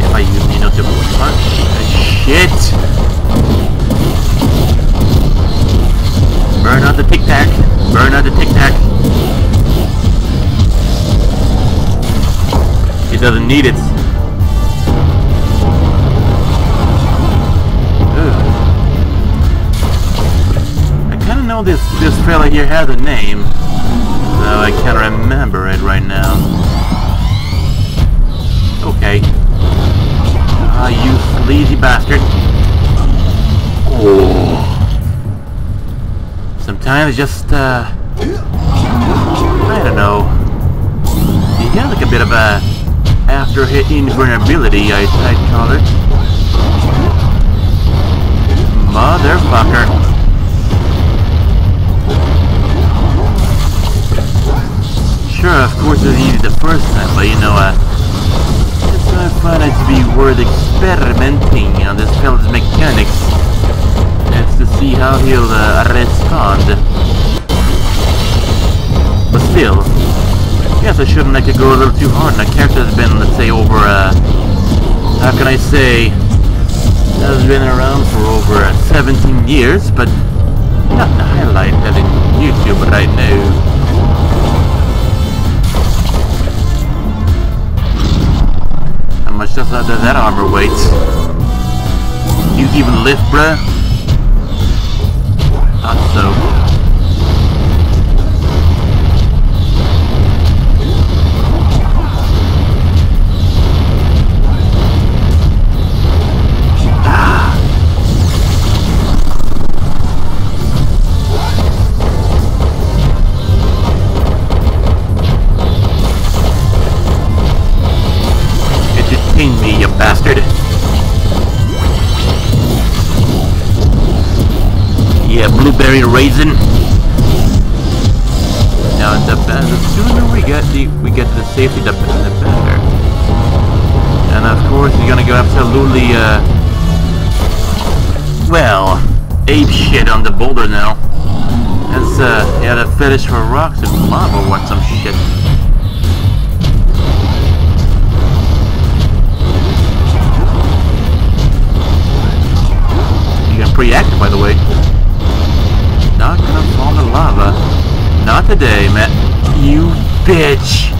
If I use know to punch, shit. Burn out the tic tac. Burn out the tic tac. It doesn't need it. Know this this fella here has a name though I can't remember it right now. Okay. Ah, you sleazy bastard. Oh. Sometimes just, uh... I don't know. You got like a bit of a after-hit invulnerability, I, I'd call it. Motherfucker. Sure, of course it was easy the first time, but you know, uh, it's I find it to be worth experimenting on this fella's mechanics. It's to see how he'll uh, respond. But still, yes, I shouldn't like it go a little too hard. My character has been, let's say, over, uh, how can I say, has been around for over uh, 17 years, but not the highlight that YouTube right now. Much does that, that armor weight? You even lift, bruh? Thought so. Blueberry raisin. Now the, the sooner we get the we get to the safety, the, the better. And of course, you're gonna go absolutely uh, well, ape shit on the boulder now. It's uh, he had a fetish for rocks and lava or some shit. Pretty active, by the way not gonna fall in lava. Not today, man. You bitch!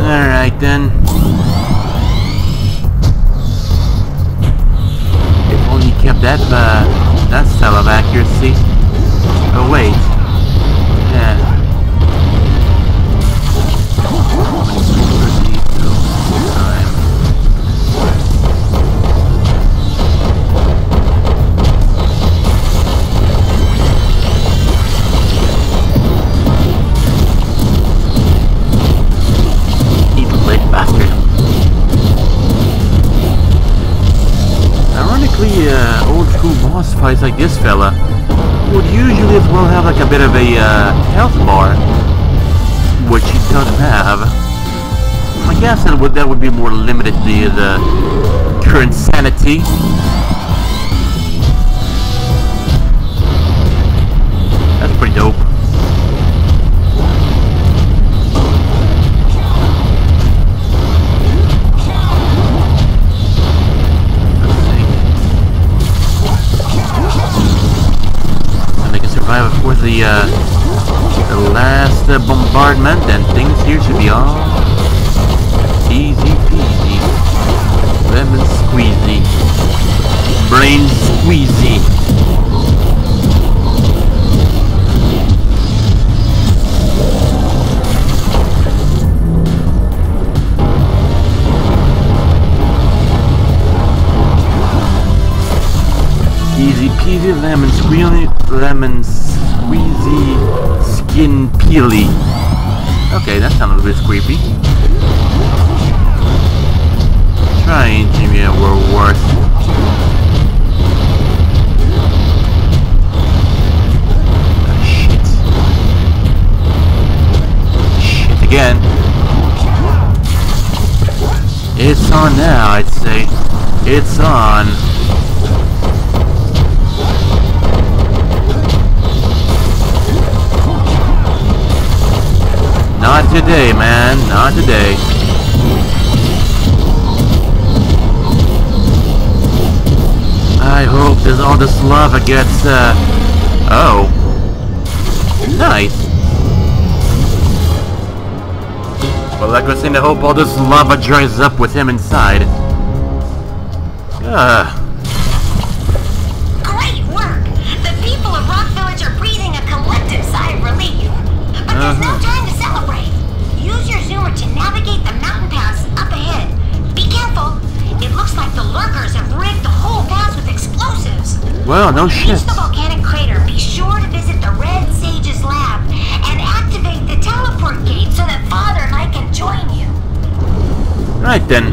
Alright then. If only kept that, uh, that style of accuracy. Oh wait. Fights like this fella would usually as well have like a bit of a uh, health bar, which he doesn't have. I guess that would that would be more limited to the current sanity. The, uh, the last uh, bombardment, and things here should be all easy peasy. Lemon squeezy. Brain squeezy. Easy peasy lemon squealy lemons Squeezy Skin Peely. Okay, that sounds a bit creepy. Be a word worse. Ah, shit. Shit again. It's on now, I'd say. It's on. Not today, man. Not today. I hope that all this lava gets, uh... Oh. Nice. Well, I was saying, I hope all this lava dries up with him inside. Ugh. Great work! The people of Rock Village are breathing a collective sigh of relief. But there's no Uh-huh. time to. To navigate the mountain pass up ahead. Be careful. It looks like the lurkers have rigged the whole pass with explosives. Well, no shit. reach the volcanic crater, be sure to visit the Red Sage's lab and activate the teleport gate so that Father and I can join you. Right then.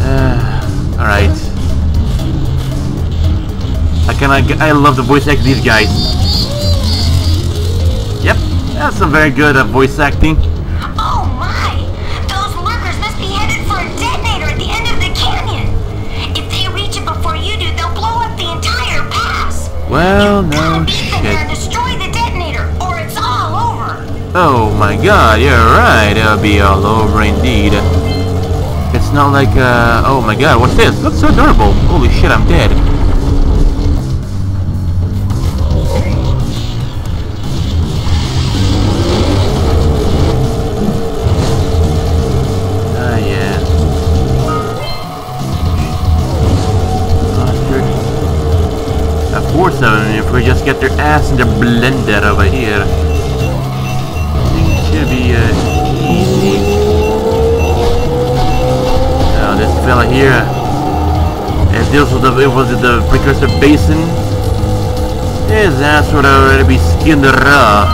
Uh, Alright. I can I, I love the voice acting these guys. That's some very good uh, voice acting. Oh my! Those lurkers must be headed for a detonator at the end of the canyon. If they reach it before you do, they'll blow up the entire pass. Well, you no shit. destroy the detonator, or it's all over. Oh my god, you're right, it'll be all over indeed. It's not like, uh, oh my god, what's this? Looks so adorable. Holy shit, I'm dead. Ass the blender over here. Things should be uh, easy. Now this fella here, and this was the it was the precursor basin. His ass would already be skinned raw.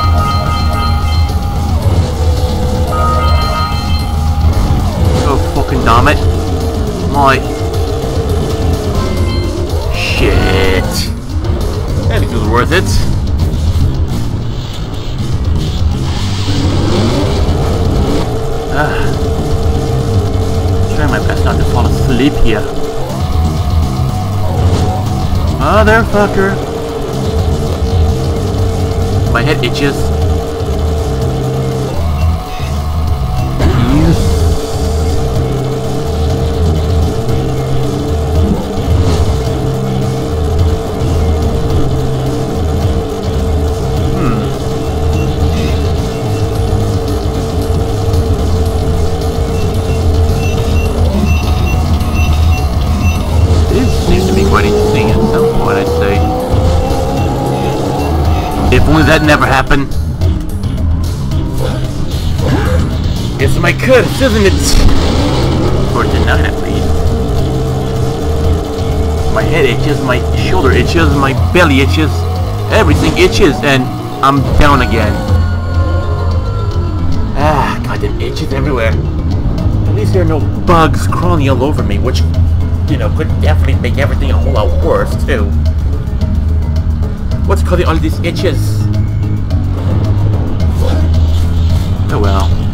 Oh fucking damn it! My shit. it was worth it. My best not to fall asleep here. Motherfucker. My head itches. Never happened. It's my curse, isn't it? For tonight, at least. My head itches, my shoulder itches, my belly itches, everything itches, and I'm down again. Ah, goddamn itches everywhere. At least there are no bugs crawling all over me, which, you know, could definitely make everything a whole lot worse, too. What's causing all these itches? Oh well.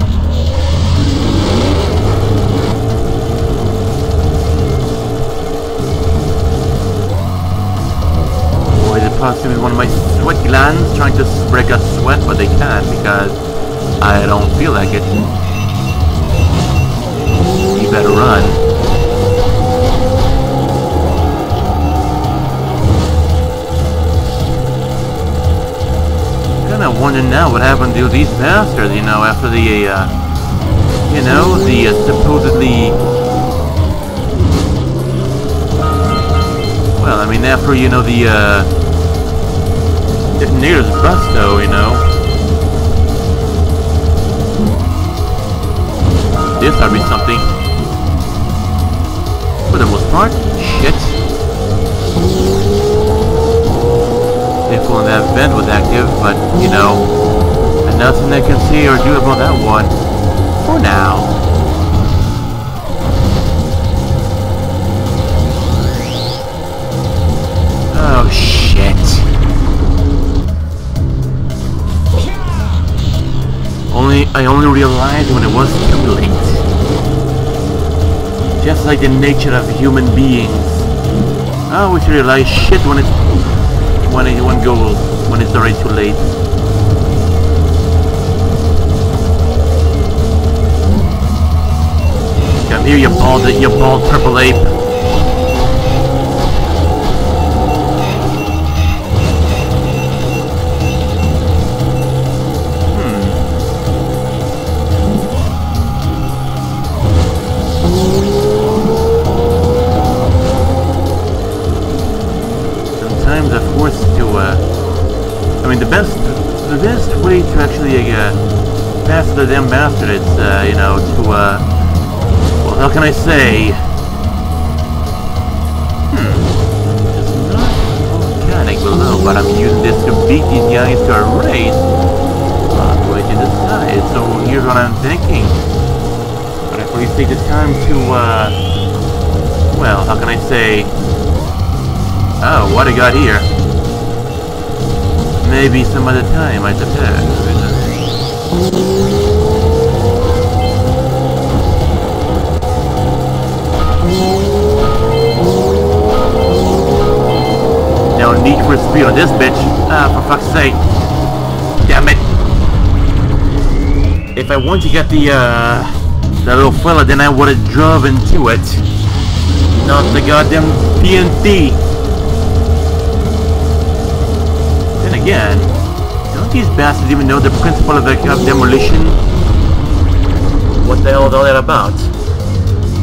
It possibly one of my sweat glands trying to break a sweat, but they can't because I don't feel like it. You better run. Kinda wondering now what happened to these bastards, you know, after the, uh, you know, the uh, supposedly... Well, I mean, after, you know, the, uh, detonator's bust, though, you know. This ought to be something. For the most part. Careful when that vent was active, but, you know, nothing they can see or do about that one. For now. Oh, shit. Only, I only realized when it was too late. Just like the nature of human beings. I always realize shit when it's when it when go when it's already too late. Come here, you bald, you bald purple ape. The damn bastard. Uh, you know, to, uh, well, how can I say? Hmm. Not below, but I'm using this to beat these guys to a race. Right in the side. So here's what I'm thinking. But if we take the time to, uh, well, how can I say? Oh, what I got here? Maybe some other time, I suppose. No need for speed on this bitch. Ah, for fuck's sake. Damn it. If I want to get the, uh, the little fella, then I would have drove into it. Not the goddamn TNT. Then again, these bastards even know the principle of, of demolition? What the hell is all that about?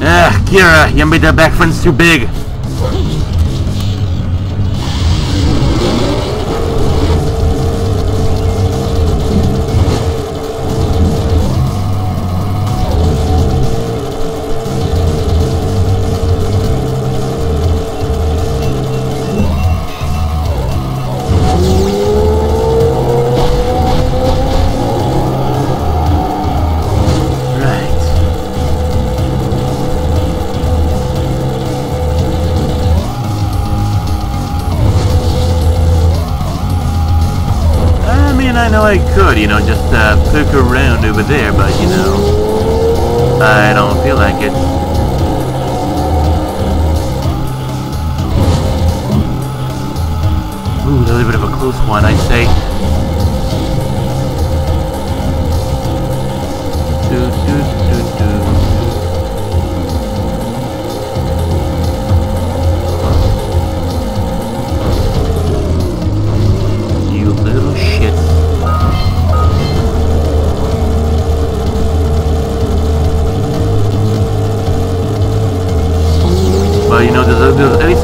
Ah, Keira, you made that back fence too big. Could, you know, just uh, poke around over there, but, you know, I don't feel like it. Ooh, a little bit of a close one, I'd say.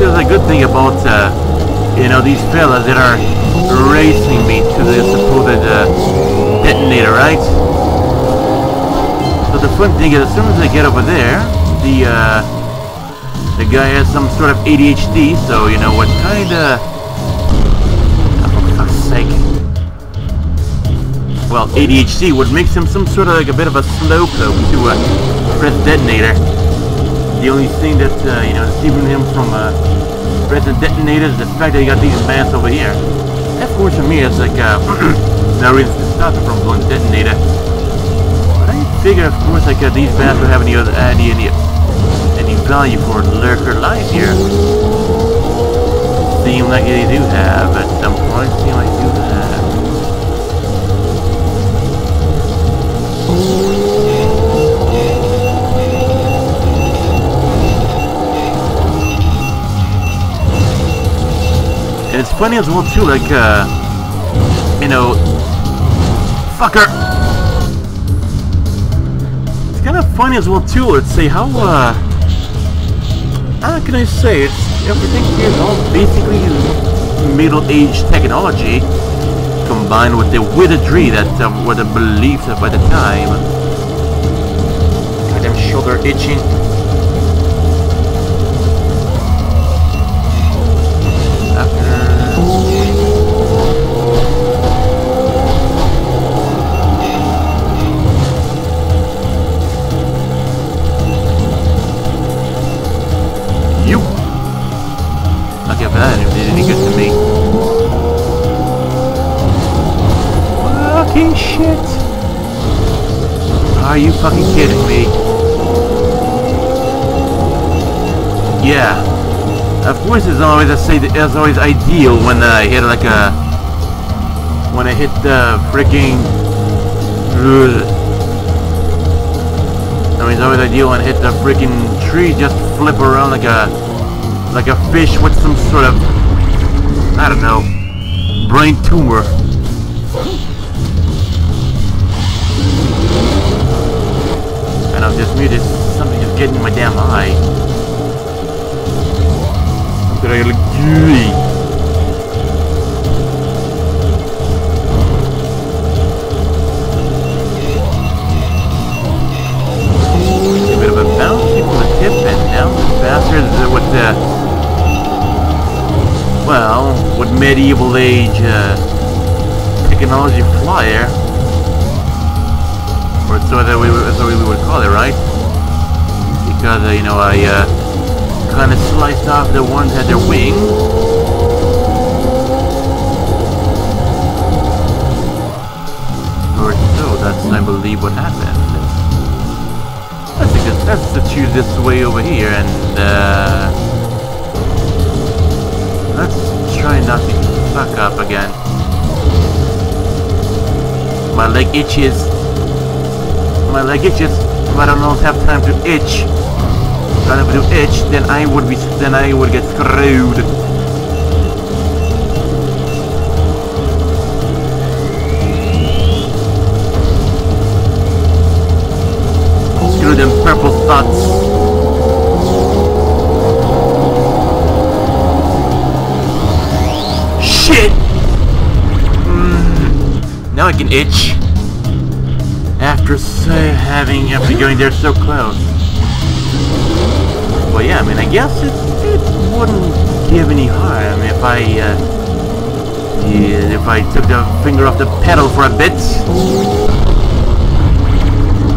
There's a good thing about, uh, you know, these fellas that are racing me to the supposed uh, detonator, right? So the fun thing is, as soon as I get over there, the uh, the guy has some sort of ADHD, so you know what kind of... Oh, sake. Well, ADHD would make him some sort of like a bit of a slowpoke to a press detonator. The only thing that, uh, you know, keeping him from uh, pressing detonator is the fact that he got these mats over here. Of course, for me, it's like, uh, no reason to stop him from going to detonator. I figure, of course, like, uh, these mats would have any other, any, any, any value for lurker life here. Seem like they do have at some point, seem like they do have. Funny as well too, like, uh, you know, fucker. It's kind of funny as well too. Let's say how, uh, how can I say? It's everything here is all basically middle-aged technology combined with the wizardry that uh, were the beliefs of at the time. Goddamn shoulder itching. Man, if did any good to me. Fucking shit! Are you fucking kidding me? Yeah. Of course it's always I say that it's always ideal when uh, I hit like a when I hit the freaking I mean it's always ideal when I hit the freaking tree just flip around like a like a fish with some sort of I don't know brain tumor. And I'm just muted something just getting in my damn eye. Something I look gooey. Faster with the well, with medieval age uh, technology flyer, or so that we so we would call it, right? Because uh, you know I. Uh, kind of sliced off the ones that had their wing. Or so, that's I believe what happened. Let's, let's choose this way over here and uh, let's try not to fuck up again. My leg itches. My leg itches. I don't have time to itch gonna do itch, then I would be then I would get screwed. Screw them purple thoughts. I can itch. After so having after going there so close. Well, yeah, I mean, I guess it, it wouldn't give any harm if I, uh, if I took the finger off the pedal for a bit.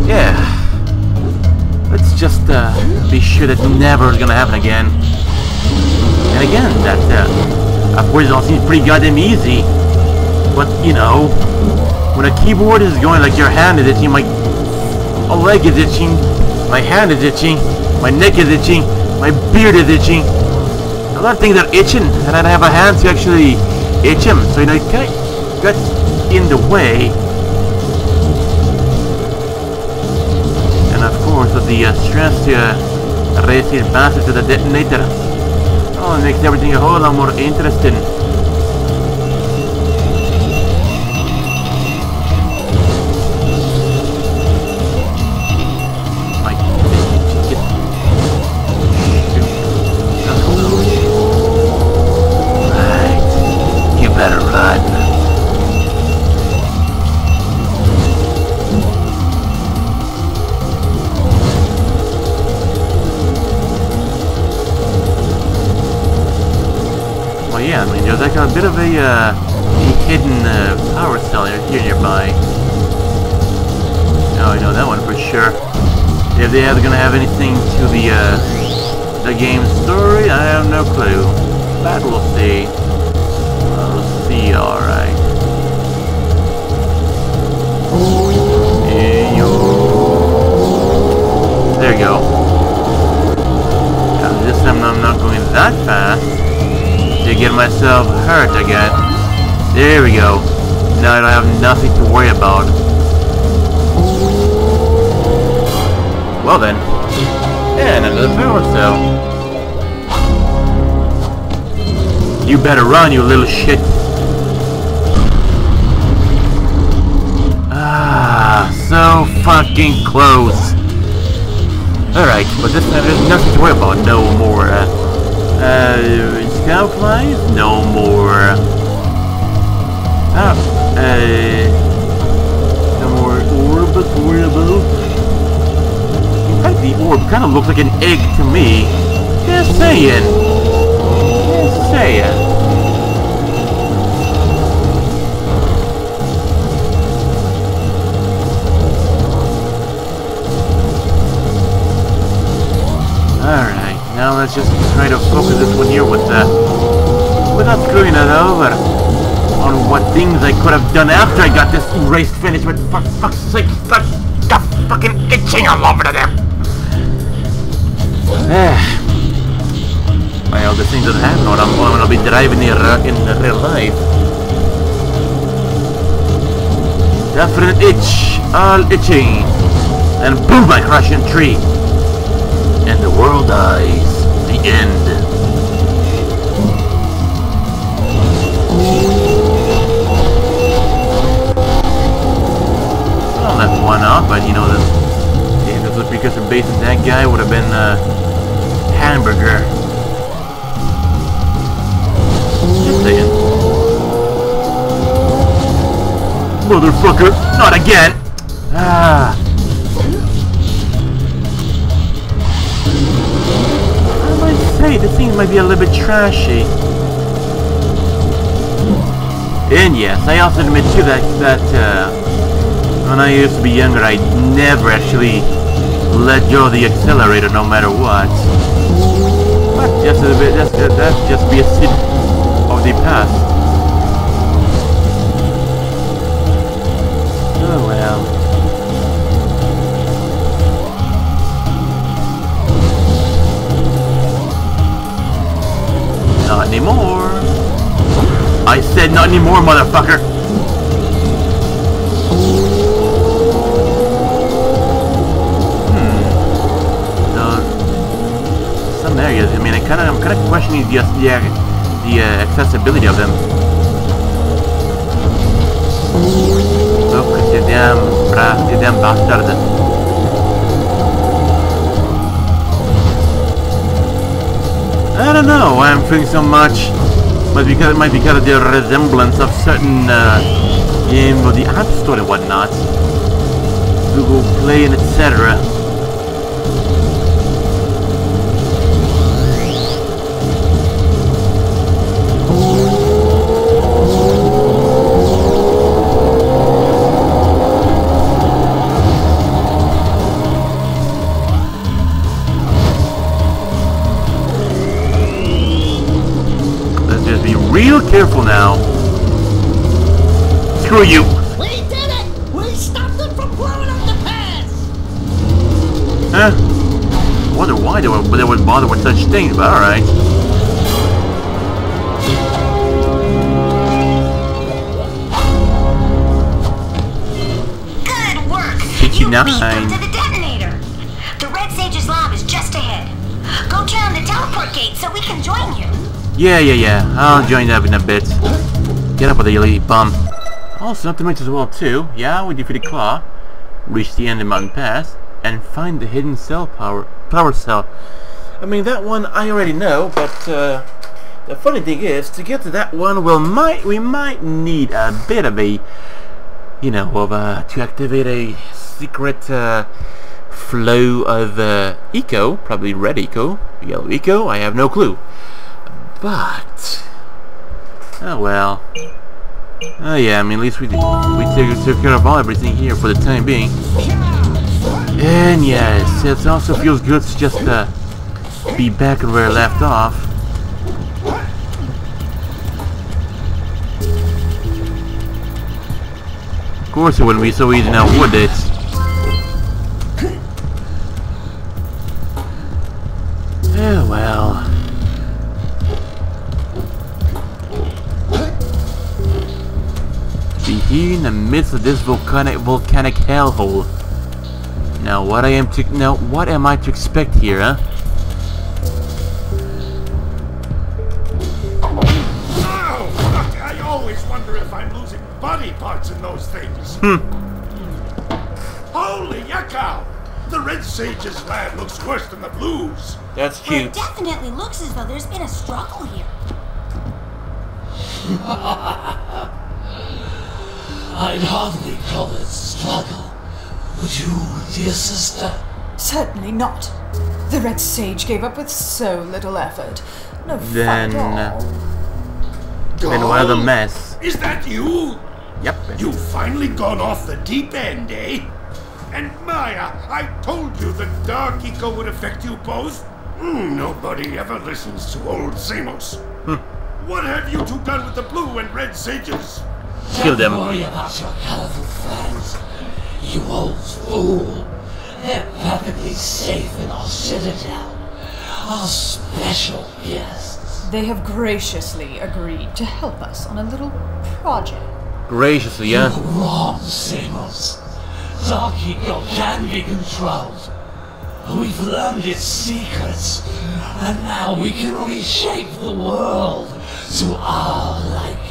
Yeah. Let's just, uh, be sure that never is gonna happen again. And again, that, uh, of course it all seems pretty goddamn easy. But, you know, when a keyboard is going like your hand is itching, my a leg is itching, my hand is itching, my neck is itching. My beard is itching. A lot of things are itching, and I don't have a hand to actually itch them. So, you know, it kind of got in the way. And of course, with the uh, stress to uh, raise to the detonator. Oh, it makes everything a whole lot more interesting. A bit of a, uh, hidden uh, power cell here nearby. Oh, I know that one for sure. If they are gonna have anything to the uh, the game story, I have no clue. But we'll see. We'll see. All right. There you go. Now, this time I'm not going that fast to get myself hurt again. There we go. Now I have nothing to worry about. Well then. And another power cell. You better run, you little shit. Ah, so fucking close. Alright, but this time there's nothing to worry about no more. Uh, uh, Scoutflies? No more. Ah, uh, no more orb, orb. In fact, the orb kind of looks like an egg to me. Just saying. Just saying. Now let's just try to focus this one here with that, without screwing it over. on what things I could have done after I got this race finished, but for fuck's sake, stop fucking itching all over to them. well, this thing doesn't happen when I'm, when I'll be driving in, uh, in real life. Definite itch, all itching. And boom, I crash in tree. And the world dies. The end. left one off, but you know, the, if it was because of basing that guy would have been uh, hamburger. Just saying. Motherfucker, not again! Ah. Say, this thing might be a little bit trashy. And yes, I also admit too that, that uh, when I used to be younger, I never actually let go of the accelerator no matter what. But just a bit, just, uh, that's just be a sin of the past. I said not anymore, motherfucker. Hmm. Uh, some areas. I mean, I kind of, I'm kind of questioning the the, the uh, accessibility of them. Look, the damn, the damn bastard. I don't know why I'm feeling so much. But because it might be because of the resemblance of certain uh, games or the App Store and whatnot, Google Play and etc. real careful now. Screw you. We did it! We stopped them from blowing up the pass! Huh? Wonder why they would, they would bother with such things, but alright. Good work! 69. You beat to the detonator. The Red Sage's lab is just ahead. Go turn on the teleport gate so we can join. Yeah, yeah, yeah. I'll join up in a bit. Get up with the lady bum. Also, not to mention as well, too. Yeah, we defeated Klaww, reach the end of Mountain Pass, and find the hidden cell power power cell. I mean, that one I already know, but uh, the funny thing is, to get to that one, we'll might we might need a bit of a, you know, of uh, to activate a secret uh, flow of uh, eco, probably red eco, yellow eco. I have no clue. But... Oh well. Oh yeah, I mean at least we we took, took care of all everything here for the time being. And yes, it also feels good to just uh, be back where I left off. Of course it wouldn't be so easy now, would it? Oh well. Here in the midst of this volcanic volcanic hellhole. Now what I am to now what am I to expect here, huh? Oh, I always wonder if I'm losing body parts in those things. Hmm. Holy yakow! The Red Sage's lab looks worse than the Blues. That's cute. Well, it definitely looks as though there's been a struggle here. I'd hardly call it struggle. Would you, dear sister? Certainly not. The Red Sage gave up with so little effort. No then, fight at all. Then what a mess. Is that you? Yep. You've finally gone off the deep end, eh? And Maia, I told you the dark eco would affect you both. Mm, nobody ever listens to old Samos. Hmm. What have you two done with the blue and red sages? Kill them. Don't worry about your colorful friends, you old fool. They're perfectly safe in our citadel. Our special guests. They have graciously agreed to help us on a little project. Graciously, yeah. You're wrong, Samos. Dark Eco can be controlled. We've learned its secrets, and now we can reshape the world to our liking.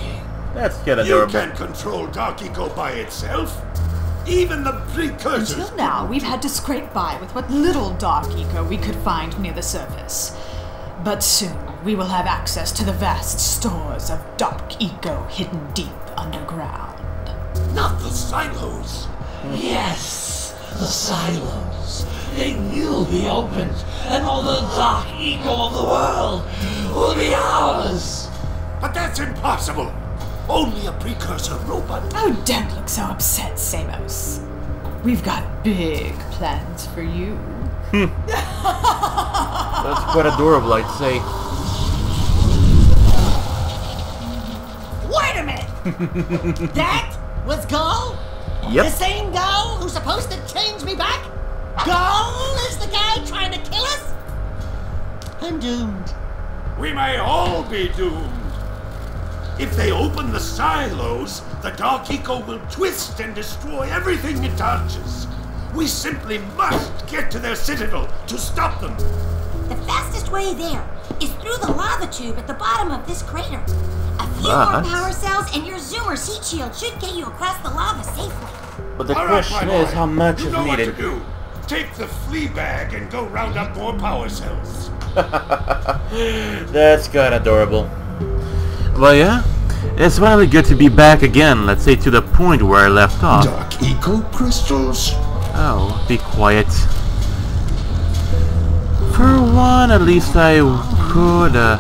That's kind of You adorable. can't control Dark Eco by itself. Even the precursors. Until now, we've had to scrape by with what little dark eco we could find near the surface. But soon, we will have access to the vast stores of dark eco hidden deep underground. Not the silos. Yes, the silos. They will be opened, and all the dark eco of the world will be ours. But that's impossible. Only a precursor robot. Oh, don't look so upset, Samos. We've got big plans for you. Hmm. That's quite adorable, I'd say. Wait a minute! that was Gol? The same Gol who's supposed to change me back? Gol is the guy trying to kill us? I'm doomed. We may all be doomed. If they open the silos, the Dark Eco will twist and destroy everything it touches. We simply must get to their citadel to stop them. The fastest way there is through the lava tube at the bottom of this crater. A few But- more power cells and your Zoomer's heat shield should get you across the lava safely. But the All right, question my is how much you is know needed. What to do. Take the flea bag and go round up more power cells. That's kind of adorable. Well, yeah. It's finally good to be back again, let's say to the point where I left off. Dark eco crystals? Oh, be quiet. For one, at least I could, uh...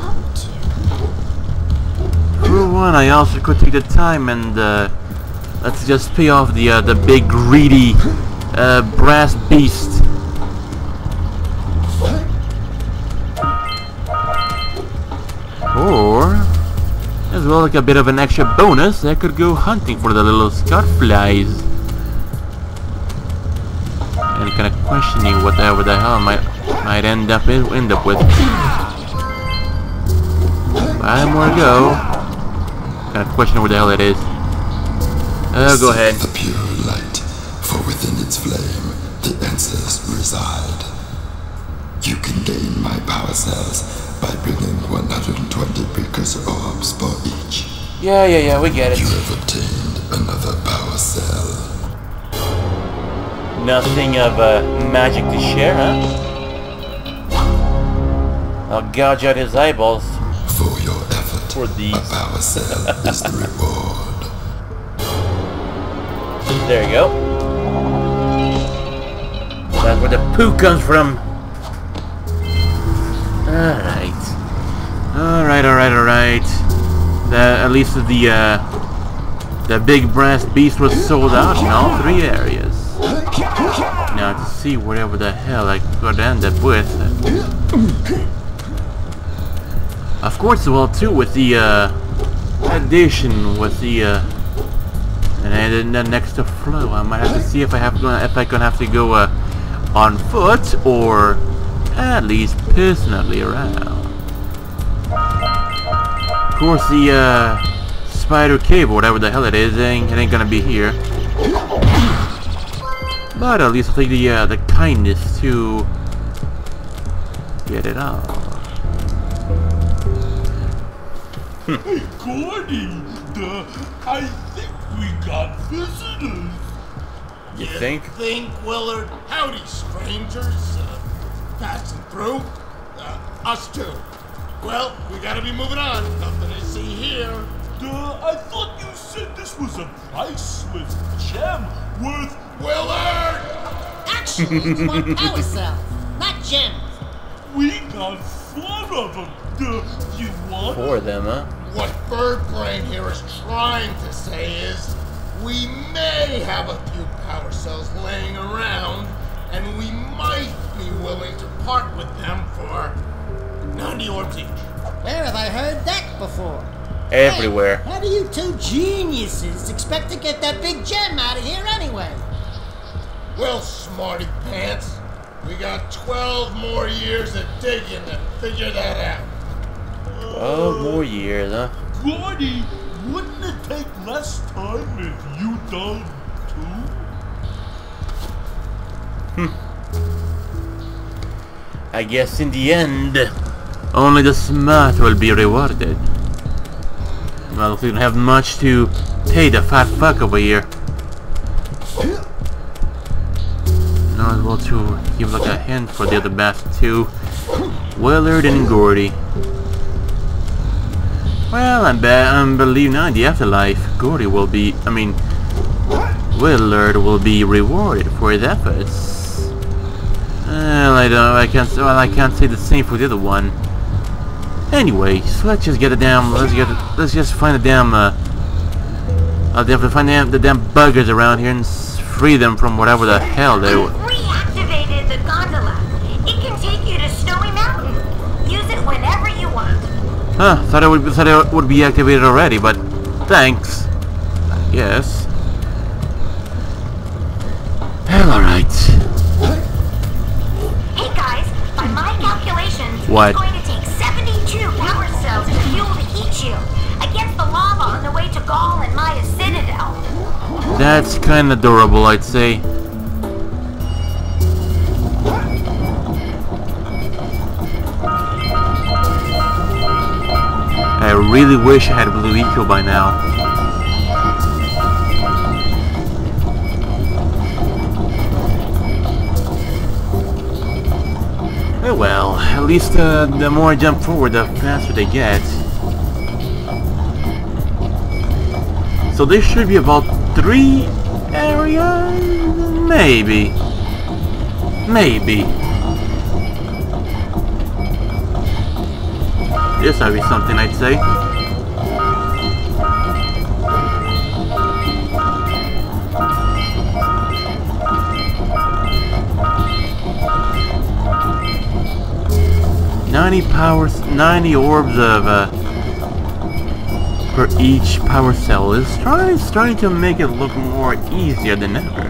For one, I also could take the time and, uh... Let's just pay off the, uh, the big greedy, uh, brass beast. As well, like a bit of an extra bonus, I could go hunting for the little scout flies. And kind of questioning what the, the hell I might, might end up in, end up with. Five more to go. Kind of questioning what the hell it is. Oh, go ahead. The pure light, for within its flame, the answers reside. You can gain my power cells by bringing 120 precursor orbs for each. Yeah, yeah, yeah, we get it. You have obtained another power cell. Nothing of uh, magic to share, huh? I'll gouge out his eyeballs For your effort, for these. a power cell is the reward. There you go. That's where the poo comes from. Alright. Alright, alright, alright. At least the, uh, the big brass beast was sold out in all three areas. Now to see whatever the hell I could end up with. Of course, well, too, with the, uh, addition with the, uh, and then the next to flow, I might have to see if I have if I gonna have to go uh, on foot or at least personally around. Of course, the uh, spider cave or whatever the hell it is, it ain't, it ain't gonna be here. But at least I'll take the uh, the kindness to get it off. Hey, Gordy, the, I think we got visitors. You think? Think, Willard? Howdy, strangers. Uh, passing through. Uh, us too. Well, we gotta be moving on. Nothing to see here. Uh, I thought you said this was a priceless gem worth. Willard! Actually, we want power cells, not gems. We got four of them. Uh, you want? For them, huh? What Bird Brain here is trying to say is, we may have a few power cells laying around, and we might be willing to part with them for 90 orbs each. Where have I heard that before? Everywhere. Hey, how do you two geniuses expect to get that big gem out of here anyway? Well, smarty pants, we got 12 more years of digging to figure that out. Twelve more years, huh? Gordy, wouldn't it take less time if you dug Hmm. I guess in the end, only the smart will be rewarded. Well, we don't have much to pay the fat fuck over here. Not well to give like a hint for the other bastard too. Willard and Gordy. Well, I bet. I'm believe now in the afterlife, Gordy will be. I mean, Willard will be rewarded for his efforts. Well, I don't. I can't. Well, I can't say the same for the other one. Anyway, so let's just get a damn. Let's get. Let's just find a damn. Uh, I'll definitely find the damn, the damn buggers around here and free them from whatever the hell they. were. Reactivated the gondola. It can take you to Snowy Mountain. Use it whenever you want. Huh? Thought it would. Thought it would be activated already, but thanks. I guess. Well, all right. Hey guys, by my calculations, What? it's going to take 72 power cells to fuel the heat shield against the lava on the way to Gol and Maia Citadel. That's kind of adorable, I'd say. I really wish I had a blue eco by now. Oh well, at least uh, the more I jump forward, the faster they get. So this should be about three areas? Maybe. Maybe. This ought be something I'd say. Ninety powers, ninety orbs of uh, for each power cell is starting, starting to make it look more easier than ever.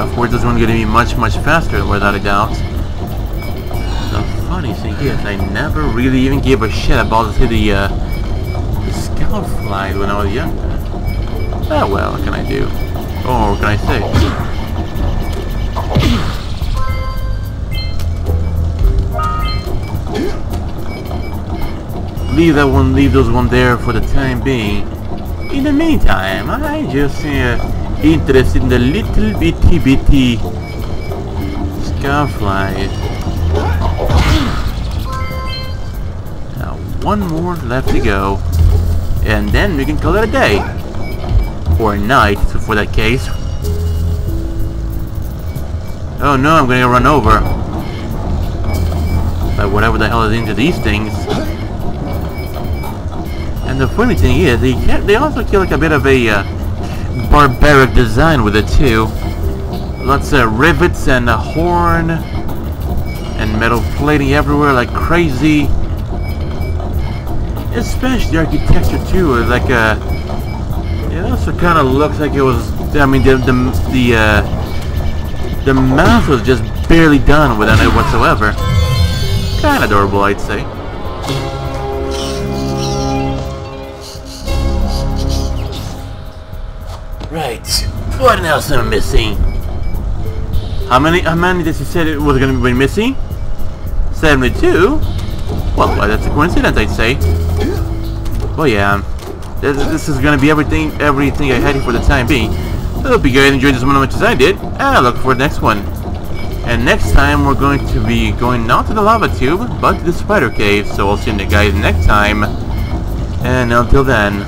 Of course, this one's going to be much, much faster, without a doubt. I never really even gave a shit about the, uh, the scout flight when I was younger. Ah, well, what can I do? Oh, what can I say? Leave that one, leave those one there for the time being. In the meantime, I just uh, interested in the little bitty bitty scout flies. One more left to go, and then we can call it a day or a night for that case. Oh no, I'm gonna get run over by whatever the hell is into these things. And the funny thing is, they they also kill like a bit of a uh, barbaric design with it too. Lots of rivets and a horn and metal plating everywhere like crazy. Especially the architecture too, is like a it also kind of looks like it was. I mean, the the the uh, the mouth was just barely done without it whatsoever. Kind of adorable, I'd say. Right. What else am I missing? How many? How many did you say it was going to be missing? Seventy-two. Well, well, that's a coincidence, I'd say. Well, yeah. Um, this, this is gonna be everything everything I had for the time being. I hope you guys enjoyed this one as much as I did, and I look for the next one. And next time we're going to be going not to the lava tube, but to the spider cave, so I'll see you guys next time. And until then,